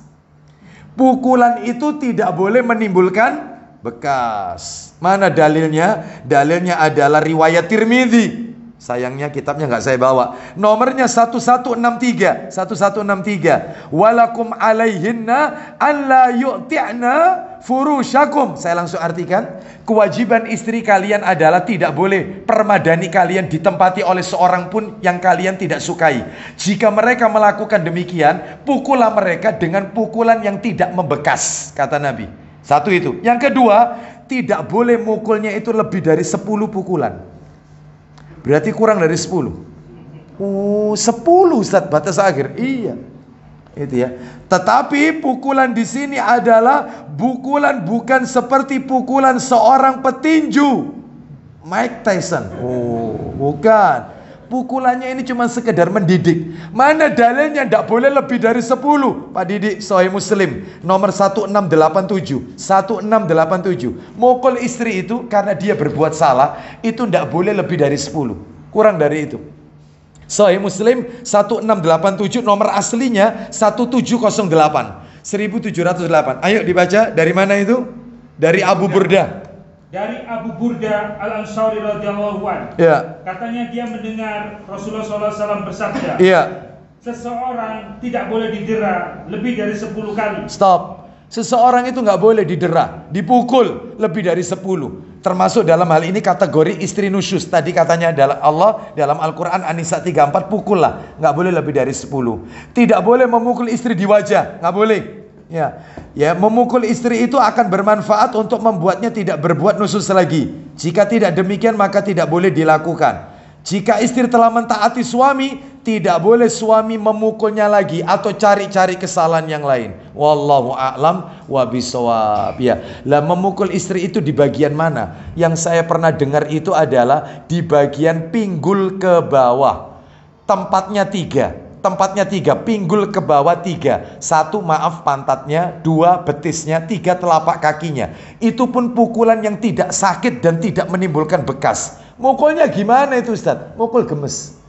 Pukulan itu tidak boleh menimbulkan bekas. Mana dalilnya? Dalilnya adalah riwayat Tirmidzi. Sayangnya kitabnya nggak saya bawa. Nomornya 1163, 1163. Walakum alaihinna alla yu'ti'na furushakum. Saya langsung artikan, kewajiban istri kalian adalah tidak boleh permadani kalian ditempati oleh seorang pun yang kalian tidak sukai. Jika mereka melakukan demikian, pukullah mereka dengan pukulan yang tidak membekas, kata Nabi. Satu itu. Yang kedua, tidak boleh mukulnya itu lebih dari 10 pukulan. Berarti kurang dari 10. Oh, 10 Ustaz batas akhir. Iya. Itu ya. Tetapi pukulan di sini adalah pukulan bukan seperti pukulan seorang petinju. Mike Tyson. Oh, bukan. Pukulannya ini cuma sekedar mendidik. Mana dalilnya tidak boleh lebih dari 10. Pak Didik Sahih Muslim nomor 1687. 1687. Mukul istri itu karena dia berbuat salah itu tidak boleh lebih dari 10. Kurang dari itu. Sahih Muslim 1687 nomor aslinya 1708. 1708. Ayo dibaca dari mana itu? Dari Abu Burda dari Abu Burda Al Ansari radhiyallahu an. Ya. Katanya dia mendengar Rasulullah SAW bersabda. Iya. Seseorang tidak boleh didera lebih dari 10 kali. Stop. Seseorang itu nggak boleh didera, dipukul lebih dari 10. Termasuk dalam hal ini kategori istri nusyus. Tadi katanya adalah Allah dalam Al-Quran Anisa 34 pukul lah. Nggak boleh lebih dari 10. Tidak boleh memukul istri di wajah. Nggak boleh. Ya, ya memukul istri itu akan bermanfaat untuk membuatnya tidak berbuat nusus lagi. Jika tidak demikian maka tidak boleh dilakukan. Jika istri telah mentaati suami, tidak boleh suami memukulnya lagi atau cari-cari kesalahan yang lain. Wallahu a'lam wa bisawab. Ya, lah memukul istri itu di bagian mana? Yang saya pernah dengar itu adalah di bagian pinggul ke bawah. Tempatnya tiga. Tempatnya tiga, pinggul ke bawah tiga. Satu maaf pantatnya, dua betisnya, tiga telapak kakinya. Itu pun pukulan yang tidak sakit dan tidak menimbulkan bekas. Mukulnya gimana itu Ustaz? Mukul gemes.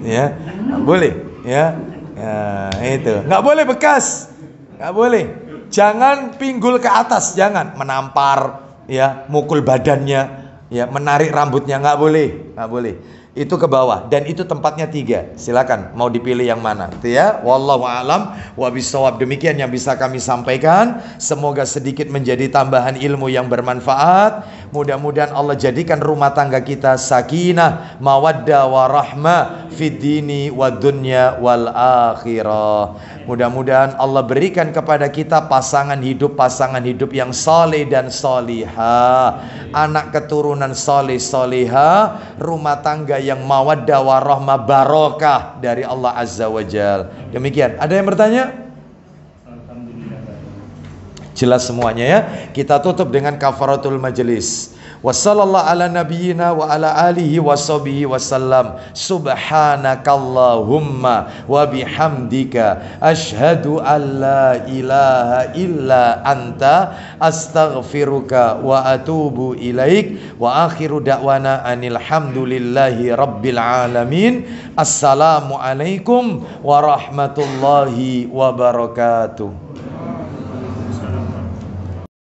Ya nggak boleh ya, ya itu. Nggak boleh bekas. Nggak boleh. Jangan pinggul ke atas jangan. Menampar ya mukul badannya ya menarik rambutnya. Nggak boleh nggak boleh itu ke bawah dan itu tempatnya tiga. Silakan mau dipilih yang mana. Itu ya. Wallahu alam. Wa demikian yang bisa kami sampaikan. Semoga sedikit menjadi tambahan ilmu yang bermanfaat. Mudah-mudahan Allah jadikan rumah tangga kita sakinah mawaddah warahmah fid dini wa dunya wal akhirah. Mudah-mudahan Allah berikan kepada kita pasangan hidup pasangan hidup yang saleh dan salihah. Anak keturunan saleh salihah rumah tangga yang mawaddah warahmah barokah dari Allah Azza wa Jal. Demikian. Ada yang bertanya? Jelas semuanya ya. Kita tutup dengan kafaratul majelis. وصلى الله على نبينا وعلى آله وصحبه وسلم. سبحانك اللهم وبحمدك. أشهد أن لا إله إلا أنت. أستغفرك وأتوب إليك. وآخر دعوانا أن الحمد لله رب العالمين. السلام عليكم ورحمة الله وبركاته.